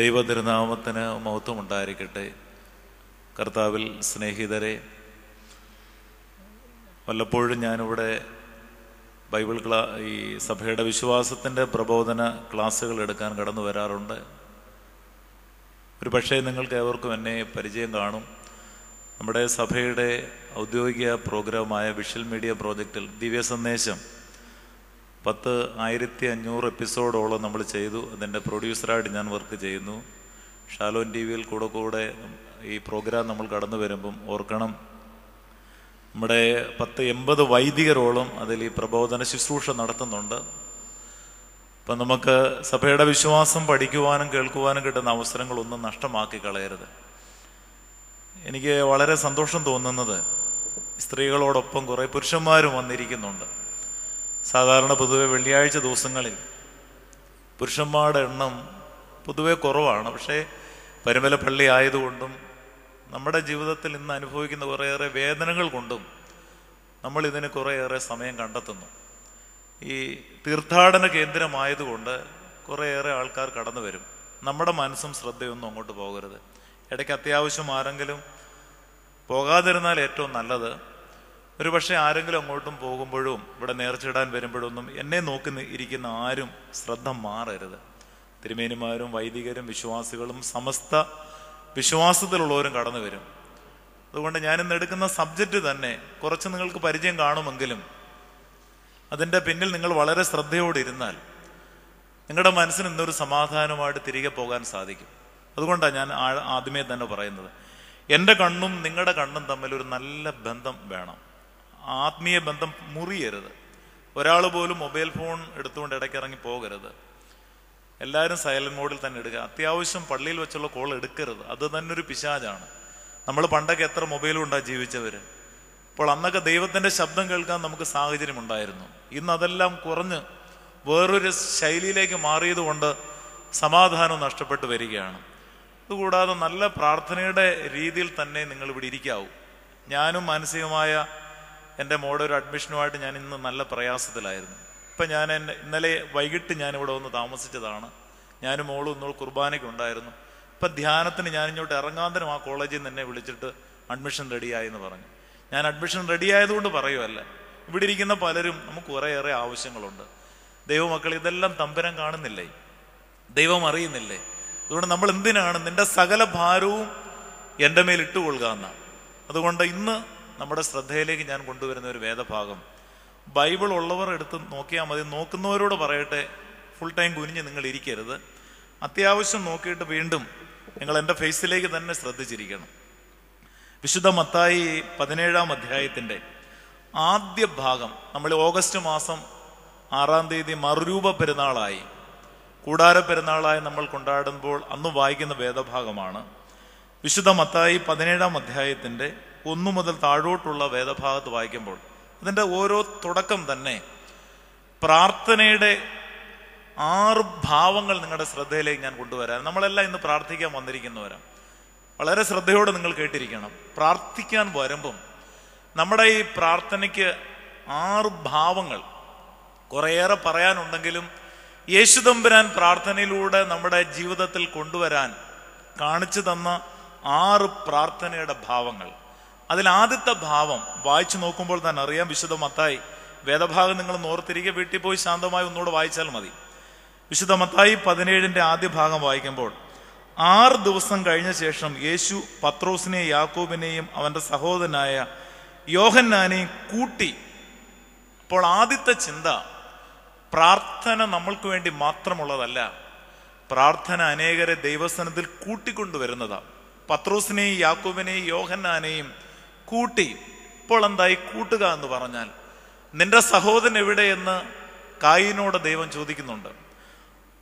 ദൈവതിരുനാമത്തിന് മഹത്വം ഉണ്ടായിരിക്കട്ടെ കർത്താവിൽ സ്നേഹിതരെ വല്ലപ്പോഴും ഞാനിവിടെ ബൈബിൾ ക്ലാ ഈ സഭയുടെ വിശ്വാസത്തിന്റെ പ്രബോധന ക്ലാസ്സുകൾ എടുക്കാൻ കടന്നു വരാറുണ്ട്. ഒരു പക്ഷേ നിങ്ങൾക്ക് ഏവർക്കും എന്നെ പരിചയം കാണും. നമ്മുടെ സഭയുടെ ഔദ്യോഗിക പ്രോഗ്രാമായ വിഷ്വൽ മീഡിയ പ്രോജക്റ്റിൽ ദിവ്യ സന്ദേശം പത്ത് ആയിരത്തി അഞ്ഞൂറ് എപ്പിസോഡോളം നമ്മൾ ചെയ്തു. അതിന്റെ പ്രൊഡ്യൂസറായിട്ട് ഞാൻ വർക്ക് ചെയ്യുന്നു. ഷാലോൻ ടി വിയിൽ കൂടെ കൂടെ ഈ പ്രോഗ്രാം നമ്മൾ കടന്നു വരുമ്പം ഓർക്കണം. നമ്മുടെ പത്ത് എൺപത് വൈദികരോളം അതിൽ ഈ പ്രബോധന ശുശ്രൂഷ നടത്തുന്നുണ്ട്. അപ്പം നമുക്ക് സഭയുടെ വിശ്വാസം പഠിക്കുവാനും കേൾക്കുവാനും കിട്ടുന്ന അവസരങ്ങളൊന്നും നഷ്ടമാക്കി കളയരുത്. എനിക്ക് വളരെ സന്തോഷം തോന്നുന്നത് സ്ത്രീകളോടൊപ്പം കുറേ പുരുഷന്മാരും വന്നിരിക്കുന്നുണ്ട്. സാധാരണ പൊതുവെ വെള്ളിയാഴ്ച ദിവസങ്ങളിൽ പുരുഷന്മാരുടെ എണ്ണം പൊതുവെ കുറവാണ്. പക്ഷേ പരുമല പള്ളി ആയതുകൊണ്ടും നമ്മുടെ ജീവിതത്തിൽ ഇന്ന് അനുഭവിക്കുന്ന കുറേയേറെ വേദനകൾ കൊണ്ടും നമ്മൾ ഇതിന് കുറേയേറെ സമയം കണ്ടെത്തുന്നു. ഈ തീർത്ഥാടന കേന്ദ്രമായതുകൊണ്ട് കുറേയേറെ ആൾക്കാർ കടന്നു വരും നമ്മുടെ മനസ്സും ശ്രദ്ധയൊന്നും അങ്ങോട്ട് പോകരുത്. ഇടയ്ക്ക് അത്യാവശ്യം ആരെങ്കിലും പോകാതിരുന്നാൽ ഏറ്റവും നല്ലത് ഒരു പക്ഷേ ആരെങ്കിലും അങ്ങോട്ടും പോകുമ്പോഴും ഇവിടെ നേർച്ചിടാൻ വരുമ്പോഴൊന്നും എന്നെ നോക്കി ഇരിക്കുന്ന ആരും ശ്രദ്ധ മാറരുത്. തിരുമേനിമാരും വൈദികരും വിശ്വാസികളും സമസ്ത വിശ്വാസത്തിലുള്ളവരും കടന്നു വരും അതുകൊണ്ട് ഞാൻ ഇന്ന് എടുക്കുന്ന സബ്ജക്റ്റ് തന്നെ കുറച്ച് നിങ്ങൾക്ക് പരിചയം കാണുമെങ്കിലും അതിന്റെ പിന്നിൽ നിങ്ങൾ വളരെ ശ്രദ്ധയോടെ ഇരുന്നാൽ നിങ്ങളുടെ മനസ്സിന് ഇന്നൊരു സമാധാനമായിട്ട് തിരികെ പോകാൻ സാധിക്കും. അതുകൊണ്ടാണ് ഞാൻ ആദ്യമേ തന്നെ പറയുന്നത്. എന്റെ കണ്ണും നിങ്ങളുടെ കണ്ണും തമ്മിൽ ഒരു നല്ല ബന്ധം വേണം. ആത്മീയ ബന്ധം മുറിയരുത്. ഒരാൾ പോലും മൊബൈൽ ഫോൺ എടുത്തുകൊണ്ട് ഇടയ്ക്ക് ഇറങ്ങി പോകരുത്. എല്ലാവരും സൈലന്റ് മോഡിൽ തന്നെ എടുക്കുക അത്യാവശ്യം പള്ളിയിൽ വെച്ചുള്ള കോൾ എടുക്കരുത്. അത് തന്നെ ഒരു പിശാചാണ്. നമ്മൾ പണ്ടൊക്കെ എത്ര മൊബൈലും ഉണ്ടാ ജീവിച്ചവര്? അപ്പോൾ അന്നൊക്കെ ദൈവത്തിന്റെ ശബ്ദം കേൾക്കാൻ നമുക്ക് സാഹചര്യം ഉണ്ടായിരുന്നു. ഇന്ന് അതെല്ലാം കുറഞ്ഞ് വേറൊരു ശൈലിയിലേക്ക് മാറിയതുകൊണ്ട് സമാധാനം നഷ്ടപ്പെട്ടു വരികയാണ്. അതുകൂടാതെ നല്ല പ്രാർത്ഥനയുടെ രീതിയിൽ തന്നെ നിങ്ങൾ ഇവിടെ ഇരിക്കാവൂ. ഞാനും മാനസികമായ എന്റെ മോടെ ഒരു അഡ്മിഷനുമായിട്ട് ഞാൻ ഇന്ന് നല്ല പ്രയാസത്തിലായിരുന്നു. ഇപ്പം ഞാൻ എന്നെ ഇന്നലെ വൈകിട്ട് ഞാൻ വന്ന് താമസിച്ചതാണ്. ഞാനും മോളും ഇന്നോൾ കുർബാനയ്ക്ക് ഉണ്ടായിരുന്നു. ഇപ്പം ധ്യാനത്തിന് ഞാൻ ഇങ്ങോട്ട് ഇറങ്ങാന്തരം ആ കോളേജിൽ നിന്ന് എന്നെ വിളിച്ചിട്ട് അഡ്മിഷൻ റെഡിയായി എന്ന് പറഞ്ഞു. ഞാൻ അഡ്മിഷൻ റെഡിയായതുകൊണ്ട് പറയുമല്ല ഇവിടെ ഇരിക്കുന്ന പലരും നമുക്ക് കുറേയേറെ ആവശ്യങ്ങളുണ്ട്. ദൈവമക്കൾ ഇതെല്ലാം തമ്പരം കാണുന്നില്ലേ? ദൈവം അറിയുന്നില്ലേ? അതുകൊണ്ട് നമ്മൾ എന്തിനാണ് നിന്റെ സകല ഭാരവും എന്റെ മേൽ എന്നാണ് അതുകൊണ്ട് ഇന്ന് നമ്മുടെ ശ്രദ്ധയിലേക്ക് ഞാൻ കൊണ്ടുവരുന്ന ഒരു വേദഭാഗം. ബൈബിൾ ഉള്ളവർ എടുത്ത് നോക്കിയാൽ മതി. നോക്കുന്നവരോട് പറയട്ടെ ഫുൾ ടൈം കുനിഞ്ഞ് നിങ്ങൾ ഇരിക്കരുത്. അത്യാവശ്യം നോക്കിയിട്ട് വീണ്ടും നിങ്ങൾ എന്റെ ഫേസിലേക്ക് തന്നെ ശ്രദ്ധിച്ചിരിക്കണം. വിശുദ്ധ മത്തായി പതിനേഴാം അധ്യായത്തിന്റെ ആദ്യ ഭാഗം നമ്മൾ ഓഗസ്റ്റ് മാസം ആറാം തീയതി മറുരൂപ പെരുന്നാളായി. കൂടാര പെരുന്നാളായി നമ്മൾ കൊണ്ടാടുമ്പോൾ അന്ന് വായിക്കുന്ന വേദഭാഗമാണ്. വിശുദ്ധ മത്തായി പതിനേഴാം അധ്യായത്തിന്റെ ഒന്നു മുതൽ താഴോട്ടുള്ള വേദഭാഗത്ത് വായിക്കുമ്പോൾ അതിന്റെ ഓരോ തുടക്കം തന്നെ പ്രാർത്ഥനയുടെ ആറ് ഭാവങ്ങൾ നിങ്ങളുടെ ശ്രദ്ധയിലേക്ക് ഞാൻ കൊണ്ടുവരാം. നമ്മളെല്ലാം ഇന്ന് പ്രാർത്ഥിക്കാൻ വന്നിരിക്കുന്നവരാണ് വളരെ ശ്രദ്ധയോടെ നിങ്ങൾ കേട്ടിരിക്കണം. പ്രാർത്ഥിക്കാൻ വരുമ്പം നമ്മുടെ ഈ പ്രാർത്ഥനയ്ക്ക് ആറ് ഭാവങ്ങൾ കുറേയേറെ പറയാനുണ്ടെങ്കിലും യേശുദമ്പുരാൻ പ്രാർത്ഥനയിലൂടെ നമ്മുടെ ജീവിതത്തിൽ കൊണ്ടുവരാൻ കാണിച്ചു തന്ന ആറ് പ്രാർത്ഥനയുടെ ഭാവങ്ങൾ. അതിൽ ആദ്യത്തെ ഭാവം വായിച്ചു നോക്കുമ്പോൾ തന്നെ അറിയാം വിശുദ്ധ മത്തായി. വേദഭാഗം നിങ്ങൾ നോർത്തിരിക്കെ വീട്ടിൽ പോയി ശാന്തമായി ഒന്നുകൂടെ വായിച്ചാൽ മതി. വിശുദ്ധ മത്തായി പതിനേഴിന്റെ ആദ്യ ഭാഗം വായിക്കുമ്പോൾ ആറ് ദിവസം കഴിഞ്ഞ ശേഷം യേശു പത്രോസിനെയും യാക്കോബിനെയും അവന്റെ സഹോദരനായ യോഹന്നാനെയും കൂട്ടി. അപ്പോൾ ആദ്യത്തെ ചിന്ത പ്രാർത്ഥന നമ്മൾക്ക് വേണ്ടി മാത്രമുള്ളതല്ല. പ്രാർത്ഥന അനേകരെ ദൈവസ്ഥാനത്തിൽ കൂട്ടിക്കൊണ്ടുവരുന്നതാണ് പത്രോസിനെയും യാക്കോബിനെയും യോഹന്നാനെയും കൂട്ടി ഇപ്പോൾ എന്തായി കൂട്ടുക എന്ന് പറഞ്ഞാൽ നിന്റെ സഹോദരൻ എവിടെയെന്ന് കായിനോട് ദൈവം ചോദിക്കുന്നുണ്ട്.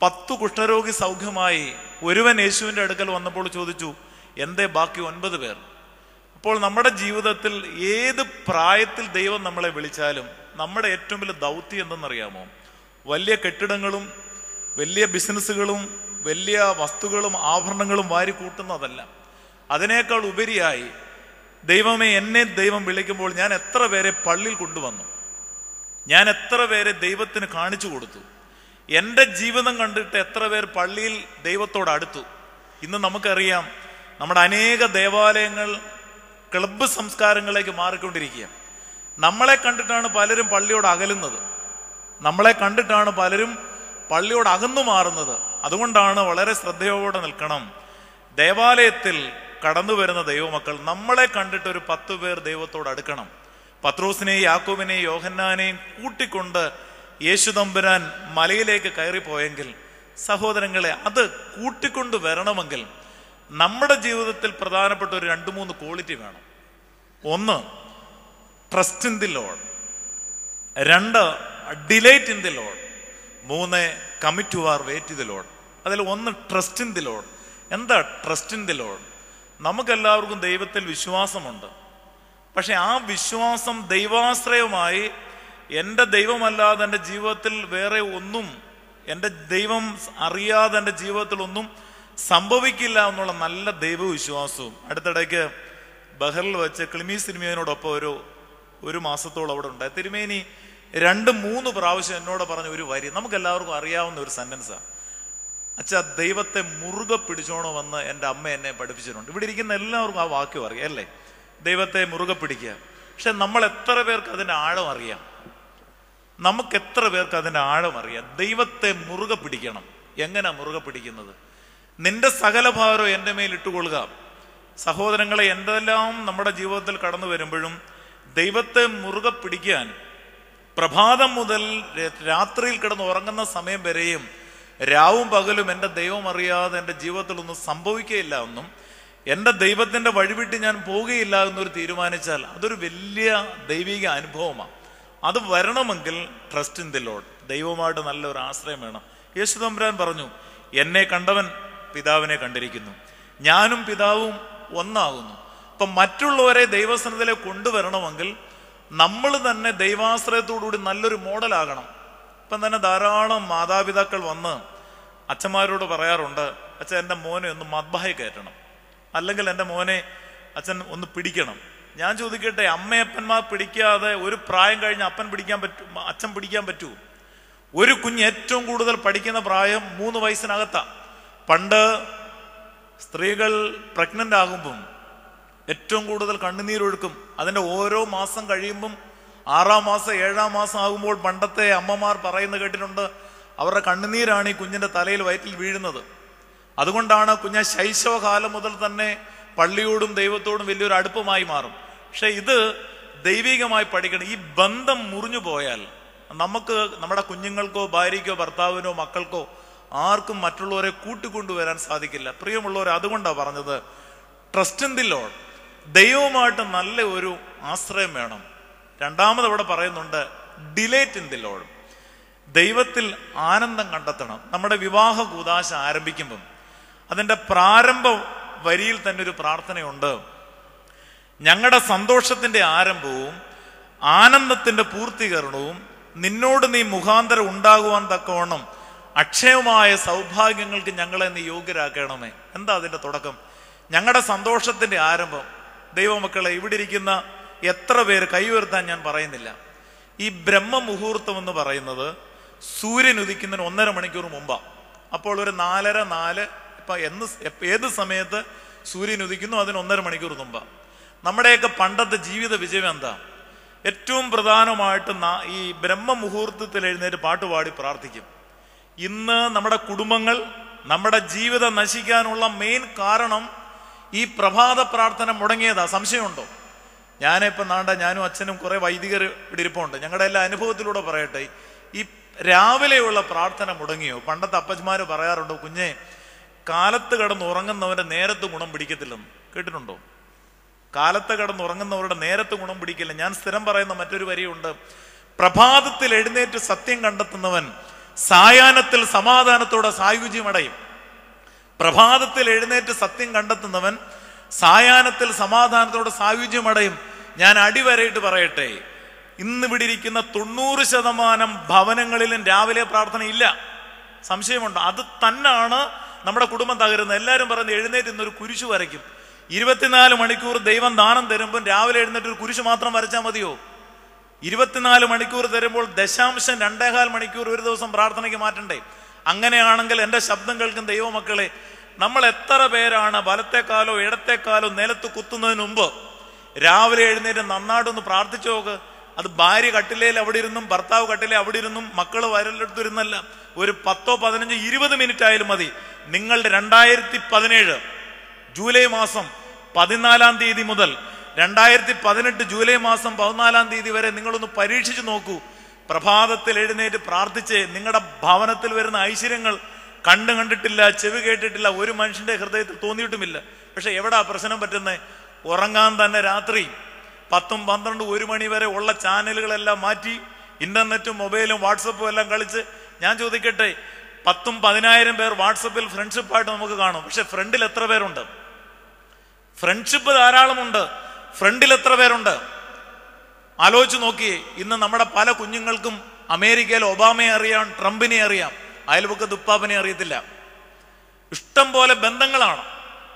പത്തു കുഷ്ഠരോഗി സൗഖ്യമായി ഒരുവൻ യേശുവിന്റെ അടുക്കൽ വന്നപ്പോൾ ചോദിച്ചു എന്തേ ബാക്കി ഒൻപത് പേർ? അപ്പോൾ നമ്മുടെ ജീവിതത്തിൽ ഏത് പ്രായത്തിൽ ദൈവം നമ്മളെ വിളിച്ചാലും നമ്മുടെ ഏറ്റവും വലിയ ദൗത്യം എന്തെന്നറിയാമോ? വലിയ കെട്ടിടങ്ങളും വലിയ ബിസിനസ്സുകളും വലിയ വസ്തുക്കളും ആഭരണങ്ങളും വാരി കൂട്ടുന്നതല്ല. അതിനേക്കാൾ ഉപരിയായി ദൈവമേ എന്നെ ദൈവം വിളിക്കുമ്പോൾ ഞാൻ എത്ര പേരെ പള്ളിയിൽ കൊണ്ടുവന്നു? ഞാൻ എത്ര പേരെ ദൈവത്തിന് കാണിച്ചു കൊടുത്തു? എന്റെ ജീവിതം കണ്ടിട്ട് എത്ര പേർ പള്ളിയിൽ ദൈവത്തോട് അടുത്തു? ഇന്ന് നമുക്കറിയാം നമ്മുടെ അനേക ദേവാലയങ്ങൾ ക്ലബ്ബ് സംസ്കാരങ്ങളിലേക്ക് മാറിക്കൊണ്ടിരിക്കുക നമ്മളെ കണ്ടിട്ടാണ് പലരും പള്ളിയോട് അകലുന്നത്. നമ്മളെ കണ്ടിട്ടാണ് പലരും പള്ളിയോട് അകന്നു മാറുന്നത്. അതുകൊണ്ടാണ് വളരെ ശ്രദ്ധയോടെ നിൽക്കണം. ദേവാലയത്തിൽ കടന്നു വരുന്ന ദൈവമക്കൾ നമ്മളെ കണ്ടിട്ട് ഒരു പത്തു പേർ ദൈവത്തോട് അടുക്കണം. പത്രോസിനെയും യാക്കോബിനെയും യോഹന്നാനെയും കൂട്ടിക്കൊണ്ട് യേശു തമ്പുരാൻ മലയിലേക്ക് കയറിപ്പോയെങ്കിൽ സഹോദരങ്ങളെ അത് കൂട്ടിക്കൊണ്ട് വരണമെങ്കിൽ നമ്മുടെ ജീവിതത്തിൽ പ്രധാനപ്പെട്ട ഒരു രണ്ട് മൂന്ന് ക്വാളിറ്റി വേണം. ഒന്ന് ട്രസ്റ്റ് ഇൻ ദി ലോഡ് രണ്ട് ഡിലൈറ്റ് ഇൻ ദി ലോഡ് മൂന്ന് commit to your way the Lord അതിൽ ഒന്ന് ട്രസ്റ്റ് ഇൻ ദി ലോഡ് എന്താ ട്രസ്റ്റ് ഇൻ ദി ലോഡ് നമുക്കെല്ലാവർക്കും ദൈവത്തിൽ വിശ്വാസമുണ്ട്. പക്ഷെ ആ വിശ്വാസം ദൈവാശ്രയമായി എന്റെ ദൈവമല്ലാതെ എന്റെ ജീവിതത്തിൽ വേറെ ഒന്നും എന്റെ ദൈവം അറിയാതെ എന്റെ ജീവിതത്തിൽ ഒന്നും സംഭവിക്കില്ല എന്നുള്ള നല്ല ദൈവവിശ്വാസവും. അടുത്തിടയ്ക്ക് ബഹറിൽ വെച്ച് ക്ലിമി സിനിമയോടൊപ്പം ഒരു ഒരു മാസത്തോളം അവിടെ ഉണ്ടായി. തിരുമേനി രണ്ട് മൂന്ന് പ്രാവശ്യം എന്നോട് പറഞ്ഞ ഒരു വരി നമുക്ക് എല്ലാവർക്കും അറിയാവുന്ന ഒരു സെന്റൻസാണ് അച്ഛാ ദൈവത്തെ മുറുകെ പിടിച്ചോണോ വന്ന് എന്റെ അമ്മ എന്നെ പഠിപ്പിച്ചിട്ടുണ്ട്. ഇവിടെ ഇരിക്കുന്ന എല്ലാവർക്കും ആ വാക്യം അറിയാം അല്ലേ? ദൈവത്തെ മുറുകെ പിടിക്കുക. പക്ഷെ നമ്മൾ എത്ര പേർക്ക് അതിന്റെ ആഴം അറിയാം? നമുക്ക് എത്ര പേർക്ക് അതിന്റെ ആഴം അറിയാം? ദൈവത്തെ മുറുകെ പിടിക്കണം. എങ്ങനെ മുറുകെ പിടിക്കുന്നത്? നിന്റെ സകല ഭാരവും എന്റെ മേൽ ഇട്ടുകൊള്ളുക. സഹോദരങ്ങളെ എന്തെല്ലാം നമ്മുടെ ജീവിതത്തിൽ കടന്നു വരുമ്പോഴും ദൈവത്തെ മുറുകെ പിടിക്കാൻ പ്രഭാതം മുതൽ രാത്രിയിൽ കിടന്ന് ഉറങ്ങുന്ന സമയം വരെയും രാവും പകലും എന്റെ ദൈവം അറിയാതെ എന്റെ ജീവിതത്തിലൊന്നും സംഭവിക്കുകയില്ല എന്നും എന്റെ ദൈവത്തിന്റെ വഴിവിട്ട് ഞാൻ പോവുകയില്ല എന്നൊരു തീരുമാനിച്ചാൽ അതൊരു വലിയ ദൈവിക അനുഭവമാണ് അത് വരണമെങ്കിൽ ട്രസ്റ്റ് ഇൻ ദി ലോഡ് ദൈവമായിട്ട് നല്ലൊരു ആശ്രയം വേണം. യേശു തമ്പുരാൻ പറഞ്ഞു എന്നെ കണ്ടവൻ പിതാവിനെ കണ്ടിരിക്കുന്നു. ഞാനും പിതാവും ഒന്നാകുന്നു. അപ്പൊ മറ്റുള്ളവരെ ദൈവസനത്തിലേക്ക് കൊണ്ടുവരണമെങ്കിൽ നമ്മൾ തന്നെ ദൈവാശ്രയത്തോടുകൂടി നല്ലൊരു മോഡലാകണം. ഇപ്പം തന്നെ ധാരാളം മാതാപിതാക്കൾ വന്ന് അച്ഛന്മാരോട് പറയാറുണ്ട് അച്ഛൻ എന്റെ മോനെ ഒന്ന് മദ്ബായി കയറ്റണം. അല്ലെങ്കിൽ എന്റെ മോനെ അച്ഛൻ ഒന്ന് പിടിക്കണം. ഞാൻ ചോദിക്കട്ടെ അമ്മയപ്പന്മാർ പിടിക്കാതെ ഒരു പ്രായം കഴിഞ്ഞ് അപ്പൻ പിടിക്കാൻ പറ്റും അച്ഛൻ പിടിക്കാൻ പറ്റൂ? ഒരു കുഞ്ഞ് ഏറ്റവും കൂടുതൽ പഠിക്കുന്ന പ്രായം മൂന്ന് വയസ്സിനകത്താണ് പണ്ട് സ്ത്രീകൾ പ്രഗ്നന്റ് ആകുമ്പം ഏറ്റവും കൂടുതൽ കണ്ണുനീരൊഴുക്കും. അതിന്റെ ഓരോ മാസം കഴിയുമ്പം ആറാം മാസം ഏഴാം മാസം ആകുമ്പോൾ പണ്ടത്തെ അമ്മമാർ പറയുന്ന കേട്ടിട്ടുണ്ട് അവരുടെ കണ്ണുനീരാണ് ഈ കുഞ്ഞിന്റെ തലയിൽ വയറ്റിൽ വീഴുന്നത്. അതുകൊണ്ടാണ് കുഞ്ഞ ശൈശവകാലം മുതൽ തന്നെ പള്ളിയോടും ദൈവത്തോടും വലിയൊരു അടുപ്പമായി മാറും. പക്ഷെ ഇത് ദൈവികമായി പഠിക്കണം. ഈ ബന്ധം മുറിഞ്ഞു പോയാൽ നമുക്ക് നമ്മുടെ കുഞ്ഞുങ്ങൾക്കോ ഭാര്യയ്ക്കോ ഭർത്താവിനോ മക്കൾക്കോ ആർക്കും മറ്റുള്ളവരെ കൂട്ടിക്കൊണ്ടുവരാൻ സാധിക്കില്ല. പ്രിയമുള്ളവർ അതുകൊണ്ടാണ് പറഞ്ഞത് ട്രസ്റ്റ് ഇൻ ദി ലോഡ് ദൈവമായിട്ട് നല്ല ഒരു ആശ്രയം വേണം. രണ്ടാമത് ഇവിടെ പറയുന്നുണ്ട് ഡിലേറ്റ് ഇൻ ദി ലോഡ് ദൈവത്തിൽ ആനന്ദം കണ്ടെത്തണം. നമ്മുടെ വിവാഹ കൂതാശ ആരംഭിക്കുമ്പം. അതിന്റെ പ്രാരംഭ വരിയിൽ തന്നെ ഒരു പ്രാർത്ഥനയുണ്ട്. ഞങ്ങളുടെ സന്തോഷത്തിന്റെ ആരംഭവും ആനന്ദത്തിന്റെ പൂർത്തീകരണവും നിന്നോട് നീ മുഖാന്തരം ഉണ്ടാകുവാൻ തക്കവണ്ണം അക്ഷയമായ സൗഭാഗ്യങ്ങൾക്ക് ഞങ്ങളെ നീ യോഗ്യരാക്കണമേ. എന്താ അതിന്റെ തുടക്കം? ഞങ്ങളുടെ സന്തോഷത്തിന്റെ ആരംഭം. ദൈവമക്കളെ ഇവിടെ ഇരിക്കുന്ന എത്ര പേര് കൈ ഉയർത്താൻ ഞാൻ പറയുന്നില്ല. ഈ ബ്രഹ്മമുഹൂർത്തം എന്ന് പറയുന്നത് സൂര്യൻ ഉദിക്കുന്നതിന് ഒന്നര മണിക്കൂർ മുമ്പാ. അപ്പോൾ ഒരു നാലര നാല് ഇപ്പൊ എന്ന് ഏത് സമയത്ത് സൂര്യൻ ഉദിക്കുന്നു അതിന് ഒന്നര മണിക്കൂർ മുമ്പാ. നമ്മുടെയൊക്കെ പണ്ടത്തെ ജീവിത വിജയം എന്താ? ഏറ്റവും പ്രധാനമായിട്ട് ഈ ഈ ബ്രഹ്മമുഹൂർത്തത്തിൽ എഴുന്നേറ്റ് പാട്ടുപാടി പ്രാർത്ഥിക്കും. ഇന്ന് നമ്മുടെ കുടുംബങ്ങൾ നമ്മുടെ ജീവിതം നശിക്കാനുള്ള മെയിൻ കാരണം ഈ പ്രഭാത പ്രാർത്ഥന മുടങ്ങിയതാ. സംശയമുണ്ടോ? ഞാനിപ്പം നാണ്ട ഞാനും അച്ഛനും കുറെ വൈദികർ ഇവിടെ ഇരിപ്പുണ്ട്. ഞങ്ങളുടെ എല്ലാ അനുഭവത്തിലൂടെ പറയട്ടെ ഈ രാവിലെയുള്ള പ്രാർത്ഥന മുടങ്ങിയോ? പണ്ടത്തെ അപ്പച്ചമാർ പറയാറുണ്ടോ കുഞ്ഞെ കാലത്ത് കിടന്ന് ഉറങ്ങുന്നവന്റെ നേരത്ത് ഗുണം പിടിക്കത്തില്ലെന്ന്. കേട്ടിട്ടുണ്ടോ? കാലത്ത് കിടന്ന് ഉറങ്ങുന്നവരുടെ നേരത്ത് ഗുണം പിടിക്കില്ല. ഞാൻ സ്ഥിരം പറയുന്ന മറ്റൊരു വരിയുണ്ട് പ്രഭാതത്തിൽ എഴുന്നേറ്റ് സത്യം കണ്ടെത്തുന്നവൻ സായാഹ്നത്തിൽ സമാധാനത്തോടെ സായുജ്യമടയും പ്രഭാതത്തിൽ എഴുന്നേറ്റ് സത്യം കണ്ടെത്തുന്നവൻ സായാഹ്നത്തിൽ സമാധാനത്തോടെ സായുജ്യമടയും ഞാൻ അടിവരയിട്ട് പറയട്ടെ. ഇന്ന് ഇവിടെ ഇരിക്കുന്ന തൊണ്ണൂറ് ശതമാനം ഭവനങ്ങളിലും രാവിലെ പ്രാർത്ഥന ഇല്ല. സംശയമുണ്ട്? അത് തന്നെയാണ് നമ്മുടെ കുടുംബം തകരുന്നത്. എല്ലാവരും പറയുന്നത് എഴുന്നേറ്റ് ഇന്നൊരു കുരിശു വരയ്ക്കും. ഇരുപത്തിനാല് മണിക്കൂർ ദൈവം ദാനം തരുമ്പോൾ രാവിലെ എഴുന്നേറ്റ് ഒരു കുരിശ് മാത്രം വരച്ചാൽ മതിയോ? ഇരുപത്തിനാല് മണിക്കൂർ തരുമ്പോൾ ദശാംശം രണ്ടേകാൽ മണിക്കൂർ ഒരു ദിവസം പ്രാർത്ഥനയ്ക്ക് മാറ്റണ്ടേ? അങ്ങനെയാണെങ്കിൽ എന്റെ ശബ്ദം കേൾക്കും ദൈവമക്കളെ നമ്മൾ എത്ര പേരാണ് വലത്തേക്കാലോ ഇടത്തേക്കാലോ നിലത്ത് കുത്തുന്നതിന് മുമ്പ് രാവിലെ എഴുന്നേറ്റ് നന്നായിട്ടൊന്ന് പ്രാർത്ഥിച്ചു നോക്ക്. അത് ഭാര്യ കട്ടിലേൽ അവിടെ ഇരുന്നും ഭർത്താവ് കട്ടിലെ അവിടെ ഇരുന്നും മക്കൾ വരലെടുത്തിരുന്നല്ല. ഒരു പത്തോ പതിനഞ്ചോ ഇരുപത് മിനിറ്റ് ആയാലും മതി. നിങ്ങളുടെ രണ്ടായിരത്തി പതിനേഴ് ജൂലൈ മാസം പതിനാലാം തീയതി മുതൽ രണ്ടായിരത്തി പതിനെട്ട് ജൂലൈ മാസം പതിനാലാം തീയതി വരെ നിങ്ങളൊന്ന് പരീക്ഷിച്ചു നോക്കൂ. പ്രഭാതത്തിൽ എഴുന്നേറ്റ് പ്രാർത്ഥിച്ച്. നിങ്ങളുടെ ഭവനത്തിൽ വരുന്ന ഐശ്വര്യങ്ങൾ കണ്ടു കണ്ടിട്ടില്ല ചെവി കേട്ടിട്ടില്ല ഒരു മനുഷ്യന്റെ ഹൃദയത്തിൽ തോന്നിയിട്ടുമില്ല. പക്ഷെ എവിടാ പ്രശ്നം പറ്റുന്നത് ഉറങ്ങാൻ തന്നെ രാത്രി പത്തും പന്ത്രണ്ടും ഒരു മണി വരെ ഉള്ള ചാനലുകളെല്ലാം മാറ്റി ഇന്റർനെറ്റും മൊബൈലും വാട്സപ്പും എല്ലാം കളിച്ച് ഞാൻ ചോദിക്കട്ടെ പത്തും പതിനായിരം പേർ വാട്സപ്പിൽ ഫ്രണ്ട്ഷിപ്പായിട്ട് നമുക്ക് കാണും. പക്ഷെ ഫ്രണ്ടിൽ എത്ര പേരുണ്ട്? ഫ്രണ്ട്ഷിപ്പ് ധാരാളമുണ്ട്. ഫ്രണ്ടിൽ എത്ര പേരുണ്ട്? ആലോചിച്ച് നോക്കിയേ ഇന്ന് നമ്മുടെ പല കുഞ്ഞുങ്ങൾക്കും അമേരിക്കയിൽ ഒബാമയെ അറിയാം ട്രംപിനെ അറിയാം. അയൽപക്കത്ത് ഉപ്പാപ്പനെ അറിയത്തില്ല. ഇഷ്ടം പോലെ ബന്ധങ്ങളാണ്.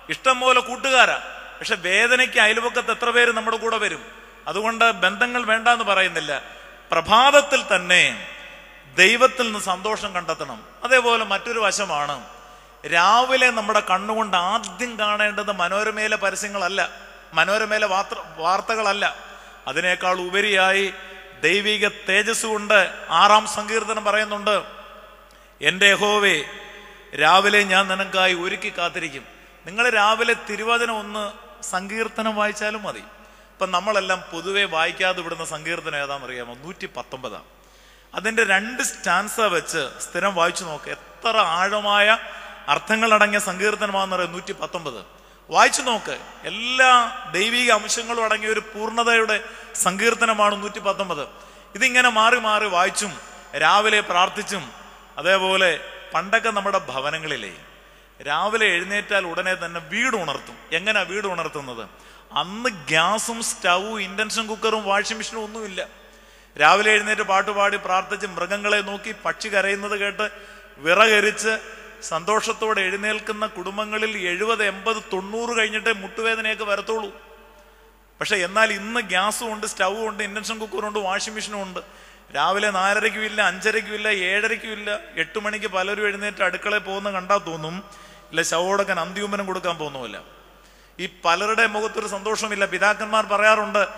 ഇഷ്ടം പോലെ കൂട്ടുകാരാ. പക്ഷെ വേദനയ്ക്ക് അയൽപക്കത്ത് എത്ര പേര് നമ്മുടെ കൂടെ വരും? അതുകൊണ്ട് ബന്ധങ്ങൾ വേണ്ട എന്ന് പറയുന്നില്ല. പ്രഭാതത്തിൽ തന്നെ ദൈവത്തിൽ നിന്ന് സന്തോഷം കണ്ടെത്തണം. അതേപോലെ മറ്റൊരു വശമാണ് രാവിലെ നമ്മുടെ കണ്ണുകൊണ്ട് ആദ്യം കാണേണ്ടത് മനോരമയിലെ പരസ്യങ്ങളല്ല മനോരമയിലെ വാർത്ത വാർത്തകളല്ല. അതിനേക്കാൾ ഉപരിയായി ദൈവിക തേജസ് കൊണ്ട് ആറാം സങ്കീർത്തനം പറയുന്നുണ്ട് എന്റെ ഹോവേ രാവിലെ ഞാൻ നിനക്കായി ഒരുക്കി കാത്തിരിക്കും. നിങ്ങൾ രാവിലെ തിരുവചനം ഒന്ന് സങ്കീർത്തനം വായിച്ചാലും മതി. ഇപ്പം നമ്മളെല്ലാം പൊതുവെ വായിക്കാതെ വിടുന്ന സങ്കീർത്തനം ഏതാണെന്നറിയാമോ? നൂറ്റി പത്തൊമ്പതാം അതിന്റെ രണ്ട് സ്റ്റാൻസ വെച്ച് സ്ഥിരം വായിച്ചു നോക്ക്. എത്ര ആഴമായ അർത്ഥങ്ങളടങ്ങിയ സങ്കീർത്തനമാണെന്ന് പറയാം നൂറ്റി പത്തൊമ്പത് വായിച്ചു നോക്ക്. എല്ലാ ദൈവിക അംശങ്ങളും അടങ്ങിയ ഒരു പൂർണതയുടെ സങ്കീർത്തനമാണ് നൂറ്റി പത്തൊമ്പത് ഇതിങ്ങനെ മാറി മാറി വായിച്ചും രാവിലെ പ്രാർത്ഥിച്ചും അതേപോലെ പണ്ടൊക്കെ നമ്മുടെ ഭവനങ്ങളിലെ രാവിലെ എഴുന്നേറ്റാൽ ഉടനെ തന്നെ വീട് ഉണർത്തും. എങ്ങനെയാ വീട് ഉണർത്തുന്നത്? അന്ന് ഗ്യാസും സ്റ്റൗവും ഇൻഡക്ഷൻ കുക്കറും വാഷിംഗ് മെഷീനും ഒന്നുമില്ല. രാവിലെ എഴുന്നേറ്റ് പാട്ടുപാടി പ്രാർത്ഥിച്ച് മൃഗങ്ങളെ നോക്കി പക്ഷി കരയുന്നത് കേട്ട് വിറകരിച്ച് സന്തോഷത്തോടെ എഴുന്നേൽക്കുന്ന കുടുംബങ്ങളിൽ എഴുപത് എൺപത് തൊണ്ണൂറ് കഴിഞ്ഞിട്ടേ മുട്ടുവേദനയൊക്കെ വരത്തുള്ളൂ. പക്ഷെ എന്നാൽ ഇന്ന് ഗ്യാസും ഉണ്ട് സ്റ്റൗവും ഉണ്ട് ഇൻഡക്ഷൻ കുക്കറും ഉണ്ട് വാഷിംഗ് മെഷീനും ഉണ്ട്. രാവിലെ നാലരയ്ക്കും ഇല്ല അഞ്ചരയ്ക്കും ഇല്ല ഏഴരയ്ക്കും ഇല്ല എട്ട് മണിക്ക് പലരും എഴുന്നേറ്റ് അടുക്കളയിൽ പോകുന്ന കണ്ടാൽ തോന്നും ഇല്ല ശവോടക്കൻ അന്ത്യൂമനം കൊടുക്കാൻ പോകുന്നുമില്ല. ഈ പലരുടെ മുഖത്തൊരു സന്തോഷമില്ല. പിതാക്കന്മാർ പറയാറുണ്ട്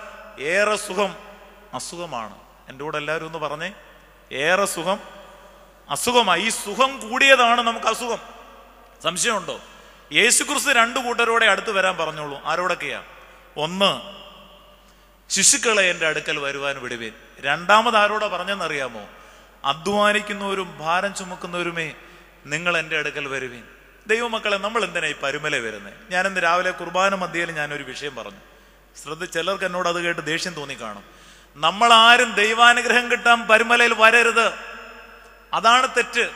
ഏറെ സുഖം അസുഖമാണ്. എന്റെ കൂടെ എല്ലാവരും ഒന്ന് പറഞ്ഞേ ഏറെ സുഖം അസുഖമായി. ഈ സുഖം കൂടിയതാണ് നമുക്ക് അസുഖം. സംശയമുണ്ടോ? യേശുക്രിസ്തു രണ്ടു കൂട്ടരോടെ അടുത്ത് വരാൻ പറഞ്ഞോളൂ. ആരോടൊക്കെയാ? ഒന്ന് ശിശുക്കളെ എന്റെ അടുക്കൽ വരുവാൻ വിടുവേൻ. രണ്ടാമത് ആരോടാ പറഞ്ഞെന്നറിയാമോ? അധ്വാനിക്കുന്നവരും ഭാരം ചുമക്കുന്നവരുമേ നിങ്ങൾ എന്റെ അടുക്കൽ വരുവേൻ. ദൈവമക്കളെ നമ്മൾ എന്തിനാ ഈ പരുമല വരുന്നത് ഞാനിന്ന് രാവിലെ കുർബാന മധ്യയിൽ ഞാനൊരു വിഷയം പറഞ്ഞു. ശ്രദ്ധ ചിലർക്ക് എന്നോട് അത് കേട്ട് ദേഷ്യം തോന്നി കാണും. നമ്മൾ ആരും ദൈവാനുഗ്രഹം കിട്ടാൻ പരുമലയിൽ വരരുത്. അതാണ് തെറ്റ്.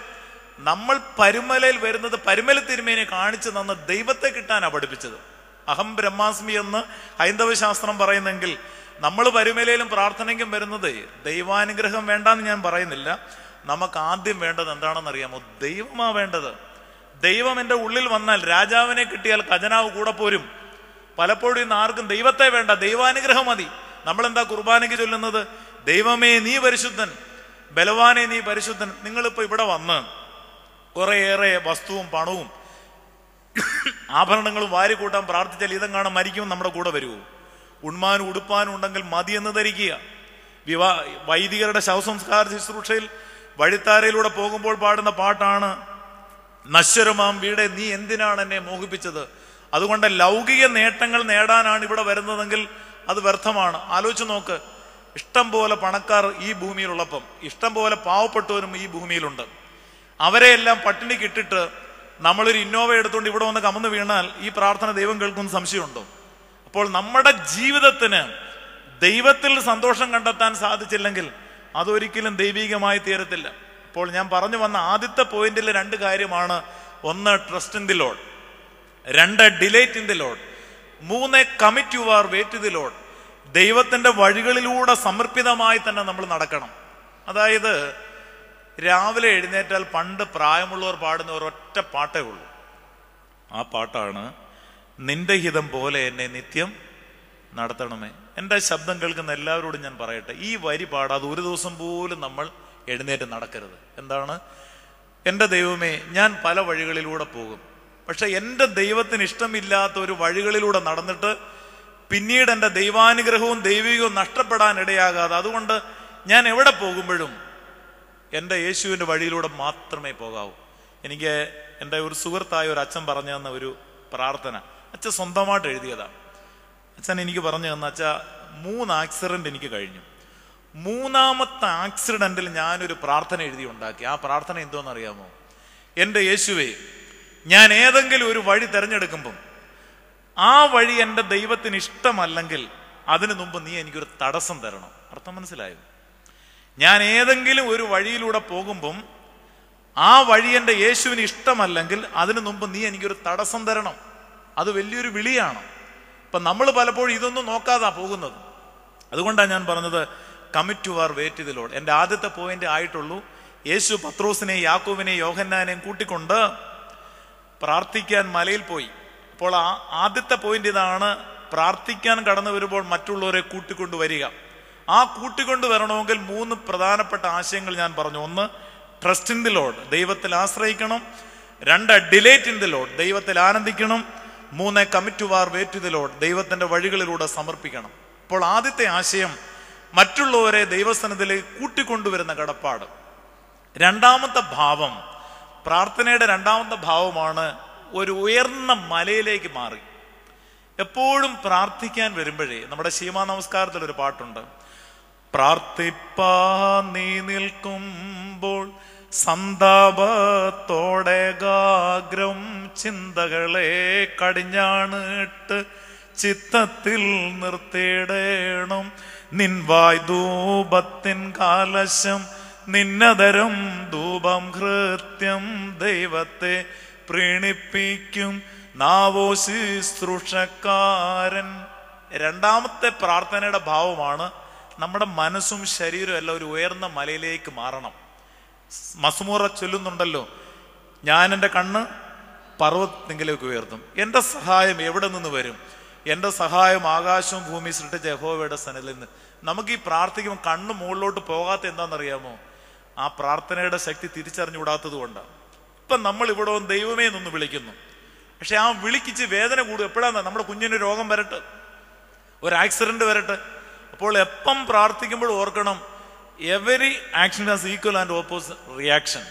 നമ്മൾ പരുമലയിൽ വരുന്നത് പരുമല തിരുമേനെ കാണിച്ചു തന്ന ദൈവത്തെ കിട്ടാനാണ് പഠിപ്പിച്ചത്. അഹം ബ്രഹ്മാസ്മി എന്ന് ഹൈന്ദവ ശാസ്ത്രം പറയുന്നെങ്കിൽ നമ്മൾ പരുമലയിലും പ്രാർത്ഥനയ്ക്കും വരുന്നത് ദൈവാനുഗ്രഹം വേണ്ടെന്ന് ഞാൻ പറയുന്നില്ല. നമുക്ക് ആദ്യം വേണ്ടത് എന്താണെന്ന് അറിയാമോ ദൈവമാ വേണ്ടത്. ദൈവം എന്റെ ഉള്ളിൽ വന്നാൽ രാജാവിനെ കിട്ടിയാൽ ഖജനാവ് കൂടെ പോരും. പലപ്പോഴും ഇന്ന് ആർക്കും ദൈവത്തെ വേണ്ട ദൈവാനുഗ്രഹം മതി. നമ്മൾ എന്താ കുർബാനയ്ക്ക് ചൊല്ലുന്നത്? ദൈവമേ നീ പരിശുദ്ധൻ. ബലവാനെ നീ പരിശുദ്ധൻ. നിങ്ങളിപ്പോ ഇവിടെ വന്ന് കുറേയേറെ വസ്തുവും പണവും ആഭരണങ്ങളും വാരി കൂട്ടാൻ പ്രാർത്ഥിച്ചാൽ കാണാൻ മരിക്കും നമ്മുടെ കൂടെ വരുമോ ഉണ്മാനും ഉടുപ്പാനും ഉണ്ടെങ്കിൽ മതി എന്ന് ധരിക്കുക. വിവാ വൈദികരുടെ ശവസംസ്കാര ശുശ്രൂഷയിൽ വഴിത്താരയിലൂടെ പോകുമ്പോൾ പാടുന്ന പാട്ടാണ് നശ്വരമാം വീടെ നീ എന്തിനാണ് എന്നെ മോഹിപ്പിച്ചത്? അതുകൊണ്ട് ലൗകിക നേട്ടങ്ങൾ നേടാനാണ് ഇവിടെ വരുന്നതെങ്കിൽ അത് വ്യർത്ഥമാണ്. ആലോചിച്ച് നോക്ക്. ഇഷ്ടം പോലെ പണക്കാർ ഈ ഭൂമിയിലുള്ളപ്പം ഇഷ്ടം പോലെ പാവപ്പെട്ടവരും ഈ ഭൂമിയിലുണ്ട്. അവരെയെല്ലാം പട്ടിണിക്ക് ഇട്ടിട്ട് നമ്മളൊരു ഇന്നോവ എടുത്തുകൊണ്ട് ഇവിടെ വന്ന് കമന്ന് വീണാൽ ഈ പ്രാർത്ഥന ദൈവം കേൾക്കുന്ന സംശയമുണ്ടോ? അപ്പോൾ നമ്മുടെ ജീവിതത്തിന് ദൈവത്തിൽ സന്തോഷം കണ്ടെത്താൻ സാധിച്ചില്ലെങ്കിൽ അതൊരിക്കലും ദൈവികമായി തീരത്തില്ല. അപ്പോൾ ഞാൻ പറഞ്ഞു വന്ന ആദ്യത്തെ പോയിന്റിൽ രണ്ട് കാര്യമാണ്. ഒന്ന് ട്രസ്റ്റ് ഇൻ ദി ലോഡ് രണ്ട് ഡിലേറ്റ് ഇൻ ദി ലോഡ് മൂന്ന് commit your way the Lord ദൈവത്തിന്റെ വഴികളിലൂടെ സമർപ്പിതമായി തന്നെ നമ്മൾ നടക്കണം. അതായത് രാവിലെ എഴുന്നേറ്റാൽ പണ്ട് പ്രായമുള്ളവർ പാടുന്ന ഒരൊറ്റ പാട്ടേ ഉള്ളൂ. ആ പാട്ടാണ് നിന്റെ ഹിതം പോലെ എന്നെ നിത്യം നടത്തണമേ. എന്റെ ശബ്ദം കേൾക്കുന്ന എല്ലാവരോടും ഞാൻ പറയട്ടെ ഈ വരി പാടാതെ ഒരു ദിവസം പോലും നമ്മൾ എഴുന്നേറ്റ് നടക്കരുത്. എന്താണ്? എന്റെ ദൈവമേ ഞാൻ പല വഴികളിലൂടെ പോകും. പക്ഷെ എന്റെ ദൈവത്തിന് ഇഷ്ടമില്ലാത്ത ഒരു വഴികളിലൂടെ നടന്നിട്ട് പിന്നീട് എന്റെ ദൈവാനുഗ്രഹവും ദൈവികവും നഷ്ടപ്പെടാൻ ഇടയാകാതെ അതുകൊണ്ട് ഞാൻ എവിടെ പോകുമ്പോഴും എന്റെ യേശുവിന്റെ വഴിയിലൂടെ മാത്രമേ പോകാവൂ. എനിക്ക് എന്റെ ഒരു സുഹൃത്തായ ഒരു അച്ഛൻ പറഞ്ഞു തന്ന ഒരു പ്രാർത്ഥന. അച്ഛൻ സ്വന്തമായിട്ട് എഴുതിയതാണ്. അച്ഛൻ എനിക്ക് പറഞ്ഞു തന്ന അച്ഛ മൂന്ന് ആക്സിഡന്റ് എനിക്ക് കഴിഞ്ഞു. മൂന്നാമത്തെ ആക്സിഡന്റിൽ ഞാനൊരു പ്രാർത്ഥന എഴുതി ഉണ്ടാക്കി ആ പ്രാർത്ഥന എന്തോന്ന് അറിയാമോ എന്റെ യേശുവേ ഞാൻ ഏതെങ്കിലും ഒരു വഴി തിരഞ്ഞെടുക്കുമ്പം ആ വഴി എന്റെ ദൈവത്തിന് ഇഷ്ടമല്ലെങ്കിൽ അതിനു മുമ്പ് നീ എനിക്കൊരു തടസ്സം തരണം. അർത്ഥം മനസ്സിലായോ? ഞാൻ ഏതെങ്കിലും ഒരു വഴിയിലൂടെ പോകുമ്പം ആ വഴി എന്റെ യേശുവിന് ഇഷ്ടമല്ലെങ്കിൽ അതിനു മുമ്പ് നീ എനിക്കൊരു തടസ്സം തരണം. അത് വലിയൊരു വിളിയാണ്. ഇപ്പം നമ്മൾ പലപ്പോഴും ഇതൊന്നും നോക്കാതാ പോകുന്നത്. അതുകൊണ്ടാണ് ഞാൻ പറഞ്ഞത് കമ്മിറ്റ് ടു ആർ വേറ്റ് ഇതിലോട് എന്റെ ആദ്യത്തെ പോയിന്റ് ആയിട്ടുള്ളൂ. യേശു പത്രോസിനെ യാക്കോവിനെ യോഹന്നാനെയും കൂട്ടിക്കൊണ്ട് പ്രാർത്ഥിക്കാൻ മലയിൽ പോയി. അപ്പോൾ ആ ആദ്യത്തെ പോയിന്റ് ഇതാണ് പ്രാർത്ഥിക്കാൻ കടന്നു വരുമ്പോൾ മറ്റുള്ളവരെ കൂട്ടിക്കൊണ്ട് വരിക. ആ കൂട്ടിക്കൊണ്ട് വരണമെങ്കിൽ മൂന്ന് പ്രധാനപ്പെട്ട ആശയങ്ങൾ ഞാൻ പറഞ്ഞു. ഒന്ന് ട്രസ്റ്റ് ഇൻ ദി ലോഡ് ദൈവത്തിൽ ആശ്രയിക്കണം. രണ്ട് ഡിലേറ്റ് ഇൻ ദി ലോഡ് ദൈവത്തിൽ ആനന്ദിക്കണം. മൂന്ന് commit to your way the Lord ദൈവത്തിന്റെ വഴികളിലൂടെ സമർപ്പിക്കണം. അപ്പോൾ ആദ്യത്തെ ആശയം മറ്റുള്ളവരെ ദൈവസ്ഥാനത്തിലേക്ക് കൂട്ടിക്കൊണ്ടുവരുന്ന കടപ്പാട്. രണ്ടാമത്തെ ഭാവം പ്രാർത്ഥനയുടെ രണ്ടാമത്തെ ഭാവമാണ് ഒരു ഉയർന്ന മലയിലേക്ക് മാറി. എപ്പോഴും പ്രാർത്ഥിക്കാൻ വരുമ്പോഴേ നമ്മുടെ ശീമാ നമസ്കാരത്തിൽ ഒരു പാട്ടുണ്ട്. പ്രാർത്ഥിപ്പാ നീ നിൽക്കുമ്പോൾ സന്താപത്തോടെ ഗാഗ്രം ചിന്തകളെ കടിഞ്ഞാണിട്ട് ചിത്തത്തിൽ നിർത്തിയിടേണം. നിൻവായ് ധൂപത്തിൻ കാലശം നിന്നതരം ധൂപം ഹൃത്യം ദൈവത്തെ പ്രീണിപ്പിക്കും. നാവോ ശുശ്രൂഷക്കാരൻ രണ്ടാമത്തെ പ്രാർത്ഥനയുടെ ഭാവമാണ് നമ്മുടെ മനസ്സും ശരീരവും എല്ലാം ഒരു ഉയർന്ന മലയിലേക്ക് മാറണം. മസുമൂറ ചൊല്ലുന്നുണ്ടല്ലോ ഞാൻ എന്റെ കണ്ണ് പർവതത്തിങ്കിലേക്ക് ഉയർത്തും. എന്റെ സഹായം എവിടെ നിന്ന് വരും? എന്റെ സഹായം ആകാശവും ഭൂമി സൃഷ്ടിച്ച യഹോവയുടെ സനലിൽ നിന്ന്. നമുക്ക് ഈ പ്രാർത്ഥിക്കുമ്പോൾ കണ്ണ് മുകളിലോട്ട് പോകാത്ത എന്താണെന്നറിയാമോ? ആ പ്രാർത്ഥനയുടെ ശക്തി തിരിച്ചറിഞ്ഞുകൂടാത്തത് കൊണ്ടാണ്. ഇപ്പം നമ്മൾ ഇവിടെ ദൈവമേ നിന്ന് വിളിക്കുന്നു. പക്ഷെ ആ വിളിക്കിച്ച് വേദന കൂടും. എപ്പോഴാണ് നമ്മുടെ കുഞ്ഞിന് രോഗം വരട്ടെ. ഒരു ആക്സിഡന്റ് വരട്ടെ. അപ്പോൾ എപ്പം പ്രാർത്ഥിക്കുമ്പോൾ ഓർക്കണം every action has equal and opposite reaction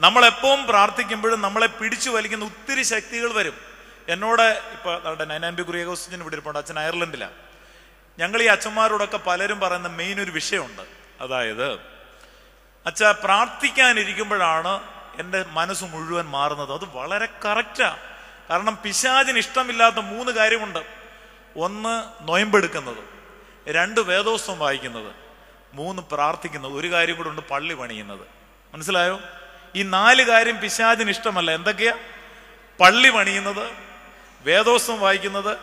നമ്മൾ എപ്പോഴും പ്രാർത്ഥിക്കുമ്പോഴും നമ്മളെ പിടിച്ചു വലിക്കുന്ന ഒത്തിരി ശക്തികൾ വരും. എന്നോട് ഇപ്പൊ നൈനാൻ ബി കുറിയകോസിന് ഇവിടെ ഇരിപ്പുണ്ട്. അച്ഛൻ അയർലൻഡിലാണ് ഞങ്ങൾ ഈ അച്ഛന്മാരോടൊക്കെ പലരും പറയുന്ന മെയിൻ ഒരു വിഷയമുണ്ട്. അതായത് അച്ഛ പ്രാർത്ഥിക്കാനിരിക്കുമ്പോഴാണ് എന്റെ മനസ്സ് മുഴുവൻ മാറുന്നത്. അത് വളരെ കറക്റ്റാണ് കാരണം പിശാചിന് ഇഷ്ടമില്ലാത്ത മൂന്ന് കാര്യമുണ്ട്. ഒന്ന് നൊയമ്പെടുക്കുന്നത്. രണ്ട് വേദോസ്വം വായിക്കുന്നത്. മൂന്ന് പ്രാർത്ഥിക്കുന്നത്. ഒരു കാര്യം കൂടെ ഉണ്ട് പള്ളി പണിയുന്നത്. മനസ്സിലായോ? ഈ നാല് കാര്യം പിശാചിന് ഇഷ്ടമല്ല. എന്തൊക്കെയാ? പള്ളി പണിയുന്നത് വേദോത്സവം വായിക്കുന്നത്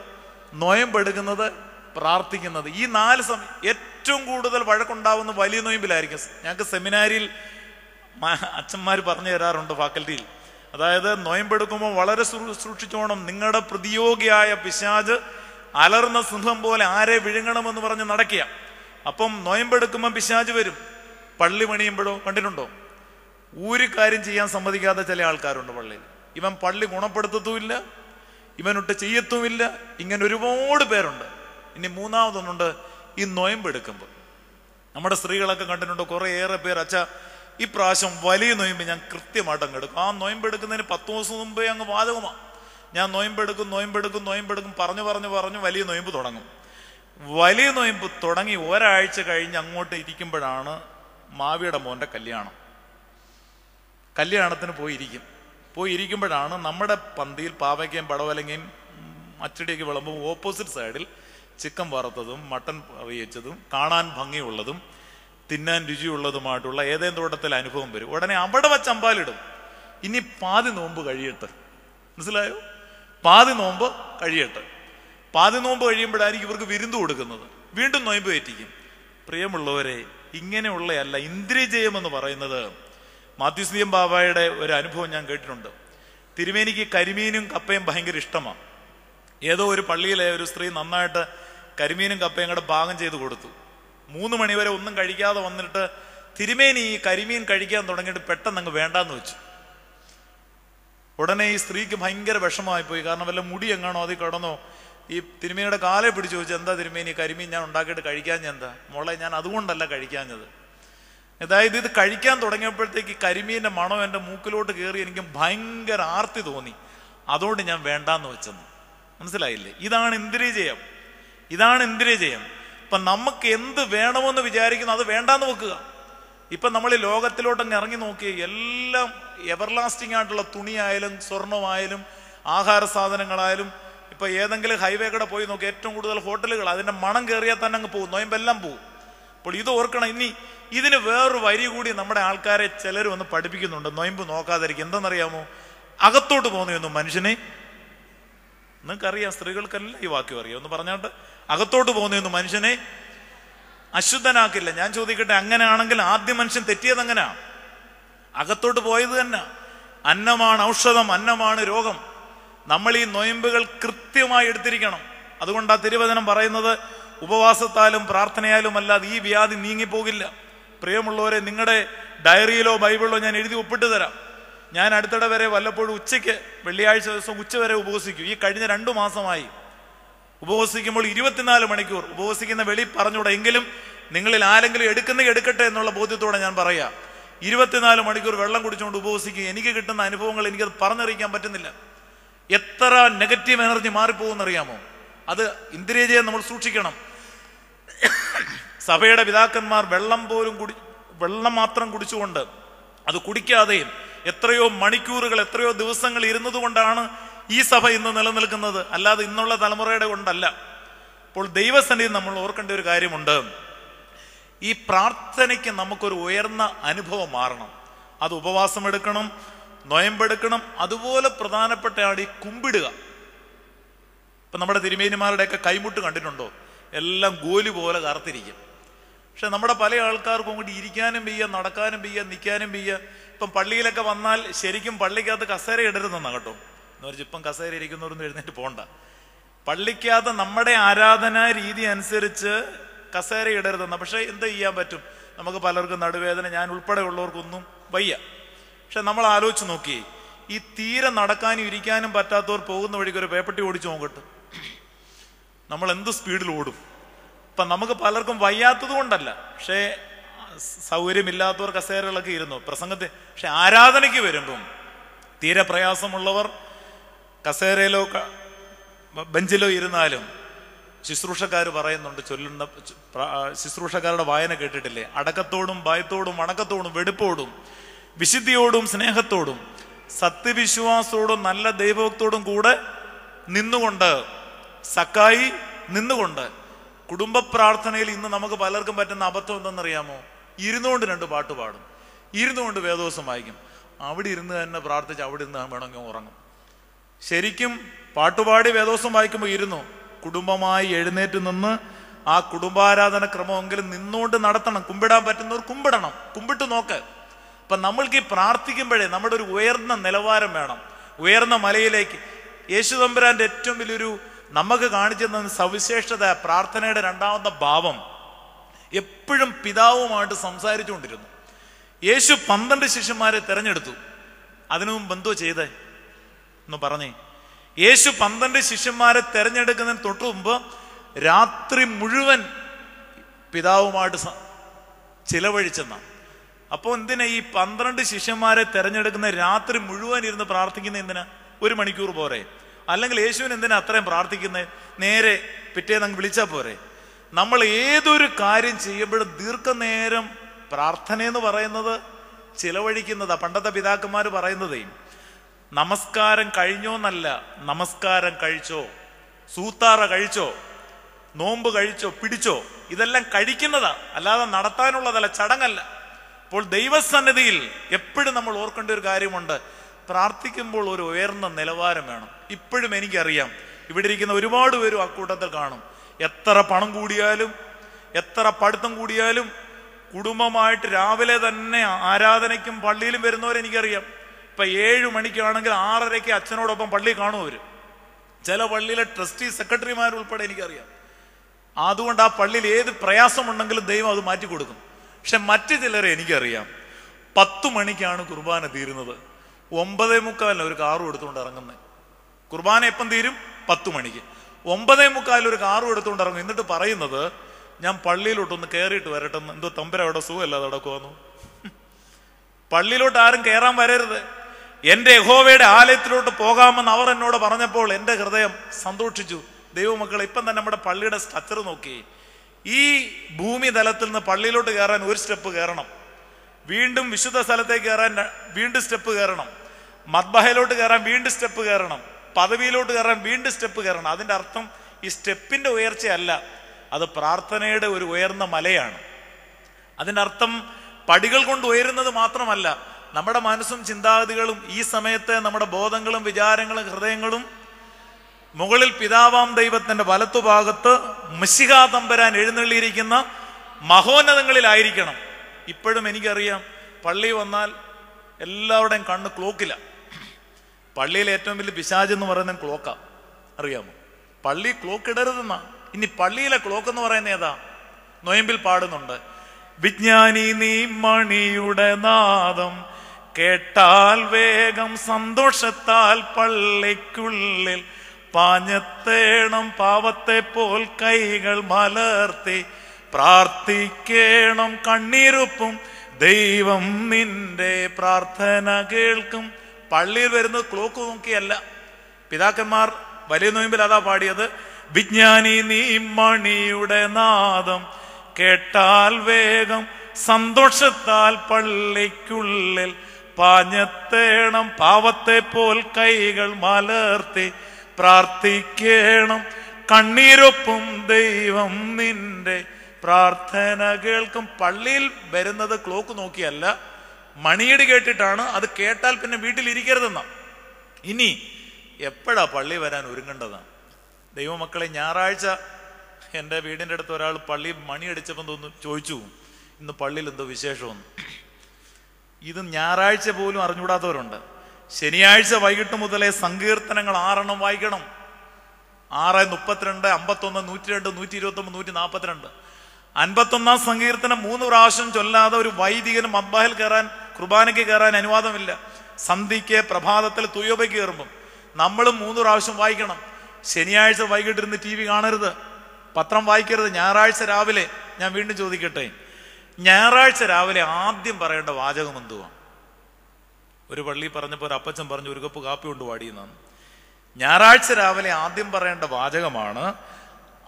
നോയമ്പെടുക്കുന്നത് പ്രാർത്ഥിക്കുന്നത്. ഈ നാല് സമയം ഏറ്റവും കൂടുതൽ വഴക്കുണ്ടാവുന്ന വലിയ നോയമ്പിലായിരിക്കും. ഞങ്ങൾക്ക് സെമിനാരിയിൽ അച്ഛന്മാർ പറഞ്ഞു തരാറുണ്ട് ഫാക്കൽറ്റിയിൽ. അതായത് നോയമ്പെടുക്കുമ്പോൾ വളരെ സൂക്ഷിച്ചോണം. നിങ്ങളുടെ പ്രതിയോഗിയായ പിശാജ് അലർന്ന സിംഹം പോലെ ആരെ വിഴുങ്ങണമെന്ന് പറഞ്ഞ് നടക്കുക. അപ്പം നോയമ്പെടുക്കുമ്പോൾ പിശാജ് വരും. പള്ളി പണിയുമ്പോഴോ കണ്ടിട്ടുണ്ടോ? ഒരു കാര്യം ചെയ്യാൻ സമ്മതിക്കാത്ത ചില ആൾക്കാരുണ്ട് പള്ളിയിൽ. ഇവൻ പള്ളി ഗുണപ്പെടുത്തത്തുമില്ല ഇവനൊട്ട് ചെയ്യത്തുമില്ല. ഇങ്ങനെ ഒരുപാട് പേരുണ്ട്. ഇനി മൂന്നാമതൊന്നുണ്ട് ഈ നൊയമ്പെടുക്കുമ്പോൾ നമ്മുടെ സ്ത്രീകളൊക്കെ കണ്ടിട്ടുണ്ട് കുറേ ഏറെ പേർ അച്ഛ ഈ പ്രാവശ്യം വലിയ നൊയമ്പ് ഞാൻ കൃത്യമായിട്ട് അങ്ങ് എടുക്കും. ആ നൊയമ്പെടുക്കുന്നതിന് പത്ത് ദിവസം മുമ്പേ അങ്ങ് വാചകമാണ് ഞാൻ നൊയമ്പെടുക്കും നൊയമ്പെടുക്കും നൊയമ്പെടുക്കും പറഞ്ഞു പറഞ്ഞു പറഞ്ഞു വലിയ നൊയമ്പ് തുടങ്ങും. വലിയ നൊയമ്പ് തുടങ്ങി ഒരാഴ്ച കഴിഞ്ഞ് അങ്ങോട്ട് ഇരിക്കുമ്പോഴാണ് മാവിയുടെ മോന്റെ കല്യാണം. കല്യാണത്തിന് പോയിരിക്കും. പോയി ഇരിക്കുമ്പോഴാണ് നമ്മുടെ പന്തിയിൽ പാവയ്ക്കയും പടവലങ്ങയും അച്ചടിയൊക്കെ വിളമ്പും ഓപ്പോസിറ്റ് സൈഡിൽ ചിക്കൻ വറുത്തതും മട്ടൻ വേവിച്ചതും കാണാൻ ഭംഗിയുള്ളതും തിന്നാൻ രുചിയുള്ളതുമായിട്ടുള്ള ഏതേം തോട്ടത്തിൽ അനുഭവം വരും. ഉടനെ അവിടെ വച്ച് അമ്പാലിടും. ഇനി പാതി നോമ്പ് കഴിയട്ടെ. മനസ്സിലായോ? പാതി നോമ്പ് കഴിയട്ടെ. പാതി നോമ്പ് കഴിയുമ്പോഴായിരിക്കും ഇവർക്ക് വിരുന്ന് കൊടുക്കുന്നത്. വീണ്ടും നോയമ്പ് ഏറ്റിക്കും പ്രിയമുള്ളവരെ ഇങ്ങനെയുള്ളയല്ല ഇന്ദ്രിയജയം എന്ന് പറയുന്നത് മാത്യുസ്ലിയം ബാബായുടെ ഒരു അനുഭവം ഞാൻ കേട്ടിട്ടുണ്ട്. തിരുമേനിക്ക് കരിമീനും കപ്പയും ഭയങ്കര ഇഷ്ടമാണ്. ഏതോ ഒരു പള്ളിയിലെ ഒരു സ്ത്രീ നന്നായിട്ട് കരിമീനും കപ്പയും കൂടെ പാകം ചെയ്ത് കൊടുത്തു. മൂന്ന് മണിവരെ ഒന്നും കഴിക്കാതെ വന്നിട്ട് തിരുമേനി ഈ കരിമീൻ കഴിക്കാൻ തുടങ്ങിയിട്ട് പെട്ടെന്ന് അങ്ങ് വേണ്ടാന്ന് വെച്ചു. ഉടനെ ഈ സ്ത്രീക്ക് ഭയങ്കര വിഷമമായിപ്പോയി കാരണം വല്ല മുടി എങ്ങാണോ അതിൽ കിടന്നോ ഈ തിരുമേനിയുടെ കാലെ പിടിച്ചു ചോദിച്ചു എന്താ തിരുമേനി കരിമീൻ ഞാൻ ഉണ്ടാക്കിയിട്ട് കഴിക്കാഞ്ഞെന്താ മോളെ ഞാൻ അതുകൊണ്ടല്ല കഴിക്കാഞ്ഞത്. അതായത് ഇത് കഴിക്കാൻ തുടങ്ങിയപ്പോഴത്തേക്ക് കരിമീന്റെ മണം എന്റെ മൂക്കിലോട്ട് കയറി എനിക്ക് ഭയങ്കര ആർത്തി തോന്നി. അതുകൊണ്ട് ഞാൻ വേണ്ടാന്ന് വെച്ചെന്ന്. മനസ്സിലായില്ലേ? ഇതാണ് ഇന്ദ്രിയജയം. ഇതാണ് ഇന്ദ്രിയജയം. ഇപ്പം നമുക്ക് എന്ത് വേണമെന്ന് വിചാരിക്കുന്നു അത് വേണ്ടാന്ന് വെക്കുക. ഇപ്പം നമ്മൾ ഈ ലോകത്തിലോട്ടങ്ങ് ഇറങ്ങി നോക്കി എല്ലാം എവർലാസ്റ്റിംഗ് ആയിട്ടുള്ള തുണിയായാലും സ്വർണമായാലും ആഹാര സാധനങ്ങളായാലും ഇപ്പം ഏതെങ്കിലും ഹൈവേ കൂടെ പോയി നോക്കി ഏറ്റവും കൂടുതൽ ഹോട്ടലുകൾ അതിന്റെ മണം കയറിയാൽ തന്നെ അങ്ങ് പോകും. നോയമ്പെല്ലാം പോകും. അപ്പോൾ ഇത് ഓർക്കണം ഇനി ഇതിന് വേറൊരു വരി കൂടി നമ്മുടെ ആൾക്കാരെ ചിലർ വന്ന് പഠിപ്പിക്കുന്നുണ്ട്. നൊയമ്പ് നോക്കാതിരിക്കും എന്തെന്നറിയാമോ? അകത്തോട്ട് പോകുന്നു മനുഷ്യനെ നിങ്ങൾക്കറിയാം സ്ത്രീകൾക്കല്ല ഈ വാക്യം അറിയാം. ഒന്ന് പറഞ്ഞാട്ട് അകത്തോട്ട് പോകുന്നു മനുഷ്യനെ അശുദ്ധനാക്കില്ല. ഞാൻ ചോദിക്കട്ടെ അങ്ങനെയാണെങ്കിൽ ആദ്യ മനുഷ്യൻ തെറ്റിയത് എങ്ങനെയാ അകത്തോട്ട് പോയത് തന്നെ. അന്നമാണ് ഔഷധം അന്നമാണ് രോഗം. നമ്മൾ ഈ നൊയമ്പുകൾ കൃത്യമായി എടുത്തിരിക്കണം. അതുകൊണ്ട് ആ തിരുവചനം പറയുന്നത് ഉപവാസത്താലും പ്രാർത്ഥനയാലും അല്ലാതെ ഈ വ്യാധി നീങ്ങിപ്പോകില്ല. പ്രിയമുള്ളവരെ നിങ്ങളുടെ ഡയറിയിലോ ബൈബിളിലോ ഞാൻ എഴുതി ഒപ്പിട്ട് തരാം. ഞാൻ അടുത്തിടെ വരെ വല്ലപ്പോഴും ഉച്ചയ്ക്ക് വെള്ളിയാഴ്ച ദിവസം ഉച്ച വരെ ഉപവസിക്കും. ഈ കഴിഞ്ഞ രണ്ടു മാസമായി ഉപവസിക്കുമ്പോൾ ഇരുപത്തിനാല് മണിക്കൂർ. ഉപവസിക്കുന്ന വെളി പറഞ്ഞൂടെ എങ്കിലും നിങ്ങളിൽ ആരെങ്കിലും എടുക്കുന്ന എടുക്കട്ടെ എന്നുള്ള ബോധ്യത്തോടെ ഞാൻ പറയാം. ഇരുപത്തിനാല് മണിക്കൂർ വെള്ളം കുടിച്ചുകൊണ്ട് ഉപവസിക്കും എനിക്ക് കിട്ടുന്ന അനുഭവങ്ങൾ എനിക്കത് പറഞ്ഞറിയിക്കാൻ പറ്റുന്നില്ല. എത്ര നെഗറ്റീവ് എനർജി മാറിപ്പോകുന്നറിയാമോ അത് ഇന്ദ്രിയജയം നമ്മൾ സൂക്ഷിക്കണം. സഭയുടെ പിതാക്കന്മാർ വെള്ളം പോലും കുടി വെള്ളം മാത്രം കുടിച്ചുകൊണ്ട് അത് കുടിക്കാതെയും എത്രയോ മണിക്കൂറുകൾ എത്രയോ ദിവസങ്ങൾ ഇരുന്നതുകൊണ്ടാണ് ഈ സഭ ഇന്ന് നിലനിൽക്കുന്നത്. അല്ലാതെ ഇന്നുള്ള തലമുറയുടെ കൊണ്ടല്ല. അപ്പോൾ ദൈവസന്നിധി നമ്മൾ ഓർക്കേണ്ട ഒരു കാര്യമുണ്ട്. ഈ പ്രാർത്ഥനയ്ക്ക് നമുക്കൊരു ഉയർന്ന അനുഭവം മാറണം. അത് ഉപവാസം എടുക്കണം നൊയമ്പെടുക്കണം അതുപോലെ പ്രധാനപ്പെട്ടയാണ് ഈ കുമ്പിടുക. ഇപ്പൊ നമ്മുടെ തിരുമേനിമാരുടെയൊക്കെ കൈമുട്ട് കണ്ടിട്ടുണ്ടോ? എല്ലാം ഗോലി പോലെ കറുത്തിരിക്കും. പക്ഷെ നമ്മുടെ പല ആൾക്കാർക്കും അങ്ങോട്ട് ഇരിക്കാനും വയ്യ നടക്കാനും വയ്യ നിൽക്കാനും വയ്യ. ഇപ്പം പള്ളിയിലൊക്കെ വന്നാൽ ശരിക്കും പള്ളിക്കകത്ത് കസേര ഇടരുതെന്നാ കേട്ടോ. എന്ന് വെച്ചാൽ ഇപ്പം കസേര ഇരിക്കുന്നവരൊന്നും എഴുന്നേറ്റ് പോണ്ട. പള്ളിക്കകത്ത് നമ്മുടെ ആരാധനാ രീതി അനുസരിച്ച് കസേര ഇടരുതെന്ന. പക്ഷെ എന്ത് ചെയ്യാൻ പറ്റും? നമുക്ക് പലർക്കും നടുവേദന ഞാൻ ഉൾപ്പെടെ ഉള്ളവർക്കൊന്നും വയ്യ. പക്ഷെ നമ്മൾ ആലോചിച്ച് നോക്കി ഈ തീരെ നടക്കാനും ഇരിക്കാനും പറ്റാത്തവർ പോകുന്ന വഴിക്ക് ഒരു പേപ്പട്ടി ഓടിച്ചു നോക്കട്ടെ. നമ്മൾ എന്ത് സ്പീഡിൽ ഓടും? ഇപ്പം നമുക്ക് പലർക്കും വയ്യാത്തത് കൊണ്ടല്ല. പക്ഷേ സൗകര്യമില്ലാത്തവർ കസേരകളൊക്കെ ഇരുന്നു. പ്രസംഗത്തെ പക്ഷെ ആരാധനയ്ക്ക് വരുമ്പം തീരെ പ്രയാസമുള്ളവർ കസേരയിലോ ബെഞ്ചിലോ ഇരുന്നാലും ശുശ്രൂഷക്കാർ പറയുന്നുണ്ട് ചൊല്ലുന്ന ശുശ്രൂഷക്കാരുടെ വായന കേട്ടിട്ടില്ലേ? അടക്കത്തോടും ഭയത്തോടും വണക്കത്തോടും വെടുപ്പോടും വിശുദ്ധിയോടും സ്നേഹത്തോടും സത്യവിശ്വാസത്തോടും നല്ല ദൈവഭക്തോടും കൂടെ നിന്നുകൊണ്ട് സക്കായി നിന്നുകൊണ്ട് കുടുംബ പ്രാർത്ഥനയിൽ ഇന്ന് നമുക്ക് പലർക്കും പറ്റുന്ന അബദ്ധം എന്തെന്നറിയാമോ? ഇരുന്നുകൊണ്ട് രണ്ട് പാട്ട് പാടും. ഇരുന്നുകൊണ്ട് വേദോസം വായിക്കും. അവിടെ ഇരുന്ന് തന്നെ പ്രാർത്ഥിച്ച് അവിടെ ഇരുന്ന് വേണമെങ്കിൽ ഉറങ്ങും. ശരിക്കും പാട്ടുപാടി വേദോസം വായിക്കുമ്പോൾ ഇരുന്നു. കുടുംബമായി എഴുന്നേറ്റ് നിന്ന് ആ കുടുംബാരാധന ക്രമമെങ്കിലും നിന്നുകൊണ്ട് നടത്തണം. കുമ്പിടാൻ പറ്റുന്നവർ കുമ്പിടണം. കുമ്പിട്ട് നോക്ക്. അപ്പൊ നമ്മൾക്ക് ഈ പ്രാർത്ഥിക്കുമ്പോഴേ നമ്മുടെ ഒരു ഉയർന്ന നിലവാരം വേണം. ഉയർന്ന മലയിലേക്ക്. യേശു തമ്പുരാന്റെ ഏറ്റവും വലിയൊരു നമുക്ക് കാണിച്ചു തന്ന സവിശേഷത പ്രാർത്ഥനയുടെ രണ്ടാമത്തെ ഭാവം എപ്പോഴും പിതാവുമായിട്ട് സംസാരിച്ചുകൊണ്ടിരുന്നു. യേശു പന്ത്രണ്ട് ശിഷ്യന്മാരെ തെരഞ്ഞെടുത്തു. അതിനു മുമ്പ് എന്തോ ചെയ്തേ? എന്ന് പറഞ്ഞേ. യേശു പന്ത്രണ്ട് ശിഷ്യന്മാരെ തെരഞ്ഞെടുക്കുന്നതിന് തൊട്ടു മുമ്പ് രാത്രി മുഴുവൻ പിതാവുമായിട്ട് ചിലവഴിച്ചെന്ന. അപ്പോൾ എന്തിനാ ഈ പന്ത്രണ്ട് ശിഷ്യന്മാരെ തെരഞ്ഞെടുക്കുന്ന രാത്രി മുഴുവൻ ഇരുന്ന് പ്രാർത്ഥിക്കുന്ന എന്തിനാ? ഒരു മണിക്കൂർ പോരെ. അല്ലെങ്കിൽ യേശുവിന് എന്തിനാ അത്രയും പ്രാർത്ഥിക്കുന്നത് നേരെ പിറ്റേന്ന് വിളിച്ചാൽ പോരെ. നമ്മൾ ഏതൊരു കാര്യം ചെയ്യുമ്പോഴും ദീർഘനേരം പ്രാർത്ഥന എന്ന് പറയുന്നത് ചിലവഴിക്കുന്നതാ. പണ്ടത്തെ പിതാക്കന്മാർ പറയുന്നതേ നമസ്കാരം കഴിഞ്ഞോന്നല്ല നമസ്കാരം കഴിച്ചോ സൂത്താറ കഴിച്ചോ നോമ്പ് കഴിച്ചോ പിടിച്ചോ ഇതെല്ലാം കഴിക്കുന്നതാ. അല്ലാതെ നടത്താനുള്ളതല്ല ചടങ്ങല്ല. അപ്പോൾ ദൈവസന്നിധിയിൽ എപ്പോഴും നമ്മൾ ഓർക്കേണ്ട ഒരു കാര്യമുണ്ട് പ്രാർത്ഥിക്കുമ്പോൾ ഒരു ഉയർന്ന നിലവാരം വേണം. ഇപ്പോഴും എനിക്കറിയാം. ഇവിടെ ഇരിക്കുന്ന ഒരുപാട് പേരും അക്കൂട്ടത്തിൽ കാണും. എത്ര പണം കൂടിയാലും എത്ര പഠിത്തം കൂടിയാലും കുടുംബമായിട്ട് രാവിലെ തന്നെ ആരാധനയ്ക്കും പള്ളിയിലും വരുന്നവരെനിക്കറിയാം ഇപ്പം ഏഴു മണിക്കാണെങ്കിൽ ആറരയ്ക്ക് അച്ഛനോടൊപ്പം പള്ളി കാണും അവർ. ചില പള്ളിയിലെ ട്രസ്റ്റി സെക്രട്ടറിമാർ ഉൾപ്പെടെ എനിക്കറിയാം. അതുകൊണ്ട് ആ പള്ളിയിൽ ഏത് പ്രയാസമുണ്ടെങ്കിലും ദൈവം അത് മാറ്റി കൊടുക്കും പക്ഷെ മറ്റു ചിലരെ എനിക്കറിയാം. പത്തു മണിക്കാണ് കുർബാന തീരുന്നത്. ഒമ്പതേ മുക്കാലിന് ഒരു കാറും എടുത്തുകൊണ്ട് ഇറങ്ങുന്നത് കുർബാന എപ്പം തീരും? പത്തു മണിക്ക്. ഒമ്പതേ മുക്കാലിൽ ഒരു കാറും എടുത്തുകൊണ്ട് ഇറങ്ങും. എന്നിട്ട് പറയുന്നത് ഞാൻ പള്ളിയിലോട്ടൊന്ന് കയറിയിട്ട് വരട്ടെന്ന് എന്തോ തമ്പര അവിടെ സുഖമല്ലാതെ നടക്കുവാന്നു പള്ളിയിലോട്ട് ആരും കയറാൻ വരരുത്. എന്റെ യഹോവയുടെ ആലയത്തിലോട്ട് പോകാമെന്ന് അവർ എന്നോട് പറഞ്ഞപ്പോൾ എന്റെ ഹൃദയം സന്തോഷിച്ചു. ദൈവമക്കൾ ഇപ്പം തന്നെ നമ്മുടെ പള്ളിയുടെ സ്ട്രക്ചർ നോക്കി ഈ ഭൂമി തലത്തിൽ നിന്ന് പള്ളിയിലോട്ട് കയറാൻ ഒരു സ്റ്റെപ്പ് കയറണം വീണ്ടും വിശുദ്ധ സ്ഥലത്തേക്ക് കയറാൻ വീണ്ടും സ്റ്റെപ്പ് കയറണം മദ്ബഹയിലോട്ട് കയറാൻ വീണ്ടും സ്റ്റെപ്പ് കയറണം. പദവിയിലോട്ട് കയറാൻ വീണ്ടും സ്റ്റെപ്പ് കയറണം. അതിന്റെ അർത്ഥം ഈ സ്റ്റെപ്പിന്റെ ഉയർച്ചയല്ല. അത് പ്രാർത്ഥനയുടെ ഒരു ഉയർന്ന മലയാണ്. അതിന്റെ അർത്ഥം പടികൾ കൊണ്ട് ഉയരുന്നത് മാത്രമല്ല നമ്മുടെ മനസ്സും ചിന്താഗതികളും ഈ സമയത്ത് നമ്മുടെ ബോധങ്ങളും വിചാരങ്ങളും ഹൃദയങ്ങളും മുകളിൽ പിതാവാം ദൈവത്തിന്റെ വലത്തുഭാഗത്ത് മിശിഹാ തമ്പരാൻ എഴുന്നള്ളിയിരിക്കുന്ന മഹോന്നതങ്ങളിലായിരിക്കണം. ഇപ്പോഴും എനിക്കറിയാം പള്ളി വന്നാൽ എല്ലാവരുടെയും കണ്ണ് ക്ലോക്കില്ല പള്ളിയിലെ ഏറ്റവും വലിയ പിശാജ് എന്ന് പറയുന്നത് ക്ലോക്കാ. അറിയാമോ? പള്ളി ക്ലോക്ക് ഇടരുതെന്നാ. ഇനി പള്ളിയിലെ ക്ലോക്ക് എന്ന് പറയുന്നത് ഏതാ? നൊയമ്പിൽ പാടുന്നുണ്ട്. വിജ്ഞാനി നീ മണിയുടെ നാദം കേട്ടാൽ വേഗം സന്തോഷത്താൽ പള്ളിക്കുള്ളിൽ പാഞ്ഞത്തേണം പാവത്തെ പോൽ കൈകൾ മലർത്തി പ്രാർത്ഥിക്കേണം കണ്ണീരുപ്പും ദൈവം നിന്റെ പ്രാർത്ഥന കേൾക്കും പള്ളിയിൽ വരുന്നത് ക്ലോക്ക് നോക്കിയല്ല. പിതാക്കന്മാർ വലിയ നോയമ്പിൽ അതാ പാടിയത്. വിജ്ഞാനി നീ മണിയുടെ നാദം കേട്ടാൽ വേഗം സന്തോഷത്താൽ പള്ളിക്കുള്ളിൽ പാഞ്ഞത്തേണം. പാവത്തെ പോൽ കൈകൾ മലർത്തി പ്രാർത്ഥിക്കേണം. കണ്ണീരൊപ്പം ദൈവം നിന്റെ പ്രാർത്ഥന കേൾക്കും. പള്ളിയിൽ വരുന്നത് ക്ലോക്ക് നോക്കിയല്ല. മണിയടി കേട്ടിട്ടാണ് അത് കേട്ടാൽ പിന്നെ വീട്ടിൽ ഇരിക്കരുതെന്നാ ഇനി എപ്പോഴാ പള്ളി വരാൻ ഒരുങ്ങേണ്ടതാണ് ദൈവമക്കളെ ഞായറാഴ്ച എന്റെ വീടിന്റെ അടുത്ത് ഒരാൾ പള്ളി മണിയടിച്ചപ്പം തോന്നുന്നു ചോദിച്ചു ഇന്ന് പള്ളിയിൽ എന്തോ വിശേഷമൊന്നും? ഇത് ഞായറാഴ്ച പോലും അറിഞ്ഞുകൂടാത്തവരുണ്ട്. ശനിയാഴ്ച വൈകിട്ട് മുതലേ സങ്കീർത്തനങ്ങൾ ആറെണ്ണം വായിക്കണം. ആറ് മുപ്പത്തിരണ്ട് അമ്പത്തൊന്ന് നൂറ്റി രണ്ട് നൂറ്റി ഇരുപത്തി ഒമ്പത് നൂറ്റി നാൽപ്പത്തിരണ്ട് അൻപത്തൊന്നാം സങ്കീർത്തനം മൂന്ന് പ്രാവശ്യം ചൊല്ലാതെ ഒരു വൈദികന് മദ്ബാഹിൽ കയറാൻ കുർബാനയ്ക്ക് കയറാൻ അനുവാദമില്ല. സന്ധിക്ക് പ്രഭാതത്തിൽ തുയ്യോബയ്ക്ക് കയറുമ്പം നമ്മളും മൂന്ന് പ്രാവശ്യം വായിക്കണം. ശനിയാഴ്ച വൈകിട്ടിരുന്ന് ടി വി കാണരുത്. പത്രം വായിക്കരുത്. ഞായറാഴ്ച രാവിലെ ഞാൻ വീണ്ടും ചോദിക്കട്ടെ? ഞായറാഴ്ച രാവിലെ ആദ്യം പറയേണ്ട വാചകം എന്തുവാ? ഒരു പള്ളി പറഞ്ഞപ്പോൾ ഒരു അപ്പച്ചൻ പറഞ്ഞു ഒരു കപ്പ് കാപ്പി കൊണ്ട് പാടിയെന്നാണ് ഞായറാഴ്ച രാവിലെ ആദ്യം പറയേണ്ട വാചകമാണ്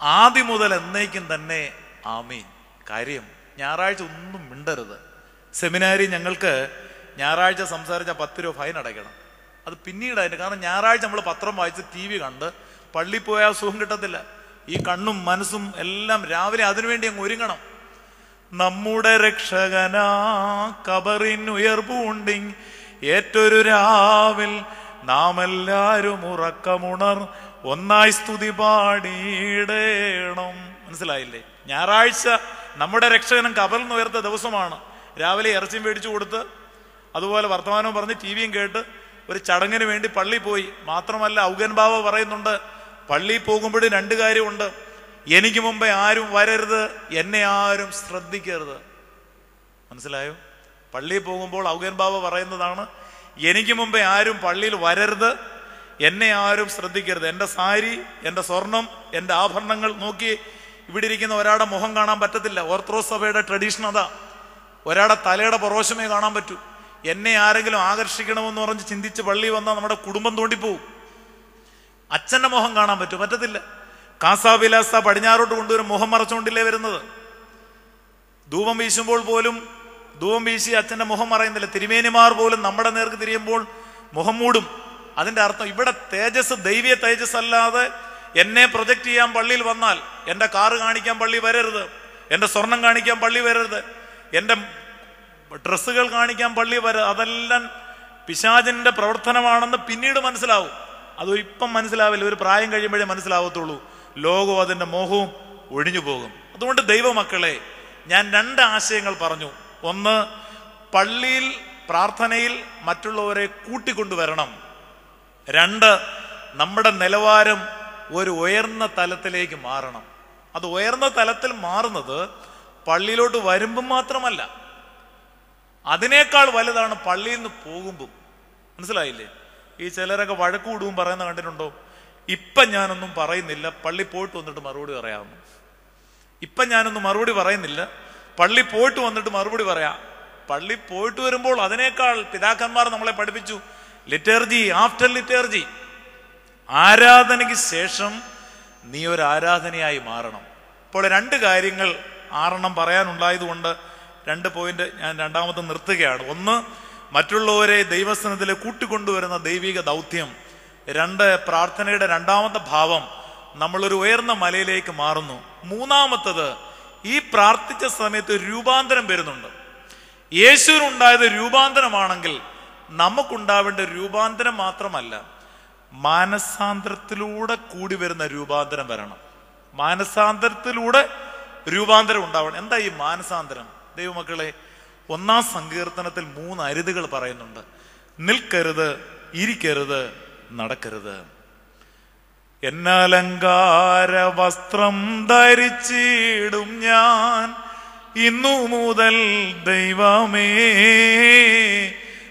ആദ്യം മുതൽ എന്നേക്കും തന്നെ ആമീൻ. കാര്യം ഞായറാഴ്ച ഒന്നും മിണ്ടരുത്. സെമിനാരി ഞങ്ങൾക്ക് ഞായറാഴ്ച സംസാരിച്ച പത്ത് രൂപ ഫൈൻ അടയ്ക്കണം. അത് പിന്നീടായിട്ട് കാരണം ഞായറാഴ്ച നമ്മൾ പത്രം വായിച്ച് ടി വി കണ്ട് പള്ളി പോയാൽ സുഖം കിട്ടത്തില്ല. ഈ കണ്ണും മനസ്സും എല്ലാം രാവിലെ അതിനുവേണ്ടി അങ്ങ് ഒരുങ്ങണം. നമ്മുടെ രക്ഷകനാ കബറിൻ ഉയർപ്പുണ്ടി ഏറ്റൊരു രാവിൽ നാം എല്ലാരും ഉറക്കമുണർ ഒന്നായി സ്തുതി പാടിയിടേണം. മനസ്സിലായില്ലേ? ഞായറാഴ്ച നമ്മുടെ രക്ഷകനും കബറിൽ ഉയർത്ത ദിവസമാണ്. രാവിലെ ഇറച്ചിയും മേടിച്ചു കൊടുത്ത് അതുപോലെ വർത്തമാനവും പറഞ്ഞ് ടി വിയും കേട്ട് ഒരു ചടങ്ങിന് വേണ്ടി പള്ളി പോയി. മാത്രമല്ല ഔഗൻ ബാബ പറയുന്നുണ്ട് പള്ളിയിൽ പോകുമ്പോഴും രണ്ട് കാര്യമുണ്ട്. എനിക്ക് മുമ്പേ ആരും വരരുത് എന്നെ ആരും ശ്രദ്ധിക്കരുത്. മനസ്സിലായോ? പള്ളിയിൽ പോകുമ്പോൾ ഔഗൻ ബാബ പറയുന്നതാണ് എനിക്ക് മുമ്പേ ആരും പള്ളിയിൽ വരരുത് എന്നെ ആരും ശ്രദ്ധിക്കരുത്. എന്റെ സാരി എന്റെ സ്വർണം എന്റെ ആഭരണങ്ങൾ നോക്കി ഇവിടെ ഇരിക്കുന്ന ഒരാളുടെ മുഖം കാണാൻ പറ്റത്തില്ല. ഓർത്തഡോക്സ് സഭയുടെ ട്രഡീഷൻ അതാ. ഒരാളുടെ തലയുടെ പൊറോശമേ കാണാൻ പറ്റൂ. എന്നെ ആരെങ്കിലും ആകർഷിക്കണമെന്ന് പറഞ്ഞ് ചിന്തിച്ച് പള്ളി വന്നാൽ നമ്മുടെ കുടുംബം തോണ്ടിപ്പോവും. അച്ഛന്റെ മുഖം കാണാൻ പറ്റും. പറ്റത്തില്ല. കാസാവിലാസ പടിഞ്ഞാറോട്ട് കൊണ്ടുവരും മുഖം മറച്ചുകൊണ്ടില്ലേ വരുന്നത്? ധൂപം വീശുമ്പോൾ പോലും ധൂപം വീശി അച്ഛന്റെ മുഖം മറയുന്നില്ല. തിരുമേനിമാർ പോലും നമ്മുടെ നേർക്ക് തിരിയുമ്പോൾ മുഖം മൂടും. അതിന്റെ അർത്ഥം ഇവിടെ തേജസ് ദൈവീയ തേജസ് അല്ലാതെ എന്നെ പ്രൊജക്റ്റ് ചെയ്യാൻ പള്ളിയിൽ വന്നാൽ എന്റെ കാറ് കാണിക്കാൻ പള്ളി വരരുത് എന്റെ സ്വർണം കാണിക്കാൻ പള്ളി വരരുത് എന്റെ ഡ്രസ്സുകൾ കാണിക്കാൻ പള്ളി വരെ അതെല്ലാം പിശാചിന്റെ പ്രവർത്തനമാണെന്ന് പിന്നീട് മനസ്സിലാവും. അത് ഇപ്പം മനസ്സിലാവില്ല. ഒരു പ്രായം കഴിയുമ്പോഴേ മനസ്സിലാവത്തുള്ളൂ. ലോകവും അതിന്റെ മോഹവും ഒഴിഞ്ഞു പോകും. അതുകൊണ്ട് ദൈവമക്കളെ ഞാൻ രണ്ട് ആശയങ്ങൾ പറഞ്ഞു. ഒന്ന് പള്ളിയിൽ പ്രാർത്ഥനയിൽ മറ്റുള്ളവരെ കൂട്ടിക്കൊണ്ടുവരണം. രണ്ട് നമ്മുടെ നിലവാരം ഒരു ഉയർന്ന തലത്തിലേക്ക് മാറണം. അത് ഉയർന്ന തലത്തിൽ മാറുന്നത് പള്ളിയിലോട്ട് വരുമ്പം മാത്രമല്ല. അതിനേക്കാൾ വലുതാണ് പള്ളിയിൽ നിന്ന് പോകുമ്പോൾ മനസ്സിലായില്ലേ? ഈ ചിലരൊക്കെ വഴക്ക് കൂടും പറയുന്ന കണ്ടിട്ടുണ്ടോ? ഇപ്പം ഞാനൊന്നും പറയുന്നില്ല. പള്ളി പോയിട്ട് വന്നിട്ട് മറുപടി പറയാമെന്ന് ഇപ്പം ഞാനൊന്നും മറുപടി പറയുന്നില്ല. പള്ളി പോയിട്ട് വന്നിട്ട് മറുപടി പറയാം. പള്ളി പോയിട്ട് വരുമ്പോൾ അതിനേക്കാൾ പിതാക്കന്മാർ നമ്മളെ പഠിപ്പിച്ചു. Liturgy after liturgy. ആരാധനയ്ക്ക് ശേഷം നീ ഒരു ആരാധനയായി മാറണം. അപ്പോൾ രണ്ട് കാര്യങ്ങൾ ആറെണ്ണം പറയാനുണ്ടായതുകൊണ്ട് രണ്ട് പോയിന്റ് ഞാൻ രണ്ടാമത് നിർത്തുകയാണ്. ഒന്ന് മറ്റുള്ളവരെ ദൈവസ്ഥാനത്തിൽ കൂട്ടിക്കൊണ്ടുവരുന്ന ദൈവിക ദൗത്യം. രണ്ട് പ്രാർത്ഥനയുടെ രണ്ടാമത്തെ ഭാവം നമ്മളൊരു ഉയർന്ന മലയിലേക്ക് മാറുന്നു. മൂന്നാമത്തത് ഈ പ്രാർത്ഥിച്ച സമയത്ത് രൂപാന്തരം വരുന്നുണ്ട്. യേശുവിനുണ്ടായത് രൂപാന്തരമാണെങ്കിൽ നമുക്കുണ്ടാവേണ്ട രൂപാന്തരം മാത്രമല്ല മാനസാന്തരത്തിലൂടെ കൂടി വരുന്ന രൂപാന്തരം വരണം. മാനസാന്തരത്തിലൂടെ രൂപാന്തരം ഉണ്ടാവണം. എന്താ ഈ മാനസാന്തരം? ദൈവമക്കളെ ഒന്നാം സങ്കീർത്തനത്തിൽ മൂന്ന് അരുതുകൾ പറയുന്നുണ്ട്. നിൽക്കരുത് ഇരിക്കരുത് നടക്കരുത്. എന്നലങ്കാര വസ്ത്രം ധരിച്ചിടും ഞാൻ ഇന്നു മുതൽ ദൈവമേ.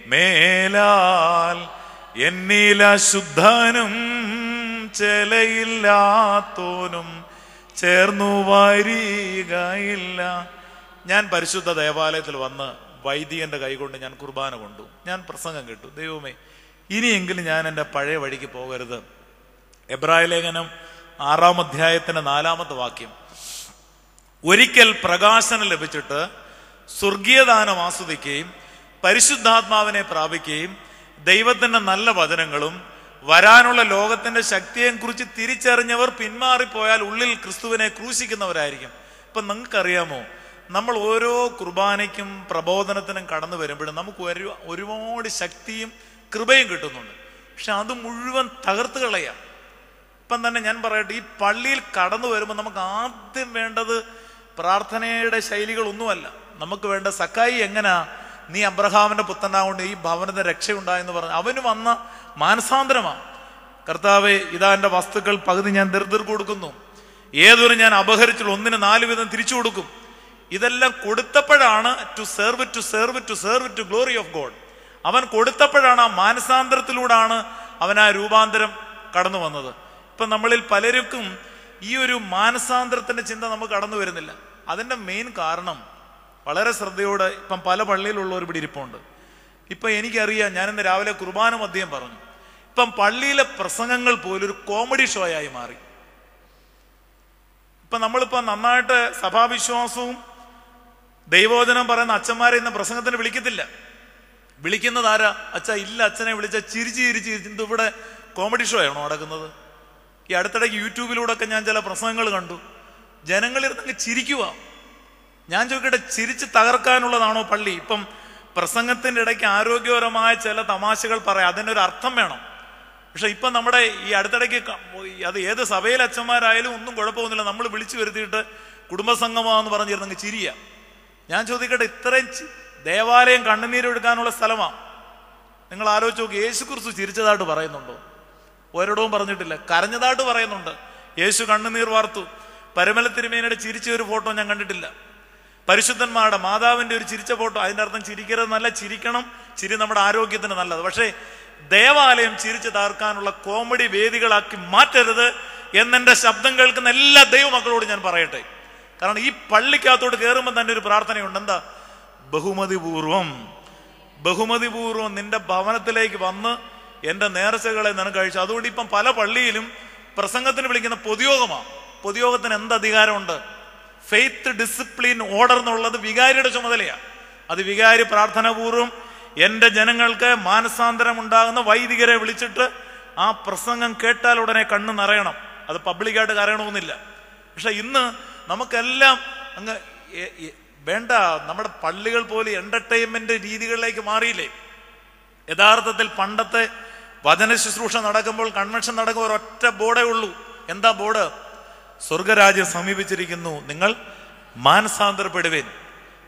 മേലാൽ എന്നില ശുദ്ധനും ചെലയില്ലാത്തോനും ചേർന്നു വരികയില്ല. ഞാൻ പരിശുദ്ധ ദേവാലയത്തിൽ വന്ന് വൈദികന്റെ കൈകൊണ്ട് ഞാൻ കുർബാന കൊണ്ടു. ഞാൻ പ്രസംഗം കേട്ടു. ദൈവമേ ഇനിയെങ്കിലും ഞാൻ എന്റെ പഴയ വഴിക്ക് പോകരുത്. എബ്രായ ലേഖനം ആറാം അധ്യായത്തിന്റെ നാലാമത്തെ വാക്യം. ഒരിക്കൽ പ്രകാശനം ലഭിച്ചിട്ട് സ്വർഗീയദാനം ആസ്വദിക്കുകയും പരിശുദ്ധാത്മാവിനെ പ്രാപിക്കുകയും ദൈവത്തിന്റെ നല്ല വചനങ്ങളും വരാനുള്ള ലോകത്തിന്റെ ശക്തിയെക്കുറിച്ച് തിരിച്ചറിഞ്ഞവർ പിന്മാറിപ്പോയാൽ ഉള്ളിൽ ക്രിസ്തുവിനെ ക്രൂശിക്കുന്നവരായിരിക്കും. ഇപ്പൊ നിങ്ങൾക്കറിയാമോ? നമ്മൾ ഓരോ കുർബാനയ്ക്കും പ്രബോധനത്തിനും കടന്നു വരുമ്പോഴും നമുക്ക് ഒരു ഒരുപാട് ശക്തിയും കൃപയും കിട്ടുന്നുണ്ട്. പക്ഷെ അത് മുഴുവൻ തകർത്ത് കളയാം. ഇപ്പം തന്നെ ഞാൻ പറയട്ടെ ഈ പള്ളിയിൽ കടന്നു വരുമ്പോൾ നമുക്ക് ആദ്യം വേണ്ടത് പ്രാർത്ഥനയുടെ ശൈലികളൊന്നുമല്ല. നമുക്ക് വേണ്ട സക്കായി എങ്ങനാ? നീ അബ്രഹാമിന്റെ പുത്തനാകൊണ്ട് ഈ ഭവനത്തെ രക്ഷയുണ്ടായെന്ന് പറഞ്ഞു അവന് വന്ന മാനസാന്തരമാ കർത്താവെ ഇതാ എന്റെ വസ്തുക്കൾ പകുതി ഞാൻ ദീർദീർ കൊടുക്കുന്നു. ഏതൊരു ഞാൻ അപഹരിച്ചുള്ള ഒന്നിന് നാല് വിധം തിരിച്ചു കൊടുക്കും. ഇതെല്ലാം കൊടുത്തപ്പോഴാണ് to serve to serve to serve to glory of God അവൻ കൊടുത്തപ്പോഴാണ് ആ മാനസാന്തരത്തിലൂടാണ് അവൻ ആ രൂപാന്തരം കടന്നു വന്നത്. ഇപ്പൊ നമ്മളിൽ പലർക്കും ഈ ഒരു മാനസാന്തരത്തിന്റെ ചിന്ത നമുക്ക് കടന്നു വരുന്നില്ല. അതിന്റെ മെയിൻ കാരണം വളരെ ശ്രദ്ധയോടെ ഇപ്പം പല പള്ളിയിലുള്ളവർ ഇവിടെ ഇരിപ്പുണ്ട്. ഇപ്പൊ എനിക്കറിയാം ഞാനിന്ന് രാവിലെ കുർബാന മദ്യം പറഞ്ഞു. ഇപ്പം പള്ളിയിലെ പ്രസംഗങ്ങൾ പോലും ഒരു കോമഡി ഷോ ആയി മാറി. ഇപ്പൊ നമ്മളിപ്പോ നന്നായിട്ട് സഭാവിശ്വാസവും ദൈവോചനം പറയുന്ന അച്ഛന്മാരെ ഇന്ന് പ്രസംഗത്തിന് വിളിക്കത്തില്ല. വിളിക്കുന്നത് ആരാ? അച്ഛ ഇല്ല അച്ഛനെ വിളിച്ച ചിരിച്ച് ചിരിച്ച് ചിരിച്ച് ഇവിടെ കോമഡി ഷോ ആണോ നടക്കുന്നത്? ഈ അടുത്തിടയ്ക്ക് യൂട്യൂബിലൂടെ ഒക്കെ ഞാൻ ചില പ്രസംഗങ്ങൾ കണ്ടു. ജനങ്ങളിരുന്നങ്ങ് ചിരിക്കുക ഞാൻ ചോദിക്കട്ടെ ചിരിച്ച് തകർക്കാനുള്ളതാണോ പള്ളി? ഇപ്പം പ്രസംഗത്തിന്റെ ഇടയ്ക്ക് ആരോഗ്യപരമായ ചില തമാശകൾ പറയാം. അതിനൊരു അർത്ഥം വേണം. പക്ഷെ ഇപ്പം നമ്മുടെ ഈ അടുത്തിടയ്ക്ക് അത് ഏത് സഭയിലെ അച്ഛന്മാരായാലും ഒന്നും കുഴപ്പമൊന്നുമില്ല. നമ്മൾ വിളിച്ചു വരുത്തിയിട്ട് കുടുംബസംഗമാന്ന് പറഞ്ഞിരുന്നെങ്കിൽ ചിരിയ. ഞാൻ ചോദിക്കട്ടെ ഇത്രയും ദേവാലയം കണ്ണുനീരൊഴുക്കാനുള്ള സ്ഥലമാണ് നിങ്ങൾ ആലോചിച്ച് നോക്കി യേശു കുറിച്ച് ചിരിച്ചതായിട്ട് പറയുന്നുണ്ടോ? ഒരിടവും പറഞ്ഞിട്ടില്ല. കരഞ്ഞതായിട്ട് പറയുന്നുണ്ട്. യേശു കണ്ണുനീർ വാർത്തു. പരമല തിരുമേനയുടെ ചിരിച്ച ഒരു ഫോട്ടോ ഞാൻ കണ്ടിട്ടില്ല. പരിശുദ്ധന്മാരുടെ മാതാവിന്റെ ഒരു ചിരിച്ച ഫോട്ടോ അതിന്റെ അർത്ഥം ചിരിക്കരുത് നല്ല ചിരിക്കണം. ചിരി നമ്മുടെ ആരോഗ്യത്തിന് നല്ലത്. പക്ഷേ ദേവാലയം ചിരിച്ചു താർക്കാനുള്ള കോമഡി വേദികളാക്കി മാറ്റരുത് എന്നെ ശബ്ദം കേൾക്കുന്ന എല്ലാ ദൈവമക്കളോടും ഞാൻ പറയട്ടെ. കാരണം ഈ പള്ളിക്കകത്തോട്ട് കയറുമ്പോൾ തന്നെ ഒരു പ്രാർത്ഥനയുണ്ട്. എന്താ? ബഹുമതിപൂർവം. ബഹുമതിപൂർവം നിന്റെ ഭവനത്തിലേക്ക് വന്ന് എന്റെ നേർച്ചകളെ നിനക്ക് കഴിച്ചു. അതുകൊണ്ട് ഇപ്പം പല പള്ളിയിലും പ്രസംഗത്തിന് വിളിക്കുന്ന പൊതുയോഗമാണ് പൊതുയോഗത്തിന് എന്ത് അധികാരമുണ്ട്? ഫെയ്ത്ത് ഡിസിപ്ലിൻ ഓർഡർ എന്നുള്ളത് വികാരിയുടെ ചുമതലയാണ് അത് വികാരി പ്രാർത്ഥനാപൂർവം എന്റെ ജനങ്ങൾക്ക് മാനസാന്തരം ഉണ്ടാകുന്ന വൈദികരെ വിളിച്ചിട്ട് ആ പ്രസംഗം കേട്ടാൽ ഉടനെ കണ്ണ് നിറയണം. അത് പബ്ലിക്കായിട്ട് കരയണമെന്നില്ല. പക്ഷെ ഇന്ന് നമുക്കെല്ലാം അങ്ങ് വേണ്ട നമ്മുടെ പള്ളികൾ പോലെ എന്റർടൈൻമെന്റ് രീതികളിലേക്ക് മാറിയില്ലേ? യഥാർത്ഥത്തിൽ പണ്ടത്തെ വചന ശുശ്രൂഷ നടക്കുമ്പോൾ കൺവെൻഷൻ നടക്കുമ്പോൾ ഒരൊറ്റ ബോർഡേ ഉള്ളൂ. എന്താ ബോർഡ്? സ്വർഗരാജ്യം സമീപിച്ചിരിക്കുന്നു. നിങ്ങൾ മാനസാന്തരപ്പെടുവേൻ.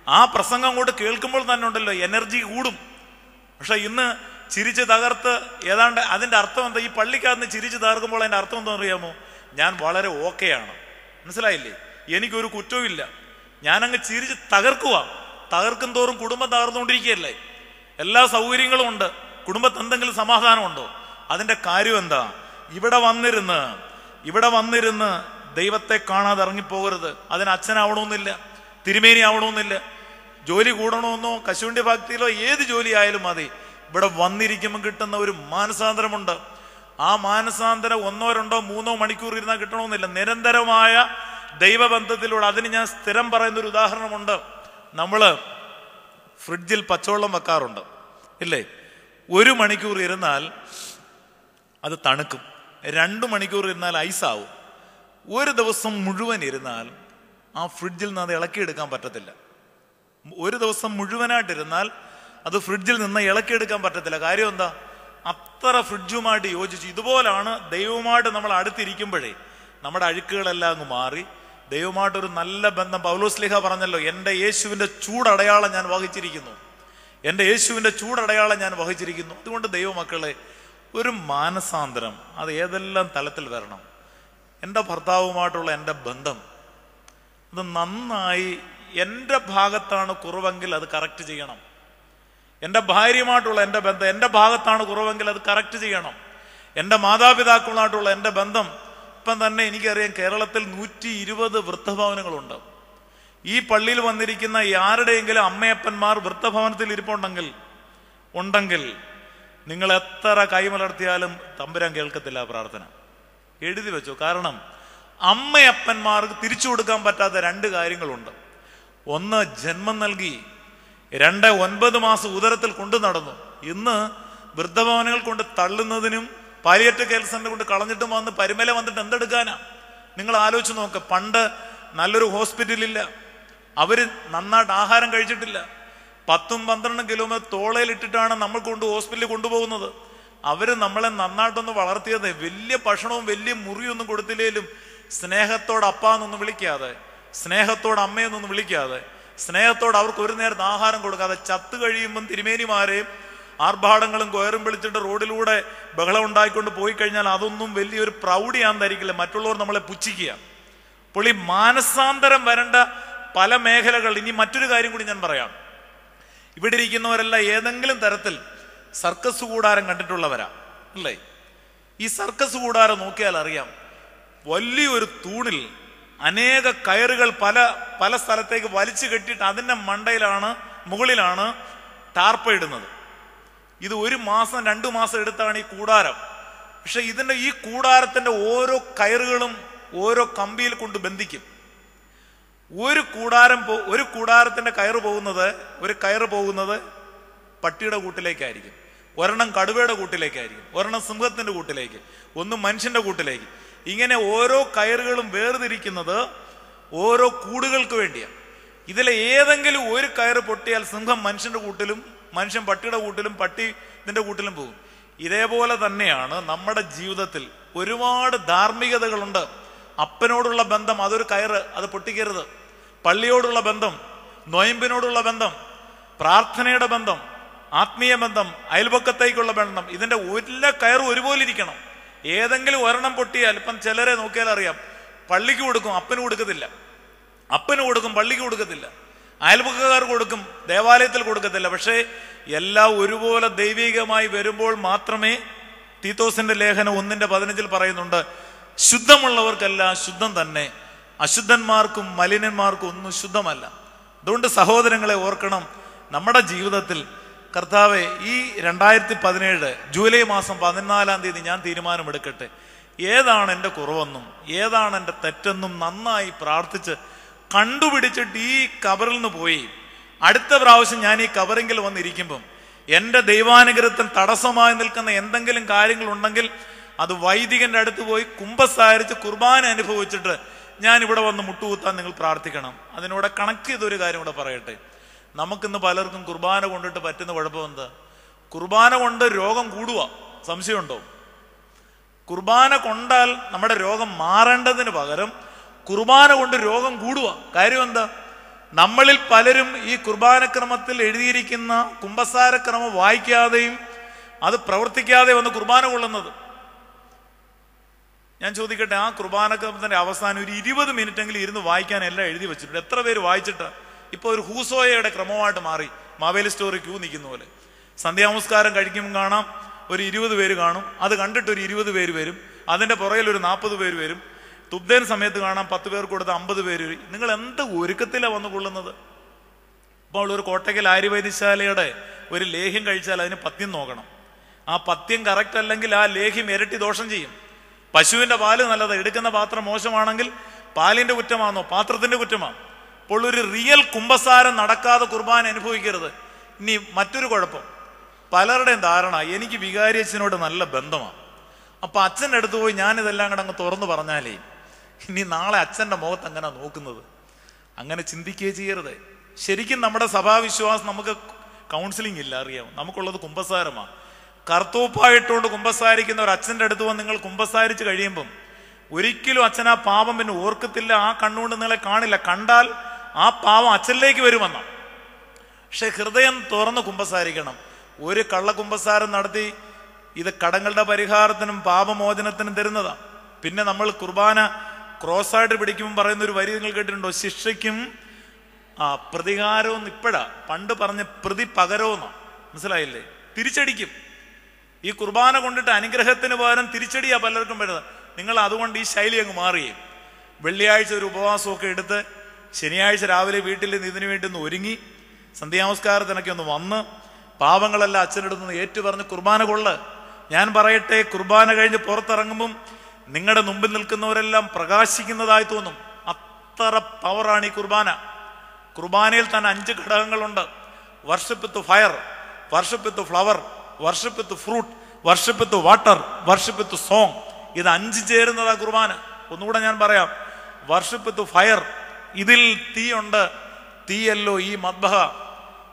ആ പ്രസംഗം കൂടെ കേൾക്കുമ്പോൾ തന്നെ ഉണ്ടല്ലോ എനർജി കൂടും. പക്ഷെ ഇന്ന് ചിരിച്ച് തകർത്ത് ഏതാണ്ട് അതിന്റെ അർത്ഥം എന്താ? ഈ പള്ളിക്കകത്ത് ചിരിച്ച് തകർക്കുമ്പോൾ അതിന്റെ അർത്ഥം എന്താ അറിയാമോ? ഞാൻ വളരെ ഓക്കെയാണ്. മനസ്സിലായില്ലേ? എനിക്കൊരു കുറ്റവുമില്ല ഞാനങ്ങ് ചിരിച്ച് തകർക്കുക തകർക്കും തോറും കുടുംബം തകർന്നുകൊണ്ടിരിക്കുകയല്ലേ? എല്ലാ സൗകര്യങ്ങളും ഉണ്ട്. കുടുംബത്ത് എന്തെങ്കിലും സമാധാനമുണ്ടോ? അതിന്റെ കാര്യം എന്താ? ഇവിടെ വന്നിരുന്ന് ഇവിടെ വന്നിരുന്ന് ദൈവത്തെ കാണാതെ ഇറങ്ങിപ്പോകരുത്. അതിന് അച്ഛനാവണമെന്നില്ല തിരുമേനി ആവണമെന്നില്ല ജോലി കൂടണമെന്നോ കശുവണ്ടി ഭക്തിയിലോ ഏത് ജോലി ആയാലും മതി. ഇവിടെ വന്നിരിക്കുമ്പോൾ കിട്ടുന്ന ഒരു മാനസാന്തരമുണ്ട്. ആ മാനസാന്തരം ഒന്നോ രണ്ടോ മൂന്നോ മണിക്കൂർ ഇരുന്നാൽ കിട്ടണമെന്നില്ല നിരന്തരമായ ദൈവബന്ധത്തിലൂടെ അതിന് ഞാൻ സ്ഥിരം പറയുന്ന ഒരു ഉദാഹരണമുണ്ട്. നമ്മൾ ഫ്രിഡ്ജിൽ പച്ചവെള്ളം വെക്കാറുണ്ട്. ഇല്ലേ? ഒരു മണിക്കൂർ ഇരുന്നാൽ അത് തണുക്കും. രണ്ട് മണിക്കൂർ ഇരുന്നാൽ ഐസാവും. ഒരു ദിവസം മുഴുവൻ ഇരുന്നാൽ ആ ഫ്രിഡ്ജിൽ നിന്ന് അത് ഇളക്കിയെടുക്കാൻ പറ്റത്തില്ല. ഒരു ദിവസം മുഴുവനായിട്ടിരുന്നാൽ അത് ഫ്രിഡ്ജിൽ നിന്ന് ഇളക്കിയെടുക്കാൻ പറ്റത്തില്ല. കാര്യം എന്താ? അത്ര ഫ്രിഡ്ജുമായിട്ട് യോജിച്ചു ഇതുപോലാണ് ദൈവവുമായിട്ട് നമ്മൾ അടുത്തിരിക്കുമ്പോഴേ നമ്മുടെ അഴുക്കുകളെല്ലാം അങ്ങ് മാറി. ദൈവമായിട്ടൊരു നല്ല ബന്ധം പൗലോസ്ലിഹ പറഞ്ഞല്ലോ എന്റെ യേശുവിന്റെ ചൂടടയാളം ഞാൻ വഹിച്ചിരിക്കുന്നു. എന്റെ യേശുവിന്റെ ചൂടടയാളം ഞാൻ വഹിച്ചിരിക്കുന്നു. അതുകൊണ്ട് ദൈവമക്കളെ ഒരു മാനസാന്തരം അത് ഏതെല്ലാം തലത്തിൽ വരണം? എന്റെ ഭർത്താവുമായിട്ടുള്ള എന്റെ ബന്ധം അത് നന്നായി എന്റെ ഭാഗത്താണ് കുറവെങ്കിൽ അത് കറക്റ്റ് ചെയ്യണം. എന്റെ ഭാര്യയുമായിട്ടുള്ള എന്റെ ബന്ധം എന്റെ ഭാഗത്താണ് കുറവെങ്കിൽ അത് കറക്റ്റ് ചെയ്യണം. എന്റെ മാതാപിതാക്കളുമായിട്ടുള്ള എന്റെ ബന്ധം ഇപ്പം തന്നെ എനിക്കറിയാം കേരളത്തിൽ നൂറ്റി ഇരുപത് വൃദ്ധഭവനങ്ങളുണ്ട്. ഈ പള്ളിയിൽ വന്നിരിക്കുന്ന ആരുടെയെങ്കിലും അമ്മയപ്പന്മാർ വൃദ്ധഭവനത്തിൽ ഇരിപ്പുണ്ടെങ്കിൽ ഉണ്ടെങ്കിൽ നിങ്ങൾ എത്ര കൈമലർത്തിയാലും തമ്പുരാൻ കേൾക്കത്തില്ല പ്രാർത്ഥന. എഴുതി വെച്ചു. കാരണം അമ്മയപ്പന്മാർക്ക് തിരിച്ചു കൊടുക്കാൻ പറ്റാത്ത രണ്ട് കാര്യങ്ങളുണ്ട്. ഒന്ന് ജന്മം നൽകി രണ്ട് ഒൻപത് മാസം ഉദരത്തിൽ കൊണ്ടു നടന്നു. ഇന്ന് വൃദ്ധഭവനങ്ങൾ കൊണ്ട് തള്ളുന്നതിനും പാലിയറ്റ് കെയർ സെന്റർ കൊണ്ട് കളഞ്ഞിട്ടും വന്ന് പരിമല വന്നിട്ട് എന്തെടുക്കാനാ? നിങ്ങൾ ആലോചിച്ച് നോക്ക് പണ്ട് നല്ലൊരു ഹോസ്പിറ്റലില്ല അവർ നന്നായിട്ട് ആഹാരം കഴിച്ചിട്ടില്ല. പത്തും പന്ത്രണ്ടും കിലോമീറ്റർ തോളയിലിട്ടിട്ടാണ് നമ്മൾ കൊണ്ട് ഹോസ്പിറ്റലിൽ കൊണ്ടുപോകുന്നത്. അവർ നമ്മളെ നന്നായിട്ടൊന്ന് വളർത്തിയത് വലിയ ഭക്ഷണവും വലിയ മുറിയൊന്നും കൊടുത്തില്ലേലും സ്നേഹത്തോട് അപ്പാന്നൊന്നും വിളിക്കാതെ സ്നേഹത്തോട് അമ്മയെന്നൊന്നും വിളിക്കാതെ സ്നേഹത്തോട് അവർക്ക് ഒരു നേരത്തെ ആഹാരം കൊടുക്കാതെ ചത്തു കഴിയുമ്പം തിരുമേനിമാരെയും ആർഭാടങ്ങളും കൊയറും വിളിച്ചിട്ട് റോഡിലൂടെ ബഹളം ഉണ്ടായിക്കൊണ്ട് പോയി കഴിഞ്ഞാൽ അതൊന്നും വലിയൊരു പ്രൗഢിയാന്ന് ധരിക്കില്ല മറ്റുള്ളവർ നമ്മളെ പുച്ഛിക്കുക. ഈ മാനസാന്തരം വരേണ്ട പല മേഖലകൾ. ഇനി മറ്റൊരു കാര്യം കൂടി ഞാൻ പറയാം. ഇവിടെ ഇരിക്കുന്നവരെല്ലാം ഏതെങ്കിലും തരത്തിൽ സർക്കസ് കൂടാരം കണ്ടിട്ടുള്ളവരാ അല്ലേ? ഈ സർക്കസ് കൂടാരം നോക്കിയാൽ അറിയാം വലിയൊരു തൂണിൽ അനേക കയറുകൾ പല പല സ്ഥലത്തേക്ക് വലിച്ചു കെട്ടിയിട്ട് അതിന്റെ മണ്ടയിലാണ് മുകളിലാണ് ടാർപ്പ ഇടുന്നത്. ഇത് ഒരു മാസം രണ്ടു മാസം എടുത്താണ് ഈ കൂടാരം. പക്ഷെ ഇതിന്റെ ഈ കൂടാരത്തിന്റെ ഓരോ കയറുകളും ഓരോ കമ്പിയിൽ കൊണ്ട് ബന്ധിക്കും. ഒരു കൂടാരം പോ ഒരു കൂടാരത്തിന്റെ കയറ് പോകുന്നത് ഒരു കയറ് പോകുന്നത് പട്ടിയുടെ കൂട്ടിലേക്കായിരിക്കും. ഒരെണ്ണം കടുവയുടെ കൂട്ടിലേക്കായിരിക്കും. ഒരെണ്ണം സിംഹത്തിന്റെ കൂട്ടിലേക്ക്. ഒന്ന് മനുഷ്യന്റെ കൂട്ടിലേക്ക്. ഇങ്ങനെ ഓരോ കയറുകളും വേർതിരിക്കുന്നത് ഓരോ കൂടുകൾക്ക് വേണ്ടിയാണ് ഇതിലെ ഏതെങ്കിലും ഒരു കയറ് പൊട്ടിയാൽ സിംഹം മനുഷ്യന്റെ കൂട്ടിലും മനുഷ്യൻ പട്ടിയുടെ കൂട്ടിലും പട്ടി ഇതിന്റെ കൂട്ടിലും പോകും. ഇതേപോലെ തന്നെയാണ് നമ്മുടെ ജീവിതത്തിൽ ഒരുപാട് ധാർമ്മികതകളുണ്ട്. അപ്പനോടുള്ള ബന്ധം അതൊരു കയറ് അത് പൊട്ടിക്കരുത്. പള്ളിയോടുള്ള ബന്ധം നൊയമ്പിനോടുള്ള ബന്ധം പ്രാർത്ഥനയുടെ ബന്ധം ആത്മീയ ബന്ധം അയൽപക്കത്തേക്കുള്ള ബന്ധം ഇതിന്റെ എല്ലാ കയറും ഒരുപോലെ ഇരിക്കണം. ഏതെങ്കിലും ഒരെണ്ണം പൊട്ടിയാൽ ഇപ്പം ചിലരെ നോക്കിയാൽ അറിയാം പള്ളിക്ക് കൊടുക്കും അപ്പന് കൊടുക്കത്തില്ല. അപ്പന് കൊടുക്കും പള്ളിക്ക് കൊടുക്കത്തില്ല. അയൽപക്കക്കാർ കൊടുക്കും ദേവാലയത്തിൽ കൊടുക്കത്തില്ല. പക്ഷേ എല്ലാം ഒരുപോലെ ദൈവികമായി വരുമ്പോൾ മാത്രമേ തീത്തോസിന്റെ ലേഖനം ഒന്നിന്റെ പതിനഞ്ചിൽ പറയുന്നുണ്ട് ശുദ്ധമുള്ളവർക്കല്ല ശുദ്ധം തന്നെ. അശുദ്ധന്മാർക്കും മലിനന്മാർക്കും ഒന്നും ശുദ്ധമല്ല. അതുകൊണ്ട് സഹോദരങ്ങളെ ഓർക്കണം നമ്മുടെ ജീവിതത്തിൽ കർത്താവെ ഈ രണ്ടായിരത്തി പതിനേഴ് ജൂലൈ മാസം പതിനാലാം തീയതി ഞാൻ തീരുമാനമെടുക്കട്ടെ. ഏതാണ് എന്റെ കുറവെന്നും ഏതാണ് എന്റെ തെറ്റെന്നും നന്നായി പ്രാർത്ഥിച്ച് കണ്ടുപിടിച്ചിട്ട് ഈ കബറിൽ നിന്ന് പോയി. അടുത്ത പ്രാവശ്യം ഞാൻ ഈ കബറെങ്കിൽ വന്നിരിക്കുമ്പം എന്റെ ദൈവാനുഗ്രഹത്തിന് തടസ്സമായി നിൽക്കുന്ന എന്തെങ്കിലും കാര്യങ്ങൾ ഉണ്ടെങ്കിൽ അത് വൈദികന്റെ അടുത്ത് പോയി കുംഭസാരിച്ച് കുർബാന അനുഭവിച്ചിട്ട് ഞാൻ ഇവിടെ വന്ന് മുട്ടുകുത്താൻ നിങ്ങൾ പ്രാർത്ഥിക്കണം. അതിനോട് കണക്ട് ചെയ്തൊരു കാര്യം ഇവിടെ പറയട്ടെ. നമുക്കിന്ന് പലർക്കും കുർബാന കൊണ്ടിട്ട് പറ്റുന്ന കുഴപ്പം എന്ത് കുർബാന കൊണ്ട് രോഗം കൂടുക സംശയമുണ്ടോ? കുർബാന കൊണ്ടാൽ നമ്മുടെ രോഗം മാറേണ്ടതിന് പകരം കുർബാന കൊണ്ട് രോഗം കൂടുക കാര്യം എന്താ നമ്മളിൽ പലരും ഈ കുർബാനക്രമത്തിൽ എഴുതിയിരിക്കുന്ന കുംഭസാരക്രമം വായിക്കാതെയും അത് പ്രവർത്തിക്കാതെ വന്ന് കുർബാന കൊള്ളുന്നത്. ഞാൻ ചോദിക്കട്ടെ ആ കുർബാനക്രമത്തിന്റെ അവസാനം ഒരു ഇരുപത് മിനിറ്റ് എങ്കിലും ഇരുന്ന് വായിക്കാൻ എല്ലാം എഴുതി വെച്ചിട്ടുണ്ട്. എത്ര പേര് വായിച്ചിട്ട്? ഇപ്പൊ ഒരു ഹൂസോയയുടെ ക്രമമായിട്ട് മാറി. മാവേലി സ്റ്റോറി ക്യൂ നിൽക്കുന്ന പോലെ. സന്ധ്യാനമസ്കാരം കഴിക്കുമ്പോൾ കാണാം ഒരു ഇരുപത് പേര് കാണും. അത് കണ്ടിട്ട് ഒരു ഇരുപത് പേര് വരും. അതിന്റെ പുറകിൽ ഒരു നാൽപ്പത് പേര് വരും. തുബ്ദേൻ സമയത്ത് കാണാം പത്ത് പേർക്ക് കൊടുത്ത് അമ്പത് പേര് നിങ്ങൾ എന്ത് ഒരുക്കത്തിലാണ് വന്നു കൊള്ളുന്നത്? ഇപ്പോൾ ഒരു കോട്ടയ്ക്കൽ ആര്യവൈദ്യശാലയുടെ ഒരു ലേഹ്യം കഴിച്ചാൽ അതിന് പത്യം നോക്കണം. ആ പത്യം കറക്റ്റ് അല്ലെങ്കിൽ ആ ലേഹ്യം ഇരട്ടി ദോഷം ചെയ്യും. പശുവിന്റെ പാൽ നല്ലതാണ് എടുക്കുന്ന പാത്രം മോശമാണെങ്കിൽ പാലിന്റെ കുറ്റമാണോ പാത്രത്തിന്റെ കുറ്റമാണ് അപ്പോൾ ഒരു റിയൽ കുംഭസാരം നടക്കാതെ കുർബാന അനുഭവിക്കരുത്. ഇനി മറ്റൊരു കുഴപ്പം. പലരുടെയും ധാരണ എനിക്ക് വികാരി അച്ഛനോട് നല്ല ബന്ധമാണ്. അപ്പൊ അച്ഛന്റെ അടുത്ത് പോയി ഞാനിതെല്ലാം കൂടെ അങ്ങ് തുറന്നു പറഞ്ഞാലേ ഇനി നാളെ അച്ഛന്റെ മുഖത്ത് അങ്ങനെ നോക്കുന്നത്? അങ്ങനെ ചിന്തിക്കുകയേ ചെയ്യരുത്. ശരിക്കും നമ്മുടെ സഭാവിശ്വാസം നമുക്ക് കൗൺസിലിംഗ് ഇല്ല അറിയാം നമുക്കുള്ളത് കുമ്പസാരമാണ് കർത്തൂപ്പായിട്ടുകൊണ്ട് കുമ്പസാരിക്കുന്ന ഒരു അച്ഛന്റെ അടുത്ത് വന്ന് നിങ്ങൾ കുമ്പസാരിച്ച് കഴിയുമ്പം ഒരിക്കലും അച്ഛൻ ആ പാപം പിന്നെ ഓർക്കത്തില്ല ആ കണ്ണുകൊണ്ട് നിങ്ങളെ കാണില്ല. കണ്ടാൽ ആ പാവം അച്ഛനിലേക്ക് വരുമെന്ന. പക്ഷെ ഹൃദയം തുറന്ന് കുമ്പസാരിക്കണം. ഒരു കള്ള കുമ്പസാരം നടത്തി ഇത് കടങ്ങളുടെ പരിഹാരത്തിനും പാപമോചനത്തിനും തരുന്നതാണ് പിന്നെ നമ്മൾ കുർബാന ക്രോസായിട്ട് പിടിക്കുമ്പോൾ പറയുന്ന ഒരു വരി നിങ്ങൾ കേട്ടിട്ടുണ്ടോ? ശിക്ഷയ്ക്കും ആ പ്രതികാരവും ഇപ്പോഴാ. പണ്ട് പറഞ്ഞ പ്രതി പകരവുമെന്നാണ് മനസ്സിലായില്ലേ? തിരിച്ചടിക്കും. ഈ കുർബാന കൊണ്ടിട്ട് അനുഗ്രഹത്തിന് പകരം തിരിച്ചടിയാ പലർക്കും വരുന്നത്. നിങ്ങൾ അതുകൊണ്ട് ഈ ശൈലി അങ്ങ് മാറിയേ. വെള്ളിയാഴ്ച ഒരു ഉപവാസമൊക്കെ എടുത്ത് ശനിയാഴ്ച രാവിലെ വീട്ടിൽ ഇതിനു വേണ്ടി ഒന്ന് ഒരുങ്ങി സന്ധ്യാനമസ്കാരത്തിനൊക്കെ ഒന്ന് വന്ന് പാവങ്ങളെല്ലാം അച്ഛനടുത്ത് ഏറ്റു പറഞ്ഞ് കുർബാന കൊള്ള്. ഞാൻ പറയട്ടെ കുർബാന കഴിഞ്ഞ് പുറത്തിറങ്ങുമ്പം നിങ്ങളുടെ മുമ്പിൽ നിൽക്കുന്നവരെല്ലാം പ്രകാശിക്കുന്നതായി തോന്നും. അത്ര പവറാണ് ഈ കുർബാന. കുർബാനയിൽ തന്നെ അഞ്ച് ഘടകങ്ങളുണ്ട്. Worship with fire worship with flower worship with fruit worship with water worship with song ഇത് അഞ്ച് ചേരുന്നതാ കുർബാന. ഒന്നുകൂടെ ഞാൻ പറയാം. വർഷിപ്പ് വിത്ത് ഫയർ ഇതിൽ തീയുണ്ട് തീയല്ലോ ഈ മദ്ബഹ.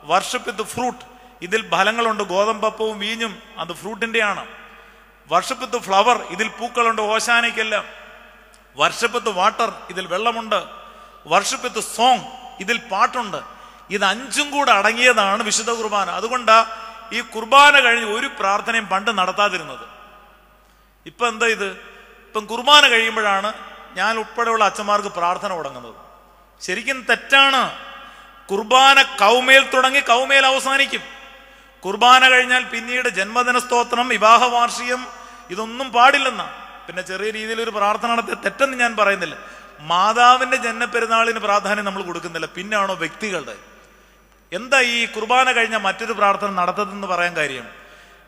വർഷിപ്പ് ഇത് ഫ്രൂട്ട് ഇതിൽ ഫലങ്ങളുണ്ട് ഗോതമ്പപ്പവും വീഞ്ഞും അത് ഫ്രൂട്ടിന്റെയാണ് വർഷപ്പത്ത് ഫ്ലവർ ഇതിൽ പൂക്കളുണ്ട് ഓശാനയ്ക്കെല്ലാം. വർഷപ്പത്ത് വാട്ടർ ഇതിൽ വെള്ളമുണ്ട്. വർഷപ്പത്ത് സോങ് ഇതിൽ പാട്ടുണ്ട്. ഇത് അഞ്ചും കൂടെ അടങ്ങിയതാണ് വിശുദ്ധ കുർബാന. അതുകൊണ്ടാ ഈ കുർബാന കഴിഞ്ഞ് ഒരു പ്രാർത്ഥനയും പണ്ട് നടത്താതിരുന്നത്. ഇപ്പം എന്താ ഇത്? ഇപ്പം കുർബാന കഴിയുമ്പോഴാണ് ഞാൻ ഉൾപ്പെടെയുള്ള അച്ഛന്മാർക്ക് പ്രാർത്ഥന തുടങ്ങുന്നത്. ശരിക്കും തെറ്റാണ്. കുർബാന കൗമേൽ തുടങ്ങി കൗമേൽ അവസാനിക്കും. കുർബാന കഴിഞ്ഞാൽ പിന്നീട് ജന്മദിന സ്തോത്രം വിവാഹ വാർഷികം ഇതൊന്നും പാടില്ലെന്നാ. പിന്നെ ചെറിയ രീതിയിൽ ഒരു പ്രാർത്ഥന നടത്തിയ തെറ്റെന്ന് ഞാൻ പറയുന്നില്ല. മാതാവിന്റെ ജന്മപ്പെരുന്നാളിന് പ്രാധാന്യം നമ്മൾ കൊടുക്കുന്നില്ല. പിന്നാണോ വ്യക്തികളുടെ. എന്താ ഈ കുർബാന കഴിഞ്ഞ മറ്റൊരു പ്രാർത്ഥന നടത്തതെന്ന് പറയാൻ കാര്യം?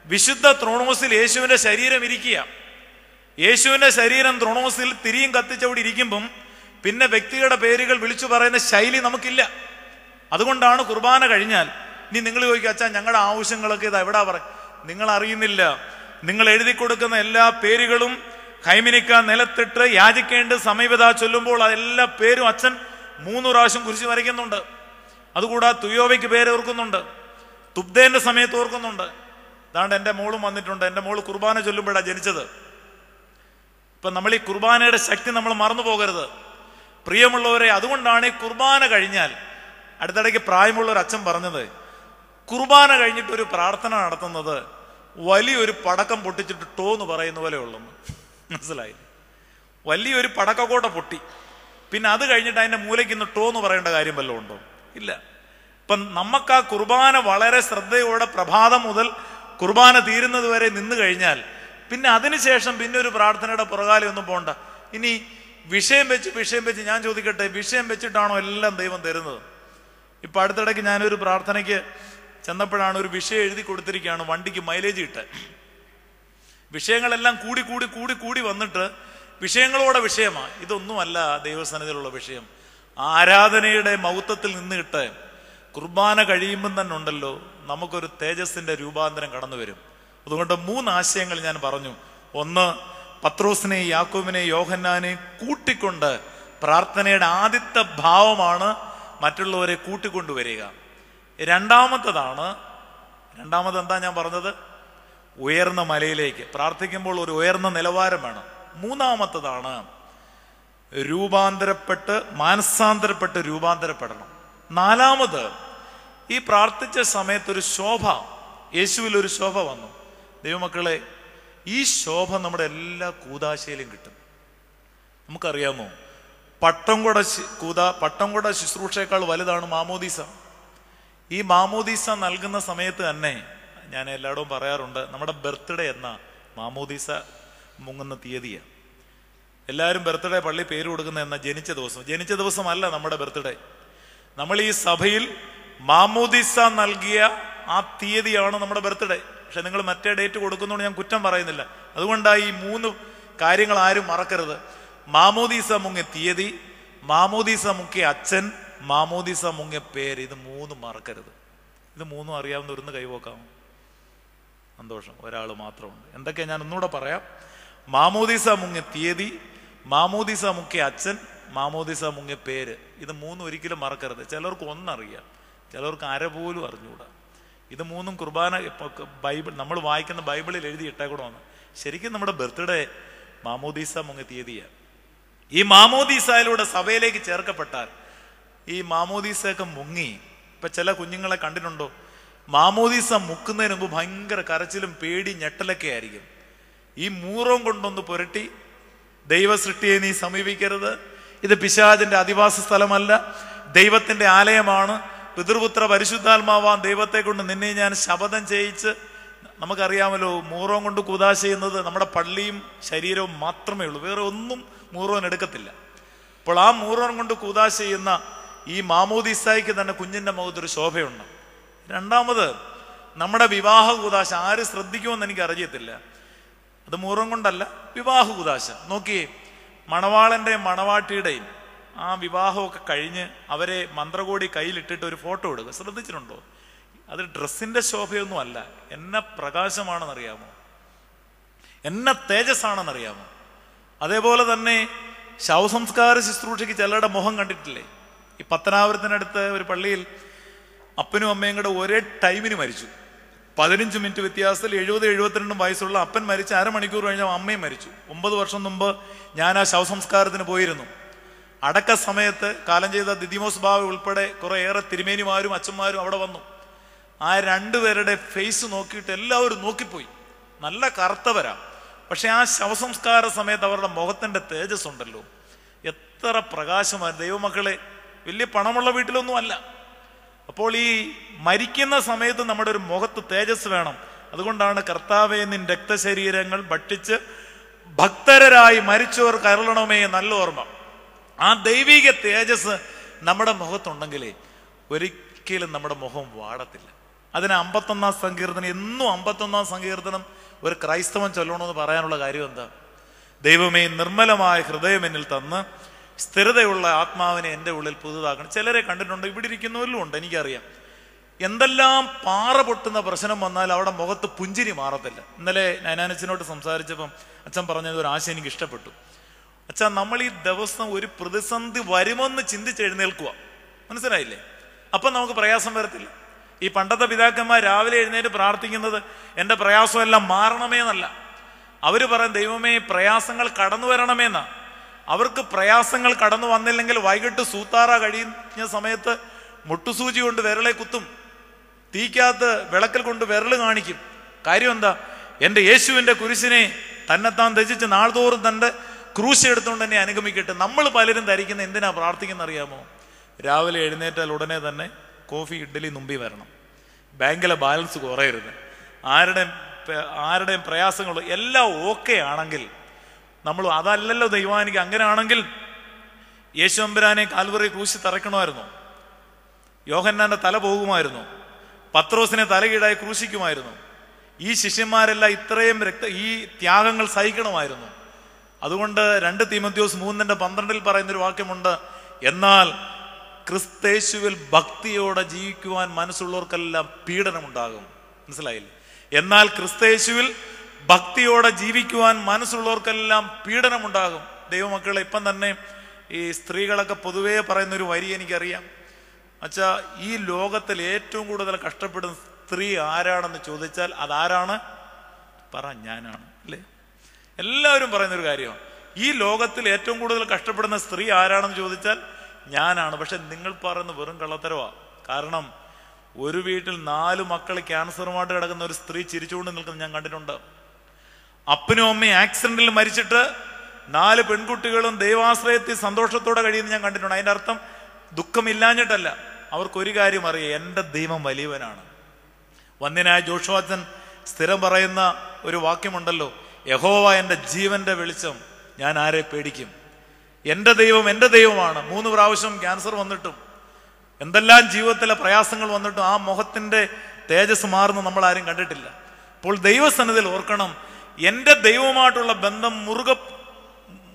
വിശുദ്ധ ത്രോണോസിൽ യേശുവിന്റെ ശരീരം ഇരിക്കുക യേശുവിന്റെ ശരീരം ത്രോണോസിൽ തിരിയും കത്തിച്ചവിടെ ഇരിക്കുമ്പം പിന്നെ വ്യക്തികളുടെ പേരുകൾ വിളിച്ചു പറയുന്ന ശൈലി നമുക്കില്ല. അതുകൊണ്ടാണ് കുർബാന കഴിഞ്ഞാൽ ഇനി നിങ്ങൾ ചോദിക്കുക അച്ഛാ ഞങ്ങളുടെ ആവശ്യങ്ങളൊക്കെ ഇതാ എവിടാ പറ നിങ്ങൾ അറിയുന്നില്ല നിങ്ങൾ എഴുതി കൊടുക്കുന്ന എല്ലാ പേരുകളും കൈമിനിക്ക നിലത്തിട്ട് യാചിക്കേണ്ട സമീപത ചൊല്ലുമ്പോൾ അതെല്ലാ പേരും അച്ഛൻ മൂന്ന് പ്രാവശ്യം കുരിശ് വരയ്ക്കുന്നുണ്ട്. അതുകൂടാതെ തുയോവയ്ക്ക് പേര് ഓർക്കുന്നുണ്ട് തുബ്ദേന്റെ സമയത്ത് ഓർക്കുന്നുണ്ട്. അതാണ്ട് എന്റെ മോളും വന്നിട്ടുണ്ട്. എന്റെ മോൾ കുർബാന ചൊല്ലുമ്പോഴാണ് ജനിച്ചത്. ഇപ്പൊ നമ്മൾ ഈ കുർബാനയുടെ ശക്തി നമ്മൾ മറന്നു പോകരുത്. പ്രിയമുള്ളവരെ അതുകൊണ്ടാണ് കുർബാന കഴിഞ്ഞാൽ അടുത്തിടയ്ക്ക് പ്രായമുള്ള ഒരു അച്ഛൻ പറഞ്ഞത് കുർബാന കഴിഞ്ഞിട്ട് ഒരു പ്രാർത്ഥന നടത്തുന്നത് വലിയൊരു പടക്കം പൊട്ടിച്ചിട്ട് ടോ എന്ന് പറയുന്ന പോലെ ഉള്ളു. മനസ്സിലായി? വലിയൊരു പടക്കക്കോട്ട പൊട്ടി. പിന്നെ അത് കഴിഞ്ഞിട്ട് അതിന്റെ മൂലയ്ക്ക് ഇന്ന് ടോ എന്ന് പറയേണ്ട കാര്യം വല്ലതും ഉണ്ടോ? ഇല്ല. ഇപ്പം നമുക്ക് ആ കുർബാന വളരെ ശ്രദ്ധയോടെ പ്രഭാതം മുതൽ കുർബാന തീരുന്നത് വരെ നിന്ന് കഴിഞ്ഞാൽ പിന്നെ അതിനുശേഷം പിന്നെ ഒരു പ്രാർത്ഥനയുടെ പുറകാലം ഒന്നും പോണ്ട. ഇനി വിഷയം വെച്ച് വിഷയം വെച്ച് ഞാൻ ചോദിക്കട്ടെ വിഷയം വെച്ചിട്ടാണോ എല്ലാം ദൈവം തരുന്നത്? ഇപ്പൊ അടുത്തിടയ്ക്ക് ഞാനൊരു പ്രാർത്ഥനയ്ക്ക് ചെന്നപ്പോഴാണ് ഒരു വിഷയം എഴുതി കൊടുത്തിരിക്കുകയാണ് വണ്ടിക്ക് മൈലേജ് ഇട്ട് വിഷയങ്ങളെല്ലാം കൂടി കൂടി കൂടി കൂടി വന്നിട്ട് വിഷയങ്ങളോടെ വിഷയമാണ് ഇതൊന്നുമല്ല ദൈവസന്നിധിയിലുള്ള വിഷയം. ആരാധനയുടെ മൗത്വത്തിൽ നിന്നിട്ട് കുർബാന കഴിയുമ്പം തന്നെ ഉണ്ടല്ലോ നമുക്കൊരു തേജസ്സിന്റെ രൂപാന്തരം കടന്നു വരും അതുകൊണ്ട് മൂന്ന് ആശയങ്ങൾ ഞാൻ പറഞ്ഞു. ഒന്ന് പത്രോസിനെ യാക്കോബിനെ യോഹന്നാനെ കൂട്ടിക്കൊണ്ട് പ്രാർത്ഥനയുടെ ആദ്യത്തെ ഭാവമാണ് മറ്റുള്ളവരെ കൂട്ടിക്കൊണ്ടുവരിക. രണ്ടാമത്തതാണ് രണ്ടാമത് എന്താ ഞാൻ പറഞ്ഞത്? ഉയർന്ന മലയിലേക്ക്. പ്രാർത്ഥിക്കുമ്പോൾ ഒരു ഉയർന്ന നിലവാരം വേണം. മൂന്നാമത്തതാണ് രൂപാന്തരപ്പെട്ട് മാനസാന്തരപ്പെട്ട് രൂപാന്തരപ്പെടണം. നാലാമത് ഈ പ്രാർത്ഥിച്ച സമയത്ത് ഒരു ശോഭ യേശുവിൽ ഒരു ശോഭ വന്നു. ദൈവമക്കളെ ഈ ശോഭ നമ്മുടെ എല്ലാ കൂതാശയിലും കിട്ടും. നമുക്കറിയാമോ? പട്ടംകൊട ശി- കൂത പട്ടംകൊട ശുശ്രൂഷയേക്കാൾ വലുതാണ് മാമോദീസ. ഈ മാമോദീസ നൽകുന്ന സമയത്ത് തന്നെ ഞാൻ എല്ലായിടവും പറയാറുണ്ട് നമ്മുടെ ബർത്ത്ഡേ എന്ന മാമോദീസ മുങ്ങുന്ന തീയതിയാണ് എല്ലാവരും ബർത്ത്ഡേ പള്ളി പേര് കൊടുക്കുന്ന എന്ന ജനിച്ച ദിവസം. ജനിച്ച ദിവസമല്ല നമ്മുടെ ബർത്ത്ഡേ. നമ്മൾ ഈ സഭയിൽ മാമോദിസ നൽകിയ ആ തീയതിയാണ് നമ്മുടെ ബർത്ത്ഡേ. പക്ഷെ നിങ്ങൾ മറ്റേ ഡേറ്റ് കൊടുക്കുന്നതുകൊണ്ട് ഞാൻ കുറ്റം പറയുന്നില്ല. അതുകൊണ്ടാണ് ഈ മൂന്ന് കാര്യങ്ങൾ ആരും മറക്കരുത്. മാമോദീസ മുങ്ങിയ തീയതി മാമോദീസ മുക്കിയ അച്ഛൻ മാമോദീസ മുങ്ങിയ പേര്. ഇത് മൂന്നും മറക്കരുത്. ഇത് മൂന്നും അറിയാവുന്ന ഒരുന്ന് കൈപോക്കാമോ സന്തോഷം. ഒരാൾ മാത്രമുണ്ട്. എന്തൊക്കെയാ ഞാൻ ഒന്നുകൂടെ പറയാം. മാമോദീസ മുങ്ങിയ തീയതി മാമോദീസ മുക്കിയ അച്ഛൻ മാമോദീസ മുങ്ങിയ പേര്. ഇത് മൂന്നും ഒരിക്കലും മറക്കരുത്. ചിലർക്ക് ഒന്നറിയാം. ചിലർക്ക് അര പോലും അറിഞ്ഞുകൂടാ. ഇത് മൂന്നും കുർബാന ബൈബിൾ നമ്മൾ വായിക്കുന്ന ബൈബിളിൽ എഴുതി ഇട്ടേക്കൂടാന്ന്. ശരിക്കും നമ്മുടെ ബർത്ത്ഡേ മാമോദീസ മുങ്ങ തീയതിയാണ് ഈ മാമോദീസയിലൂടെ സഭയിലേക്ക് ചേർക്കപ്പെട്ടാൽ ഈ മാമോദീസയൊക്കെ മുങ്ങി. ഇപ്പൊ ചില കുഞ്ഞുങ്ങളെ കണ്ടിട്ടുണ്ടോ? മാമോദീസ മുക്കുന്നതിന് മുമ്പ് ഭയങ്കര കരച്ചിലും പേടി ഞെട്ടലൊക്കെ ആയിരിക്കും. ഈ മൂറം കൊണ്ടൊന്ന് പുരട്ടി ദൈവ സൃഷ്ടിയെ നീ സമീപിക്കരുത്. ഇത് പിശാചിന്റെ അധിവാസ സ്ഥലമല്ല. ദൈവത്തിന്റെ ആലയമാണ്. പിതൃപുത്ര പരിശുദ്ധാത്മാവാൻ ദൈവത്തെ കൊണ്ട് നിന്നെ ഞാൻ ശപഥം ചെയ്യിച്ച് നമുക്കറിയാമല്ലോ മൂറോം കൊണ്ട് കുതാ ചെയ്യുന്നത് നമ്മുടെ പള്ളിയും ശരീരവും മാത്രമേ ഉള്ളൂ. വേറെ ഒന്നും മൂറോൻ എടുക്കത്തില്ല. അപ്പോൾ ആ മൂറോൻ കൊണ്ട് കുതാ ചെയ്യുന്ന ഈ മാമോദിസായിക്ക് തന്നെ കുഞ്ഞിന്റെ മുഖത്തൊരു ശോഭയുണ്ട്. രണ്ടാമത് നമ്മുടെ വിവാഹ കുതാശ ആര് ശ്രദ്ധിക്കുമെന്ന് എനിക്ക് അറിയത്തില്ല. അത് മൂറം കൊണ്ടല്ല വിവാഹ കുതാശ നോക്കിയേ മണവാളന്റെയും മണവാട്ടിയുടെയും ആ വിവാഹമൊക്കെ കഴിഞ്ഞ് അവരെ മന്ത്രകോടി കയ്യിലിട്ടിട്ട് ഒരു ഫോട്ടോ എടുക്കുക ശ്രദ്ധിച്ചിട്ടുണ്ടോ? അത് ഡ്രസ്സിന്റെ ശോഭയൊന്നും അല്ല. എന്നെ പ്രകാശമാണെന്നറിയാമോ? എന്നെ തേജസ്സാണെന്നറിയാമോ? അതേപോലെ തന്നെ ശവസംസ്കാര ശുശ്രൂഷയ്ക്ക് ചിലരുടെ മുഖം കണ്ടിട്ടില്ലേ? ഈ പത്തനാപുരത്തിനടുത്ത് ഒരു പള്ളിയിൽ അപ്പനും അമ്മയും കൂടെ ഒരേ ടൈമിന് മരിച്ചു. പതിനഞ്ച് മിനിറ്റ് വ്യത്യാസത്തിൽ എഴുപത് എഴുപത്തിരണ്ടും വയസ്സുള്ള അപ്പൻ മരിച്ച് അരമണിക്കൂർ കഴിഞ്ഞ അമ്മയും മരിച്ചു. ഒമ്പത് വർഷം മുമ്പ് ഞാൻ ആ ശവസംസ്കാരത്തിന് പോയിരുന്നു. അടക്ക സമയത്ത് കാലം ചെയ്ത ദിദിമോസ് ബാവ ഉൾപ്പെടെ കുറെ ഏറെ തിരുമേനിമാരും അച്ഛന്മാരും അവിടെ വന്നു. ആ രണ്ടുപേരുടെ ഫേസ് നോക്കിയിട്ട് എല്ലാവരും നോക്കിപ്പോയി. നല്ല കറുത്തവരാ. പക്ഷെ ആ ശവസംസ്കാര സമയത്ത് അവരുടെ മുഖത്തിന്റെ തേജസ് ഉണ്ടല്ലോ. എത്ര പ്രകാശമാണ് ദൈവമക്കളെ വലിയ പണമുള്ള വീട്ടിലൊന്നും അല്ല. അപ്പോൾ ഈ മരിക്കുന്ന സമയത്ത് നമ്മുടെ ഒരു മുഖത്ത് തേജസ് വേണം. അതുകൊണ്ടാണ് കർത്താവെ നിൻ രക്തശരീരങ്ങൾ ഭക്ഷിച്ച് ഭക്തരായി മരിച്ചവർ കരളണമേ നല്ല ഓർമ്മ. ആ ദൈവിക തേജസ് നമ്മുടെ മുഖത്തുണ്ടെങ്കിലേ ഒരിക്കലും നമ്മുടെ മുഖം വാടത്തില്ല. അതിന് അമ്പത്തൊന്നാം സങ്കീർത്തനം എന്നും അമ്പത്തൊന്നാം സങ്കീർത്തനം ഒരു ക്രൈസ്തവൻ ചൊല്ലണമെന്ന് പറയാനുള്ള കാര്യം എന്താ ദൈവമേ നിർമ്മലമായ ഹൃദയം എന്നിൽ തന്ന് സ്ഥിരതയുള്ള ആത്മാവിനെ എന്റെ ഉള്ളിൽ പുതുതാക്കണം. ചിലരെ കണ്ടിട്ടുണ്ട് ഇവിടെ ഇരിക്കുന്നവരിലും ഉണ്ട് എനിക്കറിയാം. എന്തെല്ലാം പാറ പൊട്ടുന്ന പ്രശ്നം വന്നാൽ അവിടെ മുഖത്ത് പുഞ്ചിരി മാറത്തില്ല. ഇന്നലെ നൈനാനച്ചനോട് സംസാരിച്ചപ്പം അച്ഛൻ പറഞ്ഞത് ഒരു ആശയം എനിക്ക് ഇഷ്ടപ്പെട്ടു അച്ഛാ നമ്മൾ ഈ ദിവസം ഒരു പ്രതിസന്ധി വരുമെന്ന് ചിന്തിച്ചെഴുന്നേൽക്കുക മനസ്സിലായില്ലേ? അപ്പം നമുക്ക് പ്രയാസം വരത്തില്ല. ഈ പണ്ടത്തെ പിതാക്കന്മാർ രാവിലെ എഴുന്നേറ്റ് പ്രാർത്ഥിക്കുന്നത് എന്റെ പ്രയാസമെല്ലാം മാറണമേ എന്നല്ല അവർ പറയും ദൈവമേ പ്രയാസങ്ങൾ കടന്നു വരണമേന്നാ. അവർക്ക് പ്രയാസങ്ങൾ കടന്നു വന്നില്ലെങ്കിൽ വൈകിട്ട് സൂത്താറ കഴിയുന്ന സമയത്ത് മുട്ടുസൂചി കൊണ്ട് വിരളെ കുത്തും. തീക്കകത്ത് വിളക്കൽ കൊണ്ട് വിരൽ കാണിക്കും. കാര്യം എന്താ? എന്റെ യേശുവിന്റെ കുരിശിനെ തന്നെത്താൻ ധരിച്ച് നാൾതോറും തന്റെ ക്രൂശ് എടുത്തുകൊണ്ട് തന്നെ അനുഗമിക്കട്ടെ. നമ്മൾ പലരും ധരിക്കുന്ന എന്തിനാ പ്രാർത്ഥിക്കുന്ന അറിയാമോ രാവിലെ എഴുന്നേറ്റാൽ ഉടനെ തന്നെ കോഫി ഇഡ്ഡലി നുമ്പി വരണം. ബാങ്കിലെ ബാലൻസ് കുറയരുത്. ആരുടെയും ആരുടെയും പ്രയാസങ്ങൾ എല്ലാം ഓക്കെ ആണെങ്കിൽ നമ്മൾ അതല്ലല്ലോ ദൈവാനിക്ക് അങ്ങനെ യേശു അമ്പരാനെ കാൽവറി ക്രൂശി തറയ്ക്കണമായിരുന്നു. യോഹന്നാന്റെ തല പോകുമായിരുന്നു. പത്രോസിനെ തലകീടായി ക്രൂശിക്കുമായിരുന്നു. ഈ ശിഷ്യന്മാരെല്ലാം ഇത്രയും രക്ത ഈ ത്യാഗങ്ങൾ സഹിക്കണമായിരുന്നു. അതുകൊണ്ട് രണ്ട് തീമത്യോസ് മൂന്നിന്റെ പന്ത്രണ്ടിൽ പറയുന്നൊരു വാക്യമുണ്ട് എന്നാൽ ക്രിസ്തേശുവിൽ ഭക്തിയോടെ ജീവിക്കുവാൻ മനസ്സുള്ളവർക്കെല്ലാം പീഡനമുണ്ടാകും. മനസ്സിലായില്ലേ? എന്നാൽ ക്രിസ്തേശുവിൽ ഭക്തിയോടെ ജീവിക്കുവാൻ മനസ്സുള്ളവർക്കെല്ലാം പീഡനമുണ്ടാകും. ദൈവമക്കളെ ഇപ്പം തന്നെ ഈ സ്ത്രീകളൊക്കെ പൊതുവേ പറയുന്നൊരു വരി എനിക്കറിയാം. അച്ഛാ ഈ ലോകത്തിൽ ഏറ്റവും കൂടുതൽ കഷ്ടപ്പെടുന്ന സ്ത്രീ ആരാണെന്ന് ചോദിച്ചാൽ അതാരാണ്? പറ ഞാനാണ്. എല്ലാവരും പറയുന്ന ഒരു കാര്യമാണ് ഈ ലോകത്തിൽ ഏറ്റവും കൂടുതൽ കഷ്ടപ്പെടുന്ന സ്ത്രീ ആരാണെന്ന് ചോദിച്ചാൽ ഞാനാണ്. പക്ഷെ നിങ്ങൾ പറയുന്ന വെറും കള്ളത്തരവാ. കാരണം ഒരു വീട്ടിൽ നാല് മക്കൾ ക്യാൻസറുമായിട്ട് കിടക്കുന്ന ഒരു സ്ത്രീ ചിരിച്ചുകൊണ്ട് നിൽക്കുന്നത് ഞാൻ കണ്ടിട്ടുണ്ട്. അപ്പനും അമ്മയും ആക്സിഡന്റിൽ മരിച്ചിട്ട് നാല് പെൺകുട്ടികളും ദൈവാശ്രയത്തിൽ സന്തോഷത്തോടെ കഴിയുന്ന ഞാൻ കണ്ടിട്ടുണ്ട്. അതിന്റെ അർത്ഥം ദുഃഖമില്ലാഞ്ഞിട്ടല്ല. അവർക്ക് ഒരു കാര്യം അറിയാം. എന്റെ ദൈവം വലിയവനാണ്. വന്യനായ ജോഷുവാച്ചൻ സ്ഥിരം പറയുന്ന ഒരു വാക്യമുണ്ടല്ലോ. യഹോവ എന്റെ ജീവന്റെ വെളിച്ചം ഞാൻ ആരെ പേടിക്കും? എന്റെ ദൈവം എന്റെ ദൈവമാണ്. മൂന്ന് പ്രാവശ്യം ക്യാൻസർ വന്നിട്ടും എന്തെല്ലാം ജീവിതത്തിലെ പ്രയാസങ്ങൾ വന്നിട്ടും ആ മുഖത്തിന്റെ തേജസ് മാറുന്ന നമ്മൾ ആരും കണ്ടിട്ടില്ല. അപ്പോൾ ദൈവസന്നിധിയിൽ ഓർക്കണം എന്റെ ദൈവമായിട്ടുള്ള ബന്ധം മുറുക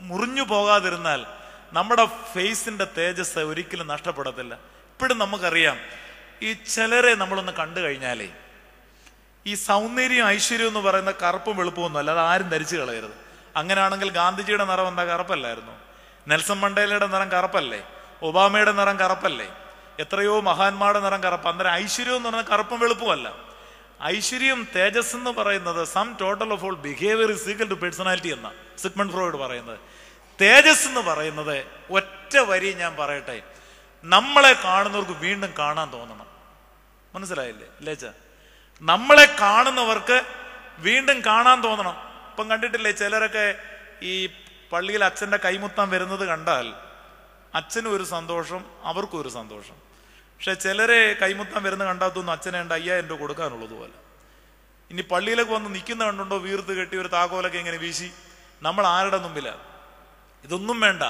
മുറിഞ്ഞു പോകാതിരുന്നാൽ നമ്മുടെ ഫേസിന്റെ തേജസ് ഒരിക്കലും നഷ്ടപ്പെടത്തില്ല. ഇപ്പോഴും നമുക്കറിയാം ഈ ചിലരെ നമ്മളൊന്ന് കണ്ടു കഴിഞ്ഞാലേ ഈ സൗന്ദര്യം ഐശ്വര്യം എന്ന് പറയുന്ന കറുപ്പും വെളുപ്പമൊന്നും അല്ല. അത് ആരും ധരിച്ചു കളയരുത്. അങ്ങനെയാണെങ്കിൽ ഗാന്ധിജിയുടെ നിറം എന്താ? കറുപ്പല്ലായിരുന്നു. നെൽസൺ മണ്ടേലയുടെ നിറം കറുപ്പല്ലേ? ഒബാമയുടെ നിറം കറുപ്പല്ലേ? എത്രയോ മഹാന്മാരുടെ നിറം കറുപ്പ്. അന്നേരം ഐശ്വര്യം എന്ന് പറഞ്ഞാൽ കറുപ്പും വെളുപ്പുമല്ല ഐശ്വര്യം തേജസ് എന്ന് പറയുന്നത് sum total of all behaviour is equal to personality എന്ന സിഗ്മൺ ഫ്രോയിഡ് പറയുന്നത്. തേജസ് എന്ന് പറയുന്നത് ഒറ്റ വരി ഞാൻ പറയട്ടെ. നമ്മളെ കാണുന്നവർക്ക് വീണ്ടും കാണാൻ തോന്നണം. മനസ്സിലായില്ലേ? ലേച്ച നമ്മളെ കാണുന്നവർക്ക് വീണ്ടും കാണാൻ തോന്നണം. ഇപ്പം കണ്ടിട്ടില്ലേ ചിലരൊക്കെ ഈ പള്ളിയിൽ അച്ഛന്റെ കൈമുത്താൻ വരുന്നത് കണ്ടാൽ അച്ഛനും ഒരു സന്തോഷം അവർക്കും ഒരു സന്തോഷം. പക്ഷെ ചിലരെ കൈമുത്താൻ വരുന്ന കണ്ടാത്തൊന്നും അച്ഛനെ ഉണ്ട് അയ്യായിരം രൂപ കൊടുക്കാനുള്ളത് പോലെ. ഇനി പള്ളിയിലൊക്കെ വന്ന് നിൽക്കുന്ന കണ്ടുണ്ടോ വീർത്ത് കെട്ടി ഒരു താക്കോലൊക്കെ ഇങ്ങനെ വീശി? നമ്മൾ ആരുടെ മുമ്പിലാണ് ഇതൊന്നും വേണ്ട.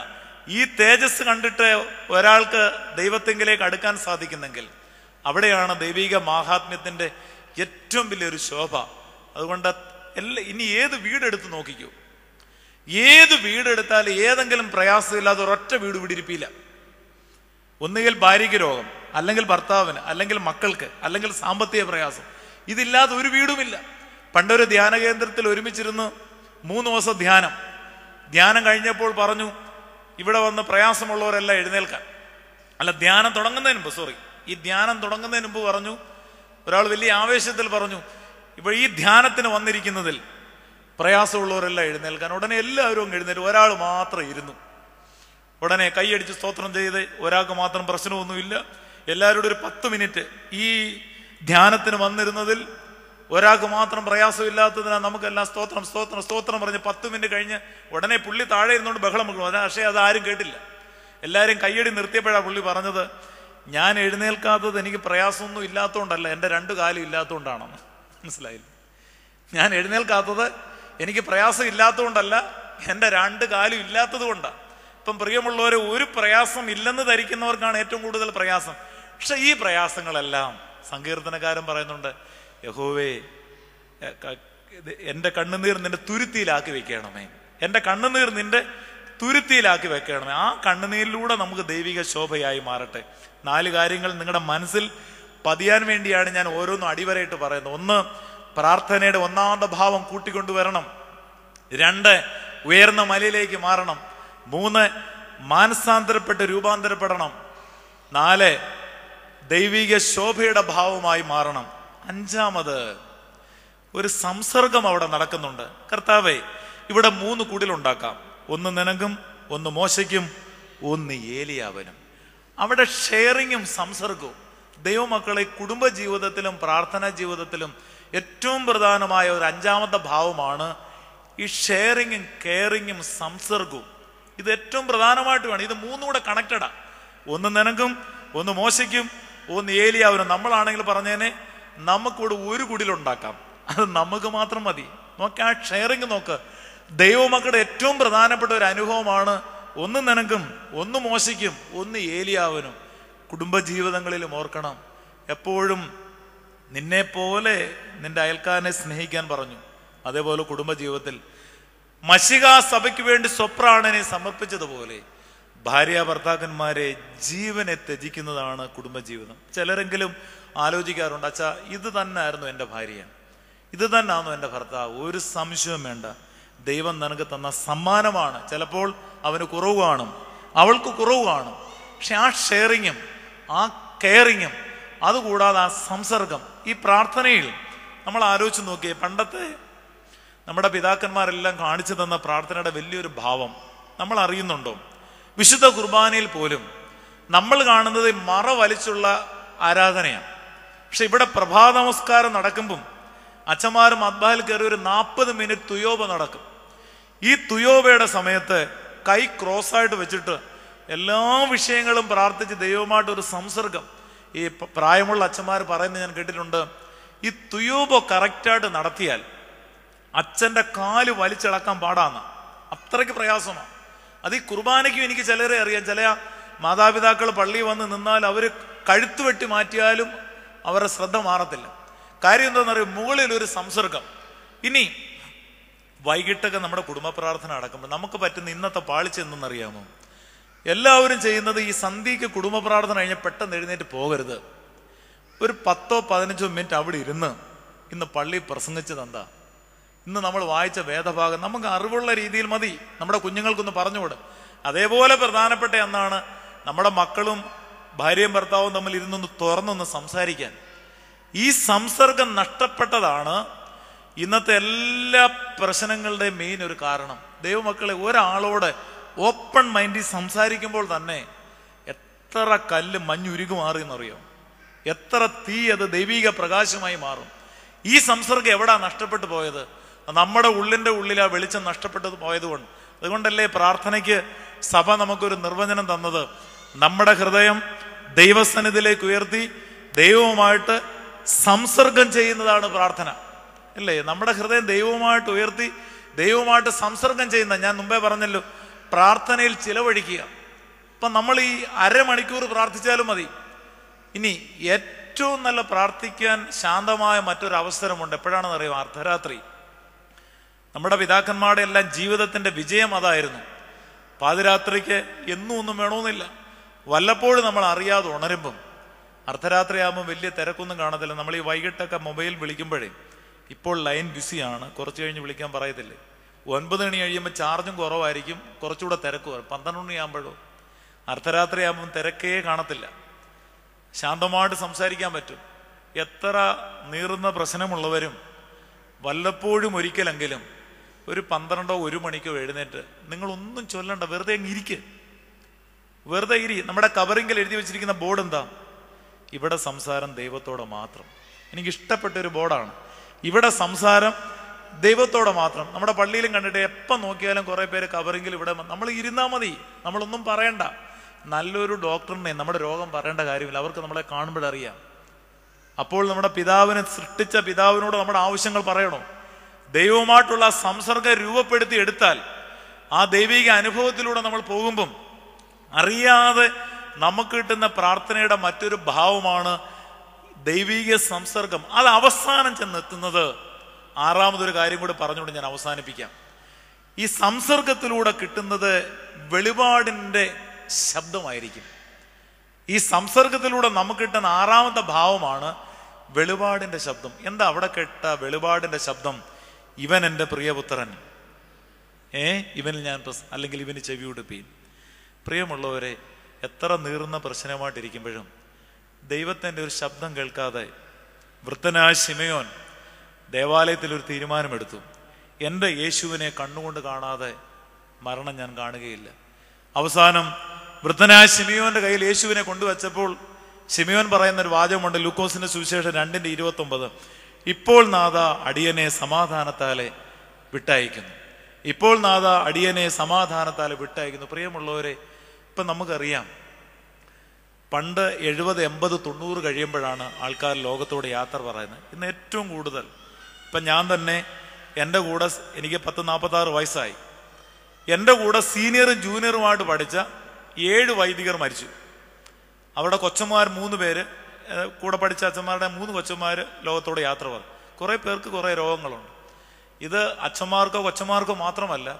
ഈ തേജസ് കണ്ടിട്ട് ഒരാൾക്ക് ദൈവത്തെങ്കിലേക്ക് അടുക്കാൻ സാധിക്കുന്നെങ്കിൽ അവിടെയാണ് ദൈവിക മാഹാത്മ്യത്തിന്റെ ഏറ്റവും വലിയൊരു ശോഭ. അതുകൊണ്ട് എല്ലാ ഇനി ഏത് വീടെടുത്ത് നോക്കിക്കൂ. ഏത് വീടെടുത്താൽ ഏതെങ്കിലും പ്രയാസമില്ലാതെ ഒരൊറ്റ വീട് പിടിരിപ്പില്ല ഒന്നുകിൽ ഭാര്യയ്ക്ക് രോഗം അല്ലെങ്കിൽ ഭർത്താവിന് അല്ലെങ്കിൽ മക്കൾക്ക് അല്ലെങ്കിൽ സാമ്പത്തിക പ്രയാസം. ഇതില്ലാതെ ഒരു വീടുമില്ല. പണ്ടൊരു ധ്യാന കേന്ദ്രത്തിൽ ഒരുമിച്ചിരുന്ന് മൂന്ന് ദിവസം ധ്യാനം. ധ്യാനം കഴിഞ്ഞപ്പോൾ പറഞ്ഞു ഇവിടെ വന്ന് പ്രയാസമുള്ളവരെല്ലാം എഴുന്നേൽക്കാൻ. അല്ല ധ്യാനം തുടങ്ങുന്നതിന് മുമ്പ് സോറി ഈ ധ്യാനം തുടങ്ങുന്നതിന് മുമ്പ് പറഞ്ഞു ഒരാൾ വലിയ ആവേശത്തിൽ പറഞ്ഞു ഇപ്പോൾ ഈ ധ്യാനത്തിന് വന്നിരിക്കുന്നതിൽ പ്രയാസമുള്ളവരെല്ലാം എഴുന്നേൽക്കാൻ ഉടനെ എല്ലാവരും എഴുന്നേറ്റ് ഒരാൾ മാത്രം ഇരുന്നു. ഉടനെ കൈയടിച്ച് സ്തോത്രം ചെയ്ത് ഒരാൾക്ക് മാത്രം പ്രശ്നമൊന്നുമില്ല. എല്ലാവരോടും ഒരു പത്ത് മിനിറ്റ് ഈ ധ്യാനത്തിന് വന്നിരുന്നതിൽ ഒരാൾക്ക് മാത്രം പ്രയാസമില്ലാത്തതിനാൽ നമുക്കെല്ലാം സ്തോത്രം സ്തോത്രം സ്തോത്രം പറഞ്ഞ് പത്ത് മിനിറ്റ് കഴിഞ്ഞ് ഉടനെ പുള്ളി താഴെ ഇരുന്നുകൊണ്ട് ബഹളം വെക്കണം പക്ഷേ അത് ആരും കേട്ടില്ല. എല്ലാവരും കൈയടി നിർത്തിയപ്പോഴാണ് പുള്ളി പറഞ്ഞത് ഞാൻ എഴുന്നേൽക്കാത്തത് എനിക്ക് പ്രയാസമൊന്നും ഇല്ലാത്തതുകൊണ്ടല്ല എന്റെ രണ്ട് കാലം ഇല്ലാത്തതുകൊണ്ടാണെന്ന് മനസ്സിലായില്ല? ഞാൻ എഴുന്നേൽക്കാത്തത് എനിക്ക് പ്രയാസം ഇല്ലാത്തതുകൊണ്ടല്ല എന്റെ രണ്ട് കാലും ഇല്ലാത്തത് കൊണ്ടാണ് ഇപ്പം പ്രിയമുള്ളവരെ ഒരു പ്രയാസം ഇല്ലെന്ന് ധരിക്കുന്നവർക്കാണ് ഏറ്റവും കൂടുതൽ പ്രയാസം. പക്ഷെ ഈ പ്രയാസങ്ങളെല്ലാം സങ്കീർത്തനക്കാരൻ പറയുന്നുണ്ട് യഹോവേ എന്റെ കണ്ണുനീർ നിന്റെ തുരുത്തിയിലാക്കി വെക്കണമേ. എന്റെ കണ്ണുനീർ നിന്റെ തുരുത്തിയിലാക്കി വെക്കണമേ. ആ കണ്ണുനീരിലൂടെ നമുക്ക് ദൈവിക ശോഭയായി മാറട്ടെ. നാല് കാര്യങ്ങൾ നിങ്ങളുടെ മനസ്സിൽ പതിയാൻ വേണ്ടിയാണ് ഞാൻ ഓരോന്നും അടിവരയിട്ട് പറയുന്നത്. ഒന്ന് പ്രാർത്ഥനയുടെ ഒന്നാമത്തെ ഭാവം കൂട്ടിക്കൊണ്ടുവരണം. രണ്ട് ഉയർന്ന മലയിലേക്ക് മാറണം. മൂന്ന് മാനസാന്തരപ്പെട്ട് രൂപാന്തരപ്പെടണം. നാല് ദൈവിക ശോഭയുടെ ഭാവമായി മാറണം. അഞ്ചാമത് ഒരു സംസർഗം അവിടെ നടക്കുന്നുണ്ട്. കർത്താവേ ഇവിടെ മൂന്ന് കുടിലുണ്ടാക്കാം. ഒന്ന് നിനക്കും ഒന്ന് മോശയ്ക്കും ഒന്ന് ഏലിയാവനും. അവിടെ ഷെയറിങ്ങും സംസർഗവും ദൈവമക്കളെ കുടുംബ ജീവിതത്തിലും പ്രാർത്ഥനാ ജീവിതത്തിലും ഏറ്റവും പ്രധാനമായ ഒരു അഞ്ചാമത്തെ ഭാവമാണ് ഈ ഷെയറിങ്ങും കെയറിങ്ങും സംസർഗവും. ഇത് ഏറ്റവും പ്രധാനമായിട്ട് പ്രധാനമായിട്ടുമാണ് ഇത് മൂന്നും കൂടെ കണക്റ്റഡാ. ഒന്ന് നിനക്കും ഒന്ന് മോശയ്ക്കും ഒന്ന് ഏലിയാവനും. നമ്മളാണെങ്കിൽ പറഞ്ഞേനെ നമുക്കിവിടെ ഒരു കുടിലുണ്ടാക്കാം അത് നമുക്ക് മാത്രം മതി. നോക്ക് ആ ഷെയറിങ് നോക്ക്. ദൈവമക്കളുടെ ഏറ്റവും പ്രധാനപ്പെട്ട ഒരു അനുഭവമാണ് ഒന്ന് നിനക്കും ഒന്ന് മോശിക്കും ഒന്ന് ഏലിയാവനും. കുടുംബജീവിതങ്ങളിലും ഓർക്കണം. എപ്പോഴും നിന്നെ പോലെ നിന്റെ അയൽക്കാരനെ സ്നേഹിക്കാൻ പറഞ്ഞു. അതേപോലെ കുടുംബജീവിതത്തിൽ. മഷിക സഭയ്ക്ക് വേണ്ടി സ്വപ്രാണനെ സമർപ്പിച്ചതുപോലെ ഭാര്യ ഭർത്താക്കന്മാരെ ജീവനെ ത്യജിക്കുന്നതാണ് കുടുംബജീവിതം. ചിലരെങ്കിലും ആലോചിക്കാറുണ്ട് അച്ഛാ ഇത് തന്നെ ആയിരുന്നു എന്റെ ഭാര്യ ഇത് തന്നെ ആണോ എന്റെ ഭർത്താവ്? ഒരു സംശയവും വേണ്ട. ദൈവം നിനക്ക് തന്ന സമ്മാനമാണ്. ചിലപ്പോൾ അവന് കുറവ് കാണും. അവൾക്ക് കുറവ് കാണും. പക്ഷെ ആ ഷെയറിങ്ങും ആ കെയറിങ്ങും അതുകൂടാതെ ആ സംസർഗം ഈ പ്രാർത്ഥനയിൽ നമ്മൾ ആലോചിച്ച് നോക്കിയേ പണ്ടത്തെ നമ്മുടെ പിതാക്കന്മാരെല്ലാം കാണിച്ചു തന്ന പ്രാർത്ഥനയുടെ വലിയൊരു ഭാവം നമ്മൾ അറിയുന്നുണ്ടോ? വിശുദ്ധ കുർബാനയിൽ പോലും നമ്മൾ കാണുന്നത് മറ വലിച്ചുള്ള ആരാധനയാണ്. പക്ഷെ ഇവിടെ പ്രഭാത നമസ്കാരം നടക്കുമ്പം അച്ഛന്മാരും അദ്ബാഹിൽ കയറി ഒരു നാൽപ്പത് മിനിറ്റ് തുയോബ നടക്കും. ഈ തുയോബയുടെ സമയത്ത് കൈ ക്രോസായിട്ട് വെച്ചിട്ട് എല്ലാ വിഷയങ്ങളും പ്രാർത്ഥിച്ച് ദൈവമായിട്ട് ഒരു സംസർഗം. ഈ പ്രായമുള്ള അച്ഛന്മാർ പറയുന്നത് ഞാൻ കേട്ടിട്ടുണ്ട്. ഈ തുയോബോ കറക്റ്റായിട്ട് നടത്തിയാൽ അച്ഛന്റെ കാൽ വലിച്ചിളക്കാൻ പാടാന്ന് അത്രയ്ക്ക് പ്രയാസമാണ്. അത് ഈ കുർബാനയ്ക്കും എനിക്ക് ചിലരെ അറിയാം. ചില മാതാപിതാക്കൾ പള്ളി വന്ന് നിന്നാൽ അവർ കഴുത്ത് വെട്ടി മാറ്റിയാലും അവരുടെ ശ്രദ്ധ മാറത്തില്ല. കാര്യം എന്താണെന്നറിയോ? മുകളിൽ ഒരു സംസർഗം. ഇനി വൈകിട്ടൊക്കെ നമ്മുടെ കുടുംബ പ്രാർത്ഥന അടക്കുമ്പോൾ നമുക്ക് പറ്റുന്ന ഇന്നത്തെ പാളിച്ച എന്തെന്നറിയാമോ? എല്ലാവരും ചെയ്യുന്നത് ഈ സന്ധ്യയ്ക്ക് കുടുംബ പ്രാർത്ഥന കഴിഞ്ഞ് പെട്ടെന്ന് എഴുന്നേറ്റ് പോകരുത്. ഒരു പത്തോ പതിനഞ്ചോ മിനിറ്റ് അവിടെ ഇരുന്ന് ഇന്ന് പള്ളി പ്രസംഗിച്ചത് എന്താ? ഇന്ന് നമ്മൾ വായിച്ച വേദഭാഗം നമുക്ക് അറിവുള്ള രീതിയിൽ മതി. നമ്മുടെ കുഞ്ഞുങ്ങൾക്കൊന്ന് പറഞ്ഞുകൂടെ? അതേപോലെ പ്രധാനപ്പെട്ട എന്നാണ് നമ്മുടെ മക്കളും ഭാര്യയും ഭർത്താവും തമ്മിൽ ഇരുന്നൊന്ന് തുറന്നൊന്ന് സംസാരിക്കാൻ. ഈ സംസർഗം നഷ്ടപ്പെട്ടതാണ് ഇന്നത്തെ എല്ലാ പ്രശ്നങ്ങളുടെയും മെയിൻ ഒരു കാരണം. ദൈവമക്കളെ ഒരാളോട് ഓപ്പൺ മൈൻഡിൽ സംസാരിക്കുമ്പോൾ തന്നെ എത്ര കല്ല് മഞ്ഞുരുകു മാറിയെന്നറിയോ? എത്ര തീ അത് ദൈവിക പ്രകാശമായി മാറും. ഈ സംസർഗം എവിടാ നഷ്ടപ്പെട്ടു പോയത്? നമ്മുടെ ഉള്ളിന്റെ ഉള്ളിൽ ആ വെളിച്ചം നഷ്ടപ്പെട്ടത് പോയതുകൊണ്ട്. അതുകൊണ്ടല്ലേ പ്രാർത്ഥനയ്ക്ക് സഭ നമുക്കൊരു നിർവചനം തന്നത്? നമ്മുടെ ഹൃദയം ദൈവസന്നിധിയിലേക്ക് ഉയർത്തി ദൈവവുമായിട്ട് സംസർഗം ചെയ്യുന്നതാണ് പ്രാർത്ഥന. അല്ലേ നമ്മുടെ ഹൃദയം ദൈവവുമായിട്ട് ഉയർത്തി ദൈവവുമായിട്ട് സംസർഗം ചെയ്യുന്ന ഞാൻ മുമ്പേ പറഞ്ഞല്ലോ പ്രാർത്ഥനയിൽ ചിലവഴിക്കുക. ഇപ്പൊ നമ്മൾ ഈ അരമണിക്കൂർ പ്രാർത്ഥിച്ചാലും മതി. ഇനി ഏറ്റവും നല്ല പ്രാർത്ഥിക്കാൻ ശാന്തമായ മറ്റൊരു അവസരമുണ്ട്. എപ്പോഴാണെന്ന് അറിയാം അർദ്ധരാത്രി. നമ്മുടെ പിതാക്കന്മാരുടെ എല്ലാം ജീവിതത്തിന്റെ വിജയം അതായിരുന്നു. പാതിരാത്രിക്ക് എന്നും ഒന്നും വേണമെന്നില്ല. വല്ലപ്പോഴും നമ്മൾ അറിയാതെ ഉണരുമ്പം. അർദ്ധരാത്രിയാകുമ്പോൾ വലിയ തിരക്കൊന്നും കാണത്തില്ല. നമ്മൾ ഈ വൈകിട്ടൊക്കെ മൊബൈൽ വിളിക്കുമ്പോഴേ ഇപ്പോൾ ലൈൻ ബിസിയാണ്. കുറച്ച് കഴിഞ്ഞ് വിളിക്കാൻ പറയത്തില്ലേ? ഒൻപത് മണി കഴിയുമ്പോൾ ചാർജും കുറവായിരിക്കും. കുറച്ചുകൂടെ തിരക്ക് വരും പന്ത്രണ്ട് മണിയാകുമ്പോഴോ? അർദ്ധരാത്രി ആകുമ്പം തിരക്കേ കാണത്തില്ല. ശാന്തമായിട്ട് സംസാരിക്കാൻ പറ്റും. എത്ര നീറുന്ന പ്രശ്നമുള്ളവരും വല്ലപ്പോഴും ഒരിക്കലെങ്കിലും ഒരു പന്ത്രണ്ടോ ഒരു മണിക്കോ എഴുന്നേറ്റ് നിങ്ങളൊന്നും ചൊല്ലണ്ട. വെറുതെ അങ്ങ് ഇരിക്ക്. വെറുതെ ഇരി. നമ്മുടെ കവറിങ്കിൽ എഴുതി വെച്ചിരിക്കുന്ന ബോർഡ് എന്താ? ഇവിടെ സംസാരം ദൈവത്തോടെ മാത്രം. എനിക്കിഷ്ടപ്പെട്ട ഒരു ബോർഡാണ്. ഇവിടെ സംസാരം ദൈവത്തോടെ മാത്രം. നമ്മുടെ പള്ളിയിലും കണ്ടിട്ട് എപ്പം നോക്കിയാലും കുറേ പേര് കവറിങ്ങിൽ ഇവിടെ നമ്മൾ ഇരുന്നാൽ മതി. നമ്മളൊന്നും പറയണ്ട. നല്ലൊരു ഡോക്ടറിനെ നമ്മുടെ രോഗം പറയേണ്ട കാര്യമില്ല. അവർക്ക് നമ്മളെ കാണുമ്പോഴറിയാം അപ്പോൾ നമ്മുടെ പിതാവിനെ സൃഷ്ടിച്ച പിതാവിനോട് നമ്മുടെ ആവശ്യങ്ങൾ പറയണോ. ദൈവവുമായിട്ടുള്ള സംസർഗം രൂപപ്പെടുത്തി എടുത്താൽ ആ ദൈവിക അനുഭവത്തിലൂടെ നമ്മൾ പോകുമ്പം അറിയാതെ നമുക്ക് കിട്ടുന്ന പ്രാർത്ഥനയുടെ മറ്റൊരു ഭാവമാണ് ദൈവിക സംസർഗം. അത് അവസാനം ചെന്നെത്തുന്നത് ആറാമതൊരു കാര്യം കൂടി പറഞ്ഞുകൊണ്ട് ഞാൻ അവസാനിപ്പിക്കാം. ഈ സംസർഗത്തിലൂടെ കിട്ടുന്നത് വെളിപാടിന്റെ ശബ്ദമായിരിക്കും. ഈ സംസർഗത്തിലൂടെ നമുക്ക് കിട്ടുന്ന ആറാമത്തെ ഭാവമാണ് വെളിപാടിന്റെ ശബ്ദം. എന്താ അവിടെ കേട്ട വെളിപാടിന്റെ ശബ്ദം? ഇവൻ എന്റെ പ്രിയപുത്രൻ. ഏ ഇവനിൽ ഞാൻ അല്ലെങ്കിൽ ഇവന് ചെവി ഉടുപ്പീൻ. പ്രിയമുള്ളവരെ എത്ര നീറുന്ന പ്രശ്നമായിട്ടിരിക്കുമ്പോഴും ദൈവത്തിന്റെ ഒരു ശബ്ദം കേൾക്കാതെ വൃത്തനായ ശിമയോൻ ദേവാലയത്തിൽ ഒരു തീരുമാനമെടുത്തു. എന്റെ യേശുവിനെ കണ്ണുകൊണ്ട് കാണാതെ മരണം ഞാൻ കാണുകയില്ല. അവസാനം വൃദ്ധനായ ശിമിയോന്റെ കയ്യിൽ യേശുവിനെ കൊണ്ടുവച്ചപ്പോൾ ശിമിയോൻ പറയുന്ന ഒരു വാചകമുണ്ട് ലൂക്കോസിന്റെ സുവിശേഷം രണ്ടിന്റെ ഇരുപത്തി ഒമ്പത് ഇപ്പോൾ നാഥ അടിയനെ സമാധാനത്താലെ വിട്ടയക്കുന്നു. ഇപ്പോൾ നാഥ അടിയനെ സമാധാനത്താലെ വിട്ടയക്കുന്നു. പ്രിയമുള്ളവരെ ഇപ്പം നമുക്കറിയാം പണ്ട് എഴുപത് എൺപത് തൊണ്ണൂറ് കഴിയുമ്പോഴാണ് ആൾക്കാർ ലോകത്തോട് യാത്ര പറയുന്നത്. ഇന്ന് ഏറ്റവും കൂടുതൽ. ഇപ്പം ഞാൻ തന്നെ എന്റെ കൂടെ എനിക്ക് പത്ത് നാൽപ്പത്താറ് വയസ്സായി. എന്റെ കൂടെ സീനിയറും ജൂനിയറുമായിട്ട് പഠിച്ച ഏഴ് വൈദികർ മരിച്ചു. അവിടെ കൊച്ചന്മാർ മൂന്ന് പേര് കൂടെ പഠിച്ച അച്ഛന്മാരുടെ മൂന്ന് കൊച്ചന്മാർ ലോകത്തോട് യാത്ര പറഞ്ഞു. കുറേ പേർക്ക് കുറേ രോഗങ്ങളുണ്ട്. ഇത് അച്ഛന്മാർക്കോ കൊച്ചന്മാർക്കോ മാത്രമല്ല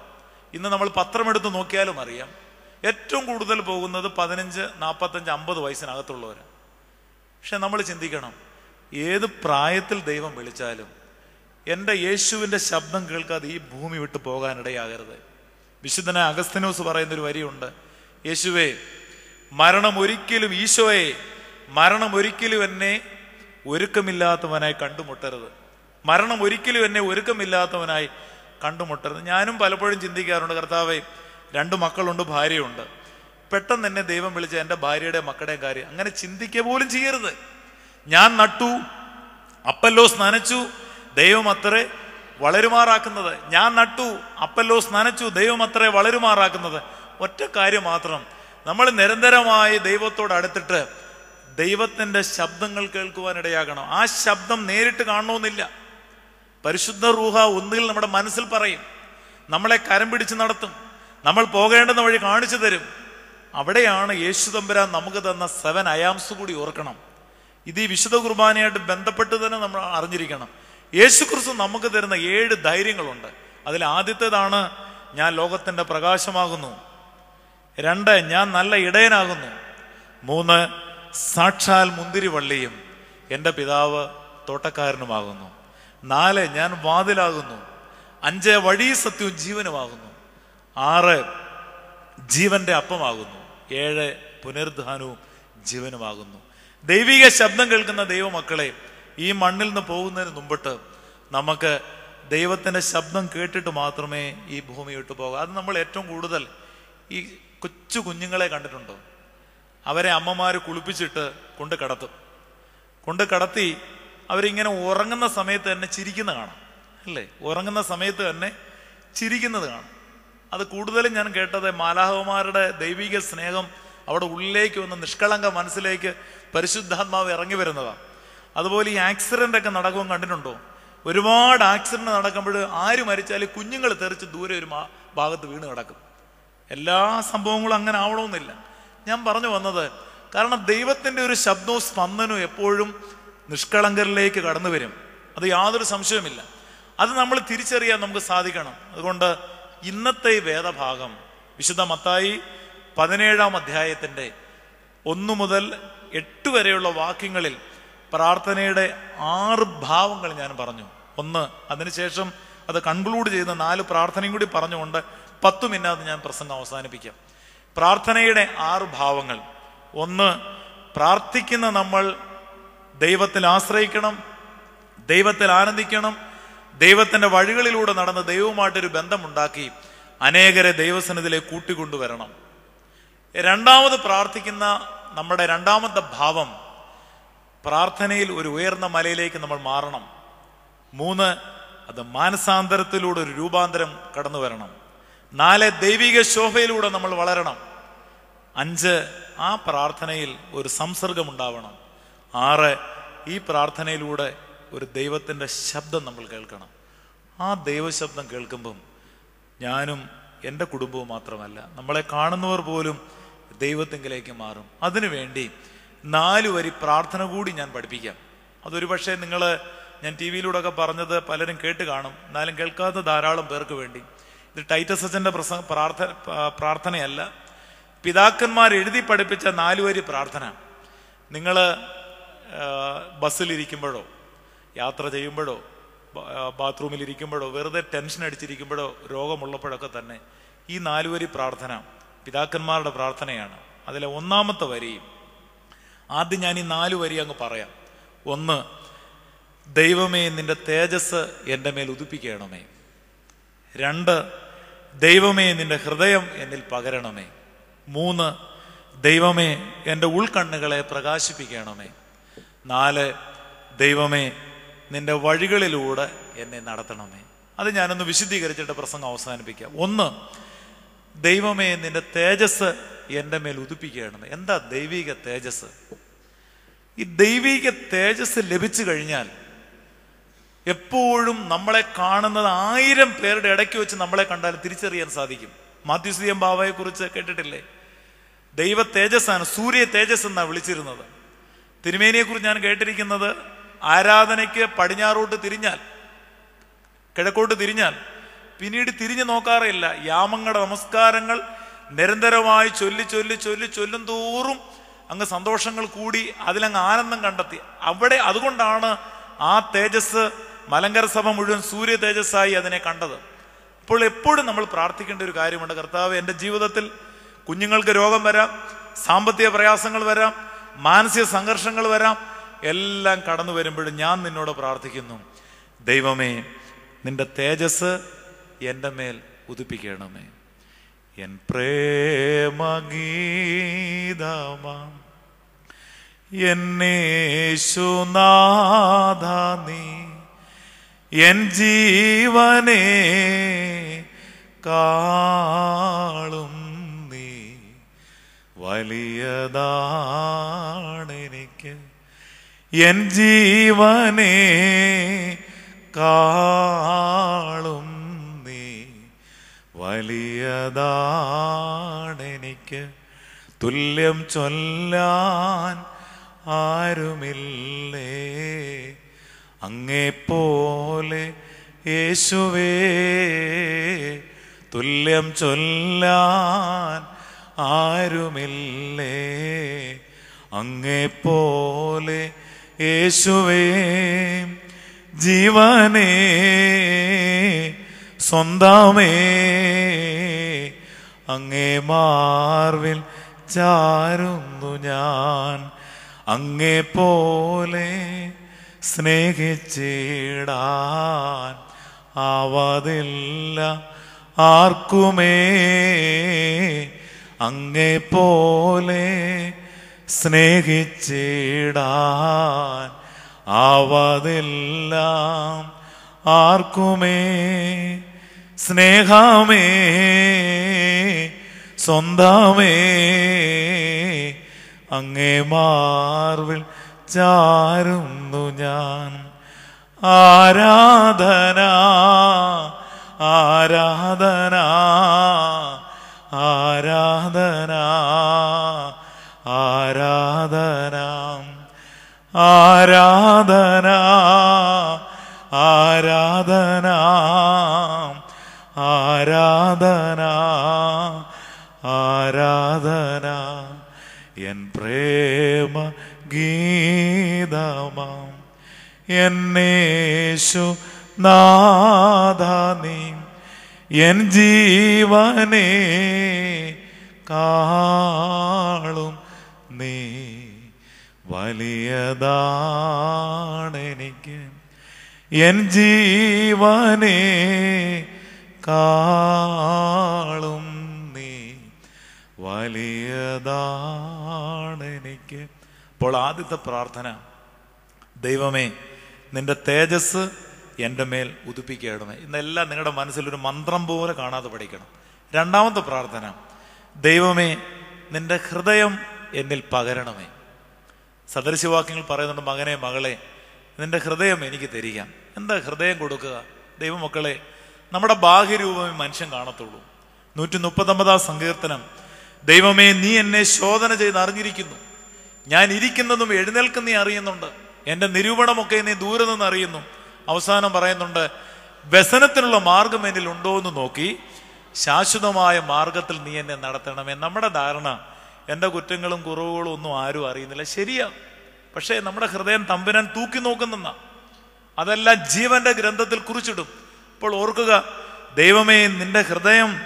ഇന്ന് നമ്മൾ പത്രമെടുത്ത് നോക്കിയാലും അറിയാം. ഏറ്റവും കൂടുതൽ പോകുന്നത് പതിനഞ്ച് നാൽപ്പത്തഞ്ച് അമ്പത് വയസ്സിനകത്തുള്ളവർ. പക്ഷെ നമ്മൾ ചിന്തിക്കണം ഏത് പ്രായത്തിൽ ദൈവം വിളിച്ചാലും എന്റെ യേശുവിന്റെ ശബ്ദം കേൾക്കാതെ ഈ ഭൂമി വിട്ട് പോകാനിടയാകരുത്. വിശുദ്ധനായ അഗസ്തനോസ് പറയുന്നൊരു വരിയുണ്ട് യേശുവേ മരണം ഒരിക്കലും ഈശോയെ മരണം ഒരിക്കലും എന്നെ ഒരുക്കമില്ലാത്തവനായി കണ്ടുമുട്ടരുത്. മരണം ഒരിക്കലും എന്നെ ഒരുക്കമില്ലാത്തവനായി കണ്ടുമുട്ടരുത്. ഞാനും പലപ്പോഴും ചിന്തിക്കാറുണ്ട് കർത്താവേ രണ്ട് മക്കളുണ്ട് ഭാര്യയുണ്ട്. പെട്ടെന്ന് എന്നെ ദൈവം വിളിച്ച എന്റെ ഭാര്യയുടെ മക്കളുടെ കാര്യം അങ്ങനെ ചിന്തിക്കുക പോലും ചെയ്യരുത്. ഞാൻ നട്ടു അപ്പല്ലോസ് നനച്ചു ദൈവം അത്രേ വളരുമാറാക്കുന്നത്. ഞാൻ നട്ടു അപ്പല്ലോസ് നനച്ചു ദൈവം അത്രേ വളരുമാറാക്കുന്നത്. ഒറ്റ കാര്യം മാത്രം. നമ്മൾ നിരന്തരമായി ദൈവത്തോട് അടുത്തിട്ട് ദൈവത്തിന്റെ ശബ്ദങ്ങൾ കേൾക്കുവാനിടയാകണം. ആ ശബ്ദം നേരിട്ട് കാണണമെന്നില്ല. പരിശുദ്ധ റൂഹ ഒന്നിൽ നമ്മുടെ മനസ്സിൽ പറയും നമ്മളെ കരം പിടിച്ച് നടത്തും. നമ്മൾ പോകേണ്ടുന്ന വഴി കാണിച്ചു തരും. അവിടെയാണ് യേശു തമ്പുരാൻ നമുക്ക് തന്ന സെവൻ അയാംസ് കൂടി ഓർക്കണം. ഇത് ഈ വിശുദ്ധ കുർബാനയായിട്ട് ബന്ധപ്പെട്ട് തന്നെ നമ്മൾ അറിഞ്ഞിരിക്കണം. യേശു ക്രിസ്തു നമുക്ക് തരുന്ന ഏഴ് ധൈര്യങ്ങളുണ്ട്. അതിൽ ആദ്യത്തേതാണ് ഞാൻ ലോകത്തിന്റെ പ്രകാശമാകുന്നു. രണ്ട് ഞാൻ നല്ല ഇടയനാകുന്നു. മൂന്ന് സാക്ഷാൽ മുന്തിരിവള്ളിയും എന്റെ പിതാവ് തോട്ടക്കാരനുമാകുന്നു. നാല് ഞാൻ വാതിലാകുന്നു. അഞ്ച് വഴി സത്യവും ജീവനുമാകുന്നു. ആറ് ജീവന്റെ അപ്പമാകുന്നു. ഏഴ് പുനരുദ്ധാനവും ജീവനുമാകുന്നു. ദൈവിക ശബ്ദം കേൾക്കുന്ന ദൈവമക്കളെ ഈ മണ്ണിൽ നിന്ന് പോകുന്നതിന് മുമ്പിട്ട് നമുക്ക് ദൈവത്തിന്റെ ശബ്ദം കേട്ടിട്ട് മാത്രമേ ഈ ഭൂമി വിട്ടു പോകൂ അത് നമ്മൾ ഏറ്റവും കൂടുതൽ ഈ കൊച്ചു കുഞ്ഞുങ്ങളെ കണ്ടിട്ടുണ്ടോ? അവരെ അമ്മമാർ കുളിപ്പിച്ചിട്ട് കൊണ്ട് കടത്തും. കൊണ്ട് കടത്തി അവരിങ്ങനെ ഉറങ്ങുന്ന സമയത്ത് തന്നെ ചിരിക്കുന്ന കാണാം. അല്ലേ? ഉറങ്ങുന്ന സമയത്ത് തന്നെ ചിരിക്കുന്നത് കാണാം. അത് കൂടുതലും ഞാൻ കേട്ടത് മാലാഹവന്മാരുടെ ദൈവിക സ്നേഹം അവിടെ ഉള്ളിലേക്ക് വന്ന് നിഷ്കളങ്ക മനസ്സിലേക്ക് പരിശുദ്ധാത്മാവ് ഇറങ്ങി വരുന്നതാണ് അതുപോലെ ഈ ആക്സിഡന്റ് ഒക്കെ നടക്കുമ്പോൾ കണ്ടിട്ടുണ്ടോ? ഒരുപാട് ആക്സിഡന്റ് നടക്കുമ്പോൾ ആര് മരിച്ചാലും കുഞ്ഞുങ്ങൾ തെറിച്ച് ദൂരെ ഒരു ഭാഗത്ത് വീണ് കിടക്കും. എല്ലാ സംഭവങ്ങളും അങ്ങനെ ആവണമെന്നില്ല. ഞാൻ പറഞ്ഞു വന്നത് കാരണം ദൈവത്തിന്റെ ഒരു ശബ്ദവും സ്പന്ദനവും എപ്പോഴും നിഷ്കളങ്കരിലേക്ക് കടന്നു വരും അത് യാതൊരു സംശയവുമില്ല. അത് നമ്മൾ തിരിച്ചറിയാൻ നമുക്ക് സാധിക്കണം. അതുകൊണ്ട് ഇന്നത്തെ വേദഭാഗം വിശുദ്ധ മത്തായി പതിനേഴാം അധ്യായത്തിന്റെ ഒന്നു മുതൽ എട്ട് വരെയുള്ള വാക്യങ്ങളിൽ പ്രാർത്ഥനയുടെ ആറ് ഭാവങ്ങൾ ഞാൻ പറഞ്ഞു. ഒന്ന് അതിനുശേഷം അത് കൺക്ലൂഡ് ചെയ്യുന്ന നാല് പ്രാർത്ഥനയും കൂടി പറഞ്ഞുകൊണ്ട് പത്തു മിനിറ്റ് ഞാൻ പ്രസംഗം അവസാനിപ്പിക്കാം. പ്രാർത്ഥനയുടെ ആറ് ഭാവങ്ങൾ. ഒന്ന് പ്രാർത്ഥിക്കുന്ന നമ്മൾ ദൈവത്തിൽ ആശ്രയിക്കണം ദൈവത്തിൽ ആനന്ദിക്കണം ദൈവത്തിന്റെ വഴികളിലൂടെ നടന്ന് ദൈവവുമായിട്ടൊരു ബന്ധമുണ്ടാക്കി അനേകരെ ദൈവസന്നിധിയിലേക്ക് കൂട്ടിക്കൊണ്ടുവരണം. രണ്ടാമത് പ്രാർത്ഥിക്കുന്ന നമ്മുടെ രണ്ടാമത്തെ ഭാവം പ്രാർത്ഥനയിൽ ഒരു ഉയർന്ന മലയിലേക്ക് നമ്മൾ മാറണം. മൂന്ന് അത് മാനസാന്തരത്തിലൂടെ ഒരു രൂപാന്തരം കടന്നു വരണം. നാല് ദൈവിക ശോഭയിലൂടെ നമ്മൾ വളരണം. അഞ്ച് ആ പ്രാർത്ഥനയിൽ ഒരു സംസർഗം ഉണ്ടാവണം ആറ് ഈ പ്രാർത്ഥനയിലൂടെ ഒരു ദൈവത്തിന്റെ ശബ്ദം നമ്മൾ കേൾക്കണം. ആ ദൈവശബ്ദം കേൾക്കുമ്പം ഞാനും എന്റെ കുടുംബവും മാത്രമല്ല നമ്മളെ കാണുന്നവർ പോലും ദൈവത്തെങ്കിലേക്ക് മാറും. അതിനുവേണ്ടി നാലു വരി പ്രാർത്ഥന കൂടി ഞാൻ പഠിപ്പിക്കാം. അതൊരു പക്ഷേ നിങ്ങൾ ഞാൻ ടി വിയിലൂടെ ഒക്കെ പറഞ്ഞത് പലരും കേട്ട് കാണും. എന്നാലും കേൾക്കാത്ത ധാരാളം പേർക്ക് വേണ്ടി. ഇത് ടൈറ്റസ് അച്ഛന്റെ പ്രസംഗ പ്രാർത്ഥന പ്രാർത്ഥനയല്ല. പിതാക്കന്മാർ എഴുതി പഠിപ്പിച്ച നാലുവരി പ്രാർത്ഥന. നിങ്ങൾ ബസ്സിലിരിക്കുമ്പോഴോ യാത്ര ചെയ്യുമ്പോഴോ ബാത്റൂമിൽ ഇരിക്കുമ്പോഴോ വെറുതെ ടെൻഷൻ അടിച്ചിരിക്കുമ്പോഴോ രോഗമുള്ളപ്പോഴൊക്കെ തന്നെ ഈ നാലുവരി പ്രാർത്ഥന പിതാക്കന്മാരുടെ പ്രാർത്ഥനയാണ്. അതിലെ ഒന്നാമത്തെ വരിയും ആദ്യം ഞാൻ ഈ നാലു വരി അങ്ങ് പറയാം. ഒന്ന് ദൈവമേ നിന്റെ തേജസ് എന്റെ മേൽ ഉദിപ്പിക്കണമേ. രണ്ട് ദൈവമേ നിന്റെ ഹൃദയം എന്നിൽ പകരണമേ. മൂന്ന് ദൈവമേ എന്റെ ഉൾക്കണ്ണുകളെ പ്രകാശിപ്പിക്കണമേ. നാല് ദൈവമേ നിന്റെ വഴികളിലൂടെ എന്നെ നടത്തണമേ. അത് ഞാനൊന്ന് വിശദീകരിച്ചിട്ട് പ്രസംഗം അവസാനിപ്പിക്കാം. ഒന്ന് ദൈവമേ നിന്റെ തേജസ് എന്റെ മേൽ ഉദിപ്പിക്കുകയാണ് എന്താ ദൈവിക തേജസ് ഈ ദൈവിക തേജസ് ലഭിച്ചു കഴിഞ്ഞാൽ എപ്പോഴും നമ്മളെ കാണുന്നത് ആയിരം പേരുടെ ഇടയ്ക്ക് വെച്ച് നമ്മളെ കണ്ടാൽ തിരിച്ചറിയാൻ സാധിക്കും. മാത്യുസിയം ബാവയെ കുറിച്ച് കേട്ടിട്ടില്ലേ? ദൈവ തേജസ്സാണ് സൂര്യ തേജസ് എന്നാണ് വിളിച്ചിരുന്നത്. തിരുമേനിയെക്കുറിച്ച് ഞാൻ കേട്ടിരിക്കുന്നത് ആരാധനയ്ക്ക് പടിഞ്ഞാറോട്ട് തിരിഞ്ഞാൽ കിഴക്കോട്ട് തിരിഞ്ഞാൽ പിന്നീട് തിരിഞ്ഞു നോക്കാറില്ല യാമങ്ങളുടെ നമസ്കാരങ്ങൾ നിരന്തരമായി ചൊല്ലി ചൊല്ലി ചൊല്ലി ചൊല്ലും തോറും അങ്ങ് സന്തോഷങ്ങൾ കൂടി അതിലങ്ങ് ആനന്ദം കണ്ടെത്തി. അവിടെ അതുകൊണ്ടാണ് ആ തേജസ് മലങ്കര സഭ മുഴുവൻ സൂര്യ തേജസ്സായി അതിനെ കണ്ടത്. അപ്പോൾ എപ്പോഴും നമ്മൾ പ്രാർത്ഥിക്കേണ്ട ഒരു കാര്യമുണ്ട്. കർത്താവ് എന്റെ ജീവിതത്തിൽ കുഞ്ഞുങ്ങൾക്ക് രോഗം വരാം സാമ്പത്തിക പ്രയാസങ്ങൾ വരാം മാനസിക സംഘർഷങ്ങൾ വരാം എല്ലാം കടന്നു വരുമ്പോഴും ഞാൻ നിന്നോട് പ്രാർത്ഥിക്കുന്നു. ദൈവമേ നിന്റെ തേജസ് എന്റെ മേൽ ഉദിപ്പിക്കണമേ. എൻ പ്രേമഗീതമാം. എന്നേശുനാഥ നീ. എൻ ജീവനെ കാളും നീ. വലിയതാണെനിക്ക് എൻ ജീവനെ കാളും നീ. വലിയതാണെനിക്ക് തുല്യം ചൊല്ലാൻ ആരുമില്ലേ? അങ്ങേപ്പോലെ യേശുവേ തുല്യം ചൊല്ലാൻ ആരുമില്ലേ? അങ്ങേപ്പോലെ യേശുവേ ജീവനേ സ്വന്തമേ അങ്ങേ മാർവിൽ ചാരുന്നു ഞാൻ. അങ്ങേ പോലെ സ്നേഹിച്ചിടാൻ ആവാതില്ല ആർക്കുമേ. അങ്ങേ പോലെ സ്നേഹിച്ചിടാൻ ആവതെല്ലാം ആർക്കുമേ? സ്നേഹമേ സ്വന്തമേ അങ്ങേ മാർവിൽ ചാരുന്നു ഞാൻ. ആരാധന ആരാധന ആരാധന. ആരാധന ആരാധന ആരാധന ആരാധന ആരാധന. എൻ പ്രേമ ഗീതമാം എന്നേശു നാദാനീ എൻ ജീവനേ കാളും വലിയതാണെനിക്ക് എൻ ജീവനെ കാളും നീ വലിയതാണെനിക്ക്. അപ്പോൾ ആദ്യത്തെ പ്രാർത്ഥന ദൈവമേ നിന്റെ തേജസ് എന്റെ മേൽ ഉദിപ്പിക്കണമേ. ഇന്നെല്ലാം നിങ്ങളുടെ മനസ്സിലൊരു മന്ത്രം പോലെ കാണാതെ പഠിക്കണം. രണ്ടാമത്തെ പ്രാർത്ഥന ദൈവമേ നിന്റെ ഹൃദയം എന്നിൽ പകരണമേ. സദൃശവാക്യങ്ങൾ പറയുന്നുണ്ട് മകനെ മകളെ നിന്റെ ഹൃദയം എനിക്ക് തരിക. എന്താ ഹൃദയം കൊടുക്കുക? ദൈവമക്കളെ നമ്മുടെ ബാഹ്യരൂപമേ മനുഷ്യൻ കാണത്തുള്ളൂ. നൂറ്റി മുപ്പത്തൊമ്പതാം സങ്കീർത്തനം. ദൈവമേ നീ എന്നെ ശോധന ചെയ്ത് അറിഞ്ഞിരിക്കുന്നു. ഞാൻ ഇരിക്കുന്നതും എഴുന്നേൽക്കുന്ന നീ അറിയുന്നുണ്ട്. എന്റെ നിരൂപണമൊക്കെ നീ ദൂരെ നിന്ന് അറിയുന്നു. അവസാനം പറയുന്നുണ്ട് വ്യസനത്തിനുള്ള മാർഗം എന്നിൽ ഉണ്ടോ എന്ന് നോക്കി ശാശ്വതമായ മാർഗത്തിൽ നീ എന്നെ നടത്തണമേ. നമ്മുടെ ധാരണ എന്റെ കുറ്റങ്ങളും കുറവുകളും ഒന്നും ആരും അറിയുന്നില്ല. ശരിയാ. പക്ഷേ നമ്മുടെ ഹൃദയം തമ്പുരാൻ തൂക്കി നോക്കുന്ന അതെല്ലാം ജീവന്റെ ഗ്രന്ഥത്തിൽ കുറിച്ചിടും. അപ്പോൾ ഓർക്കുക ദൈവമേ നിന്റെ ഹൃദയം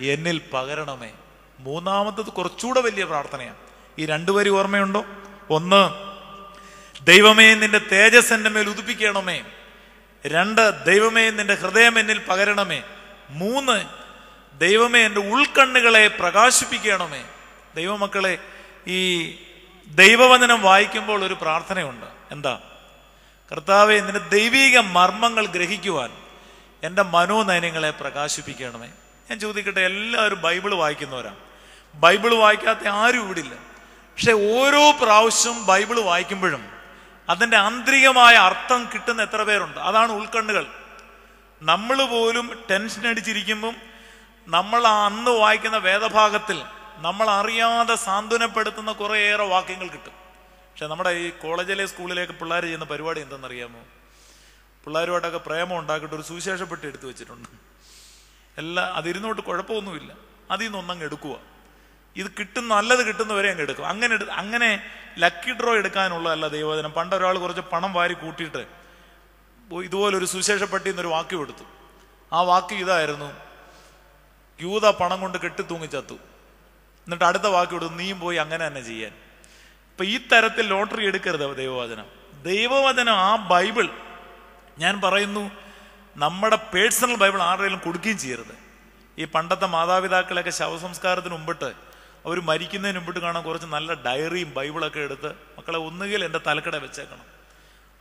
എന്നിൽ പകരണമേ. മൂന്നാമത്തത് കുറച്ചുകൂടെ വലിയ പ്രാർത്ഥനയാണ് ഈ രണ്ടു വരി ഓർമ്മയുണ്ടോ? ഒന്ന് ദൈവമേ നിന്റെ തേജസ് എന്റെ മേൽ ഉദിപ്പിക്കണമേ. രണ്ട് ദൈവമേ നിന്റെ ഹൃദയം എന്നിൽ പകരണമേ. മൂന്ന് ദൈവമേ എന്റെ ഉൾക്കണ്ണുകളെ പ്രകാശിപ്പിക്കണമേ. ദൈവമക്കളെ ഈ ദൈവവചനം വായിക്കുമ്പോൾ ഒരു പ്രാർത്ഥനയുണ്ട്. എന്താ? കർത്താവെ നിന്റെ ദൈവീക മർമ്മങ്ങൾ ഗ്രഹിക്കുവാൻ എന്റെ മനോനയനങ്ങളെ പ്രകാശിപ്പിക്കണമേ. ഞാൻ ചോദിക്കട്ടെ എല്ലാവരും ബൈബിൾ വായിക്കുന്നവരാണ് ബൈബിൾ വായിക്കാത്ത ആരും ഇവിടില്ല പക്ഷെ ഓരോ പ്രാവശ്യം ബൈബിൾ വായിക്കുമ്പോഴും അതിന്റെ ആന്തരികമായ അർത്ഥം കിട്ടുന്ന എത്ര പേരുണ്ട്? അതാണ് ഉൾക്കണ്ണുകൾ. നമ്മൾ പോലും ടെൻഷൻ അടിച്ചിരിക്കുമ്പം നമ്മൾ അന്ന് വായിക്കുന്ന വേദഭാഗത്തിൽ നമ്മൾ അറിയാതെ സാന്ത്വനപ്പെടുത്തുന്ന കുറേയേറെ വാക്യങ്ങൾ കിട്ടും. പക്ഷെ നമ്മുടെ ഈ കോളേജിലെ സ്കൂളിലേക്ക് പിള്ളേർ ചെയ്യുന്ന പരിപാടി എന്തെന്നറിയാമോ? പിള്ളേരുമായിട്ടൊക്കെ പ്രേമം ഉണ്ടാക്കിയിട്ട് ഒരു സുവിശേഷപ്പെട്ടി എടുത്തു വെച്ചിട്ടുണ്ട്. എല്ലാം അതിരുന്നോട്ട് കുഴപ്പമൊന്നുമില്ല. അതിൽ നിന്ന് ഒന്നങ്ങ് എടുക്കുക ഇത് കിട്ടുന്ന നല്ലത് കിട്ടുന്നവരെ അങ്ങ് എടുക്കും. അങ്ങനെ എടു അങ്ങനെ ലക്കി ഡ്രോ എടുക്കാനുള്ളതല്ല ദൈവദിനം പണ്ട് ഒരാൾ കുറച്ച് പണം വാരി കൂട്ടിയിട്ട് ഇതുപോലെ ഒരു സുവിശേഷപ്പെട്ടി എന്നൊരു വാക്യം എടുത്തു. ആ വാക്യം ഇതായിരുന്നു. യൂത പണം കൊണ്ട് കെട്ടി തൂങ്ങിച്ചത്തു എന്നിട്ട് അടുത്ത വാക്ക് എടുത്തു നീയും പോയി അങ്ങനെ തന്നെ ചെയ്യാൻ. ഇപ്പൊ ഈ തരത്തിൽ ലോട്ടറി എടുക്കരുത് ദൈവവചനം. ദൈവവചനം ആ ബൈബിൾ ഞാൻ പറയുന്നു നമ്മുടെ പേഴ്സണൽ ബൈബിൾ ആരുടെയും കൊടുക്കുകയും ചെയ്യരുത്. ഈ പണ്ടത്തെ മാതാപിതാക്കളൊക്കെ ശവസംസ്കാരത്തിന് മുമ്പിട്ട് അവർ മരിക്കുന്നതിന് മുമ്പിട്ട് കാണാൻ കുറച്ച് നല്ല ഡയറിയും ബൈബിളൊക്കെ എടുത്ത് മക്കളെ ഒന്നുകിൽ എന്റെ തലക്കട വെച്ചേക്കണം.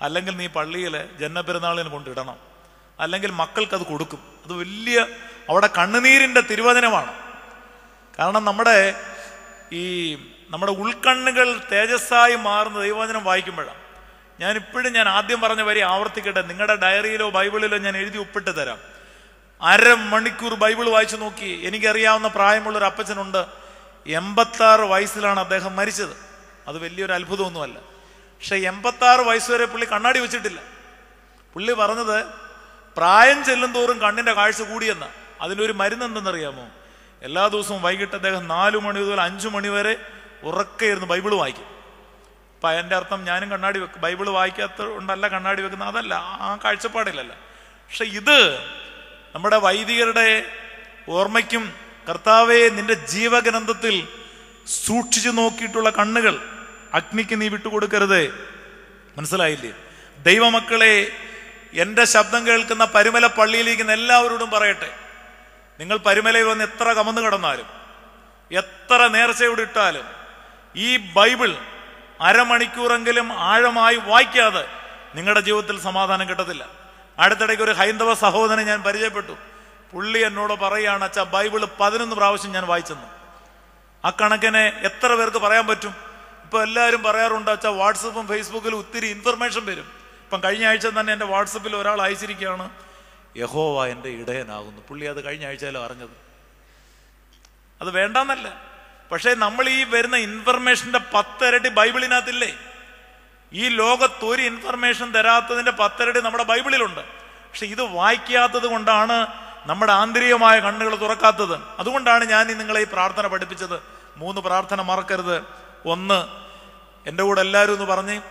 അല്ലെങ്കിൽ നീ പള്ളിയിൽ ജന്മപെരുന്നാളിന് കൊണ്ടിടണം. അല്ലെങ്കിൽ മക്കൾക്ക് അത് കൊടുക്കും. അത് വലിയ അവിടെ കണ്ണുനീരിന്റെ തിരുവചനമാണ്. കാരണം നമ്മുടെ ഈ നമ്മുടെ ഉൾക്കണ്ണുകൾ തേജസ്സായി മാറുന്ന ദൈവവചനം വായിക്കുമ്പോഴാണ്. ഞാൻ ഇപ്പോഴും ഞാൻ ആദ്യം പറഞ്ഞ വരി ആവർത്തിക്കട്ടെ. നിങ്ങളുടെ ഡയറിയിലോ ബൈബിളിലോ ഞാൻ എഴുതി ഒപ്പിട്ട് തരാം. അരമണിക്കൂർ ബൈബിൾ വായിച്ചു നോക്കി. എനിക്കറിയാവുന്ന പ്രായമുള്ളൊരു അപ്പച്ചനുണ്ട്. എൺപത്താറ് വയസ്സിലാണ് അദ്ദേഹം മരിച്ചത്. അത് വലിയൊരു അത്ഭുതമൊന്നുമല്ല. പക്ഷെ എൺപത്താറ് വയസ്സ് വരെ പുള്ളി കണ്ണാടി വെച്ചിട്ടില്ല. പുള്ളി പറഞ്ഞത് പ്രായം ചെല്ലും തോറും കണ്ണിന്റെ കാഴ്ച കൂടിയെന്ന. അതിലൊരു മരുന്ന് എന്തെന്നറിയാമോ? എല്ലാ ദിവസവും വൈകിട്ട് അദ്ദേഹം നാലു മണി മുതൽ അഞ്ചു മണി വരെ ബൈബിൾ ബൈബിൾ വായിക്കും. അപ്പൊ അതിന്റെ അർത്ഥം ഞാനും കണ്ണാടി വെക്കും ബൈബിൾ വായിക്കാത്ത കൊണ്ടല്ല കണ്ണാടി വെക്കുന്നത് അതല്ല ആ കാഴ്ചപ്പാടില്ലല്ല പക്ഷെ ഇത് നമ്മുടെ വൈദികരുടെ ഓർമ്മയ്ക്കും കർത്താവെ നിന്റെ ജീവഗ്രന്ഥത്തിൽ സൂക്ഷിച്ചു നോക്കിയിട്ടുള്ള കണ്ണുകൾ അഗ്നിക്ക് നീ വിട്ടുകൊടുക്കരുത്. മനസ്സിലായില്ലേ? ദൈവമക്കളെ എന്റെ ശബ്ദം കേൾക്കുന്ന പരുമല പള്ളിയിലിരിക്കുന്ന എല്ലാവരോടും പറയട്ടെ. നിങ്ങൾ പരുമലയിൽ വന്ന് എത്ര കമന്നു കിടന്നാലും എത്ര നേർച്ചയോട് ഇട്ടാലും ഈ ബൈബിൾ അരമണിക്കൂറെങ്കിലും ആഴമായി വായിക്കാതെ നിങ്ങളുടെ ജീവിതത്തിൽ സമാധാനം കിട്ടത്തില്ല. അടുത്തിടയ്ക്ക് ഒരു ഹൈന്ദവ സഹോദരനെ ഞാൻ പരിചയപ്പെട്ടു. പുള്ളി എന്നോട് പറയുകയാണ് അച്ഛാ ബൈബിൾ പതിനൊന്ന് പ്രാവശ്യം ഞാൻ വായിച്ചെന്ന്. ആ കണക്കിനെ എത്ര പേർക്ക് പറയാൻ പറ്റും? ഇപ്പൊ എല്ലാവരും പറയാറുണ്ട് അച്ഛാ വാട്സപ്പും ഫേസ്ബുക്കിലും ഒത്തിരി ഇൻഫർമേഷൻ വരും. ഇപ്പം കഴിഞ്ഞ ആഴ്ച തന്നെ എന്റെ വാട്സപ്പിൽ ഒരാൾ അയച്ചിരിക്കുകയാണ് യഹോവ എന്റെ ഇടയനാകുന്നു. പുള്ളി അത് കഴിഞ്ഞ ആഴ്ചയിലും അറിഞ്ഞത്. അത് വേണ്ടെന്നല്ല. പക്ഷേ നമ്മൾ ഈ വരുന്ന ഇൻഫർമേഷന്റെ പത്തരട്ടി ബൈബിളിനകത്തില്ലേ? ഈ ലോകത്ത് ഒരു ഇൻഫർമേഷൻ തരാത്തതിന്റെ പത്തരട്ടി നമ്മുടെ ബൈബിളിലുണ്ട്. പക്ഷെ ഇത് വായിക്കാത്തത് കൊണ്ടാണ് നമ്മുടെ ആന്തരികമായ കണ്ണുകൾ തുറക്കാത്തത്. അതുകൊണ്ടാണ് ഞാൻ നിങ്ങളെ ഈ പ്രാർത്ഥന പഠിപ്പിച്ചത്. മൂന്ന് പ്രാർത്ഥന മറക്കരുത്. ഒന്ന് എന്റെ കൂടെ എല്ലാവരും ഒന്ന് പറഞ്ഞേ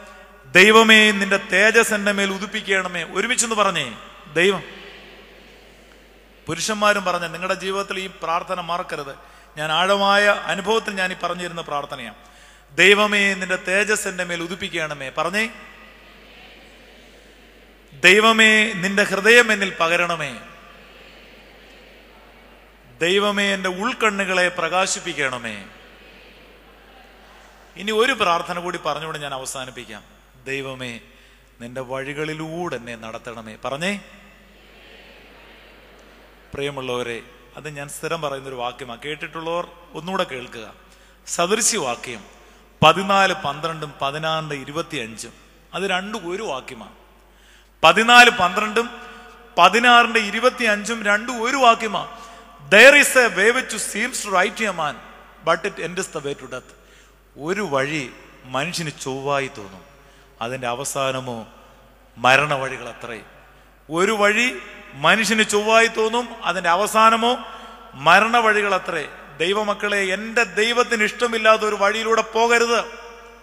ദൈവമേ നിന്റെ തേജസ് എന്റെ മേൽ ഉദിപ്പിക്കണമേ. ഒരുമിച്ചൊന്ന് പറഞ്ഞേ ദൈവം. പുരുഷന്മാരും പറഞ്ഞ നിങ്ങളുടെ ജീവിതത്തിൽ ഈ പ്രാർത്ഥന മറക്കരുത്. ഞാൻ ആഴമായ അനുഭവത്തിൽ ഞാൻ ഈ പറഞ്ഞിരുന്ന പ്രാർത്ഥനയാണ് ദൈവമേ നിന്റെ തേജസ് എന്റെ മേൽ ഉദിപ്പിക്കണമേ. പറഞ്ഞേ. ദൈവമേ നിന്റെ ഹൃദയം എന്നിൽ പകരണമേ. ദൈവമേ എന്റെ ഉൾക്കണ്ണുകളെ പ്രകാശിപ്പിക്കണമേ. ഇനി ഒരു പ്രാർത്ഥന കൂടി പറഞ്ഞുകൊണ്ട് ഞാൻ അവസാനിപ്പിക്കാം. ദൈവമേ നിന്റെ വഴികളിലൂടെ എന്നെ നടത്തണമേ. പറഞ്ഞേ. പ്രിയമുള്ളവരെ അത് ഞാൻ സ്ഥിരം പറയുന്ന ഒരു വാക്യമാണ് കേട്ടിട്ടുള്ളവർ ഒന്നുകൂടെ കേൾക്കുക. സദൃശ്യവാക്യം പതിനാല് പന്ത്രണ്ടും പതിനാറ് ഇരുപത്തി അഞ്ചും അത് രണ്ടും ഒരു വാക്യമാണ് പതിനാല് പന്ത്രണ്ടും പതിനാറിന്റെ ഇരുപത്തി അഞ്ചും രണ്ടും ഒരു വാക്യമാണ് there is a way which seems to right a man but it ends the way to death ഒരു വഴി മനുഷ്യന് ചൊവ്വായി തോന്നും. അതിന്റെ അവസാനമോ മരണ വഴികൾ അത്രയും ഒരു വഴി മനുഷ്യന് ചൊവ്വായി തോന്നും അതിന്റെ അവസാനമോ? മരണ വഴികൾ അത്രേ ദൈവമക്കളെ എന്റെ ദൈവത്തിന് ഇഷ്ടമില്ലാത്ത ഒരു വഴിയിലൂടെ പോകരുത്.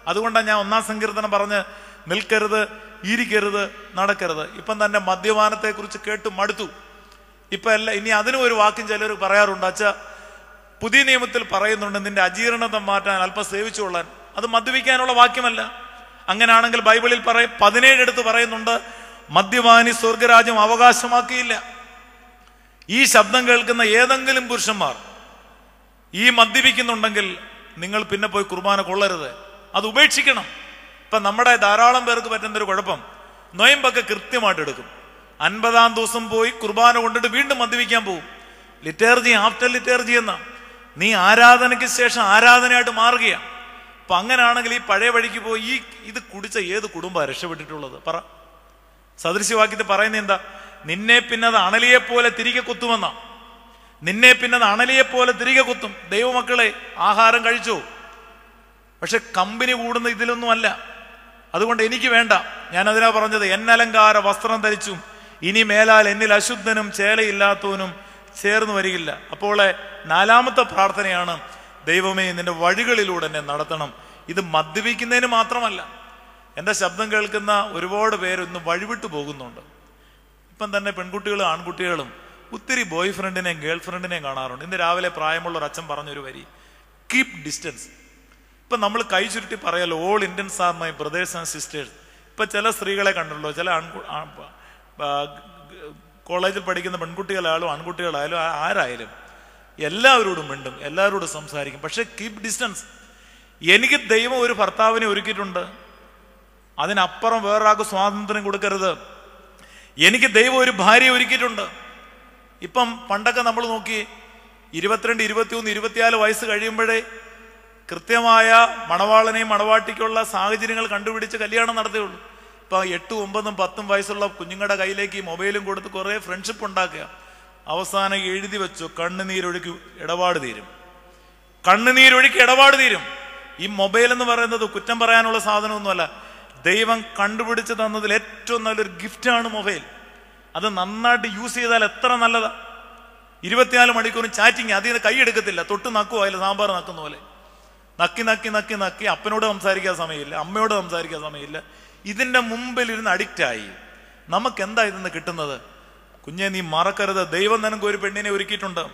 അതുകൊണ്ടാണ് ഞാൻ ഒന്നാം സങ്കീർത്തനം പറഞ്ഞ് നിൽക്കരുത് ഇരിക്കരുത് നടക്കരുത്. ഇപ്പം തന്നെ മദ്യപാനത്തെ കുറിച്ച് കേട്ട് മടുത്തു. ഇപ്പൊ അല്ല ഇനി അതിനും ഒരു വാക്കും ചിലർ പറയാറുണ്ട്. അച്ഛ പുതിയ നിയമത്തിൽ പറയുന്നുണ്ട് നിന്റെ അജീർണത മാറ്റാൻ അല്പം സേവിച്ചുകൊള്ളാൻ. അത് മദ്യപിക്കാനുള്ള വാക്യമല്ല. അങ്ങനെയാണെങ്കിൽ ബൈബിളിൽ പറയും പതിനേഴ് എടുത്ത് പറയുന്നുണ്ട് മദ്യപാനി സ്വർഗരാജ്യം അവകാശമാക്കിയില്ല. ഈ ശബ്ദം കേൾക്കുന്ന ഏതെങ്കിലും പുരുഷന്മാർ ഈ മദ്യപിക്കുന്നുണ്ടെങ്കിൽ നിങ്ങൾ പിന്നെ പോയി കുർബാന കൊള്ളരുത്. അത് ഉപേക്ഷിക്കണം. ഇപ്പൊ നമ്മുടെ ധാരാളം പേർക്ക് പറ്റുന്ന ഒരു കുഴപ്പം. നൊയമ്പൊക്കെ കൃത്യമായിട്ട് എടുക്കും. അൻപതാം ദിവസം പോയി കുർബാന കൊണ്ടിട്ട് വീണ്ടും മദ്യപിക്കാൻ പോകും ലിറ്റേർജി ആഫ്റ്റർ ലിറ്റേർജി എന്ന. നീ ആരാധനയ്ക്ക് ശേഷം ആരാധനയായിട്ട് മാറുകയാണ് അപ്പൊ അങ്ങനെയാണെങ്കിൽ ഈ പഴയ വഴിക്ക് പോയി ഈ ഇത് കുടിച്ച ഏത് കുടുംബമാണ് രക്ഷപ്പെട്ടിട്ടുള്ളത്? പറ. സദൃശ്യവാക്യത്തിൽ പറയുന്നത് എന്താ? നിന്നെ പിന്നെ അണലിയെ പോലെ തിരികെ കുത്തുമെന്ന. നിന്നെ പിന്നെ അണലിയെ പോലെ തിരികെ കുത്തും. ദൈവമക്കളെ ആഹാരം കഴിച്ചോ? പക്ഷെ കമ്പനി കൂടുന്ന ഇതിലൊന്നും അല്ല അതുകൊണ്ട് എനിക്ക് വേണ്ട. ഞാൻ അതിനാ പറഞ്ഞത് എന്നലങ്കാര വസ്ത്രം ധരിച്ചും ഇനി മേലാൽ എന്നിൽ അശുദ്ധനും ചേലയില്ലാത്തവനും ചേർന്ന് വരികില്ല. അപ്പോൾ നാലാമത്തെ പ്രാർത്ഥനയാണ് ദൈവമേ നിന്റെ വഴികളിലൂടെ എന്നെ നടത്തണം. ഇത് മദ്യപിക്കുന്നതിന് മാത്രമല്ല. എന്റെ ശബ്ദം കേൾക്കുന്ന ഒരുപാട് പേരൊന്ന് വഴിവിട്ടു പോകുന്നുണ്ട്. ഇപ്പം തന്നെ പെൺകുട്ടികളും ആൺകുട്ടികളും ഒത്തിരി ബോയ് ഫ്രണ്ടിനെയും ഗേൾ ഫ്രണ്ടിനെയും കാണാറുണ്ട്. ഇന്ന് രാവിലെ പ്രായമുള്ള ഒരു അച്ഛൻ പറഞ്ഞൊരു വരി കീപ് ഡിസ്റ്റൻസ് ഇപ്പം നമ്മൾ കൈ ചുരുട്ടി പറയാലോ all Indians are my brothers and sisters ഇപ്പം ചില സ്ത്രീകളെ കണ്ടല്ലോ ചില കോളേജിൽ പഠിക്കുന്ന പെൺകുട്ടികളായാലും ആൺകുട്ടികളായാലും ആരായാലും എല്ലാവരോടും മിണ്ടും എല്ലാവരോടും സംസാരിക്കും. പക്ഷേ കീപ് ഡിസ്റ്റൻസ് എനിക്ക് ദൈവം ഒരു ഭർത്താവിനെ ഒരുക്കിയിട്ടുണ്ട്. അതിനപ്പുറം വേറൊരാൾക്ക് സ്വാതന്ത്ര്യം കൊടുക്കരുത്. എനിക്ക് ദൈവം ഒരു ഭാര്യ ഒരുക്കിയിട്ടുണ്ട്. ഇപ്പം പണ്ടൊക്കെ നമ്മൾ നോക്കി ഇരുപത്തിരണ്ട് ഇരുപത്തിയൊന്ന് ഇരുപത്തിനാല് വയസ്സ് കഴിയുമ്പോഴേ കൃത്യമായ മണവാളനെയും മണവാട്ടിക്കുള്ള സാഹചര്യങ്ങൾ കണ്ടുപിടിച്ച് കല്യാണം നടത്തുകയുള്ളൂ ഇപ്പൊ എട്ടും ഒമ്പതും പത്തും വയസ്സുള്ള കുഞ്ഞുങ്ങളുടെ കയ്യിലേക്ക് മൊബൈലും കൊടുത്ത് കുറേ ഫ്രണ്ട്ഷിപ്പ് ഉണ്ടാക്കുക. അവസാനം എഴുതി വെച്ചു കണ്ണുനീരൊഴുക്കി ഇടപാട് തീരും. കണ്ണുനീരൊഴുക്കി ഇടപാട് തീരും. ഈ മൊബൈൽ എന്ന് പറയുന്നത് കുറ്റം പറയാനുള്ള സാധനമൊന്നുമല്ല. ദൈവം കണ്ടുപിടിച്ച് തന്നതിൽ ഏറ്റവും നല്ലൊരു ഗിഫ്റ്റാണ് മൊബൈൽ. അത് നന്നായിട്ട് യൂസ് ചെയ്താൽ എത്ര നല്ലതാ. ഇരുപത്തിനാല് മണിക്കൂറും ചാറ്റിങ് അതിൽ നിന്ന് കൈയെടുക്കത്തില്ല തൊട്ട് നക്കുവോ അതിൽ സാമ്പാർ നക്കുന്ന പോലെ. നക്കി നക്കി നക്കി നക്കി. അപ്പനോട് സംസാരിക്കാൻ സമയമില്ല അമ്മയോട് സംസാരിക്കാൻ സമയമില്ല. ഇതിന്റെ മുമ്പിൽ ഇരുന്ന് അഡിക്റ്റായി നമുക്ക് എന്താ ഇതിന്ന് കിട്ടുന്നത്? കുഞ്ഞെ നീ മറക്കരുത്. ദൈവം നിനക്ക് ഒരു പെണ്ണിനെ ഒരുക്കിയിട്ടുണ്ട്.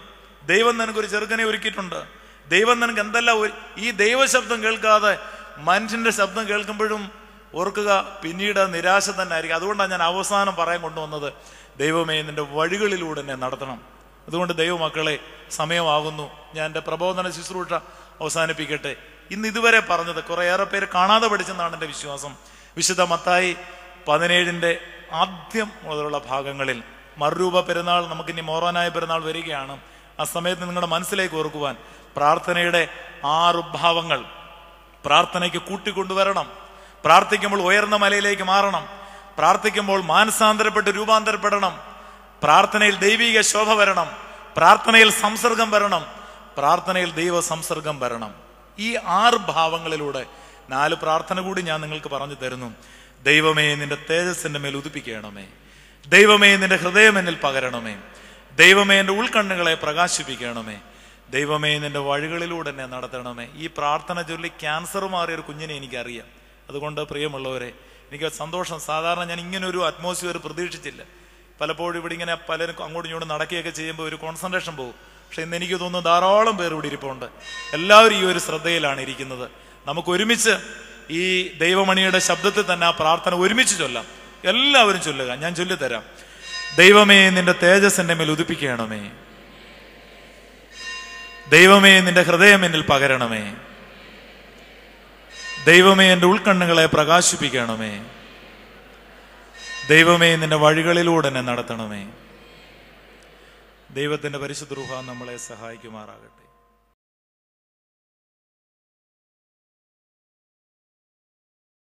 ദൈവം നിനക്ക് ഒരു ചെറുക്കനെ ഒരുക്കിയിട്ടുണ്ട്. ദൈവം നിനക്ക് എന്തെല്ലാം ഈ ദൈവശബ്ദം കേൾക്കാതെ മനുഷ്യന്റെ ശബ്ദം കേൾക്കുമ്പോഴും ഓർക്കുക പിന്നീട് നിരാശ തന്നെ ആയിരിക്കും. അതുകൊണ്ടാണ് ഞാൻ അവസാനം പറയാൻ കൊണ്ടുവന്നത് ദൈവമേ നിന്റെ വഴികളിലൂടെ എന്നെ നടത്തണം. അതുകൊണ്ട് ദൈവമക്കളെ സമയമാകുന്നു. ഞാൻ എന്റെ പ്രബോധന ശുശ്രൂഷ അവസാനിപ്പിക്കട്ടെ. ഇന്ന് ഇതുവരെ പറഞ്ഞത് കുറേയേറെ പേര് കാണാതെ പഠിച്ചെന്നാണ് എന്റെ വിശ്വാസം. വിശുദ്ധ മത്തായി പതിനേഴിന്റെ ആദ്യം മുതലുള്ള ഭാഗങ്ങളിൽ മറുരൂപ പെരുന്നാൾ നമുക്കിനി മോറാനായ പെരുന്നാൾ വരികയാണ്. ആ സമയത്ത് നിങ്ങളുടെ മനസ്സിലേക്ക് ഓർക്കുവാൻ പ്രാർത്ഥനയുടെ ആറ് ഭാവങ്ങൾ പ്രാർത്ഥനയ്ക്ക് കൂട്ടിക്കൊണ്ടുവരണം. പ്രാർത്ഥിക്കുമ്പോൾ ഉയർന്ന മലയിലേക്ക് മാറണം. പ്രാർത്ഥിക്കുമ്പോൾ മാനസാന്തരപ്പെട്ട് രൂപാന്തരപ്പെടണം. പ്രാർത്ഥനയിൽ ദൈവിക ശോഭ വരണം. പ്രാർത്ഥനയിൽ സംസർഗം വരണം. പ്രാർത്ഥനയിൽ ദൈവ സംസർഗം വരണം. ഈ ആറ് ഭാവങ്ങളിലൂടെ നാല് പ്രാർത്ഥന കൂടി ഞാൻ നിങ്ങൾക്ക് പറഞ്ഞു തരുന്നു. ദൈവമേ നിന്റെ തേജസ്സിന്റെ മേൽ ഉദിപ്പിക്കണമേ. ദൈവമേ നിന്റെ ഹൃദയം എന്നിൽ പകരണമേ. ദൈവമേ എന്റെ ഉൾക്കണ്ണുകളെ പ്രകാശിപ്പിക്കണമേ. ദൈവമേ നിന്റെ വഴികളിലൂടെ എന്നെ നടത്തണമേ. ഈ പ്രാർത്ഥന ചൊല്ലി ക്യാൻസർ മാറിയ ഒരു കുഞ്ഞിനെ എനിക്കറിയാം. അതുകൊണ്ട് പ്രിയമുള്ളവരെ എനിക്ക് സന്തോഷം. സാധാരണ ഞാൻ ഇങ്ങനെ ഒരു അറ്റ്മോസ്ഫിയർ പ്രതീക്ഷിച്ചില്ല. പലപ്പോഴും ഇവിടെ ഇങ്ങനെ പലരും അങ്ങോട്ടും ഇങ്ങോട്ടും നടക്കുകയൊക്കെ ചെയ്യുമ്പോൾ ഒരു കോൺസെൻട്രേഷൻ പോകും. പക്ഷെ ഇന്ന് എനിക്ക് തോന്നുന്നു ധാരാളം പേർ ഇവിടെ ഇരിപ്പുണ്ട്. എല്ലാവരും ഈ ഒരു ശ്രദ്ധയിലാണ് ഇരിക്കുന്നത്. നമുക്ക് ഒരുമിച്ച് ഈ ദൈവമണിയുടെ ശബ്ദത്തിൽ തന്നെ ആ പ്രാർത്ഥന ഒരുമിച്ച് ചൊല്ലാം. എല്ലാവരും ചൊല്ലുക. ഞാൻ ചൊല്ലിത്തരാം. ദൈവമേ നിന്റെ തേജസ് എന്റെ മേൽ ഉദിപ്പിക്കണമേ. ദൈവമേ നിന്റെ ഹൃദയം എന്നിൽ പകരണമേ. ദൈവമേ എന്റെ ഉൾക്കണ്ണുകളെ പ്രകാശിപ്പിക്കണമേ. ദൈവമേ നിന്റെ വഴികളിലൂടെ എന്നെ നടത്തണമേ. ദൈവത്തിന്റെ പരിശുദ്ധ നമ്മളെ സഹായിക്കുമാറാകട്ടെ.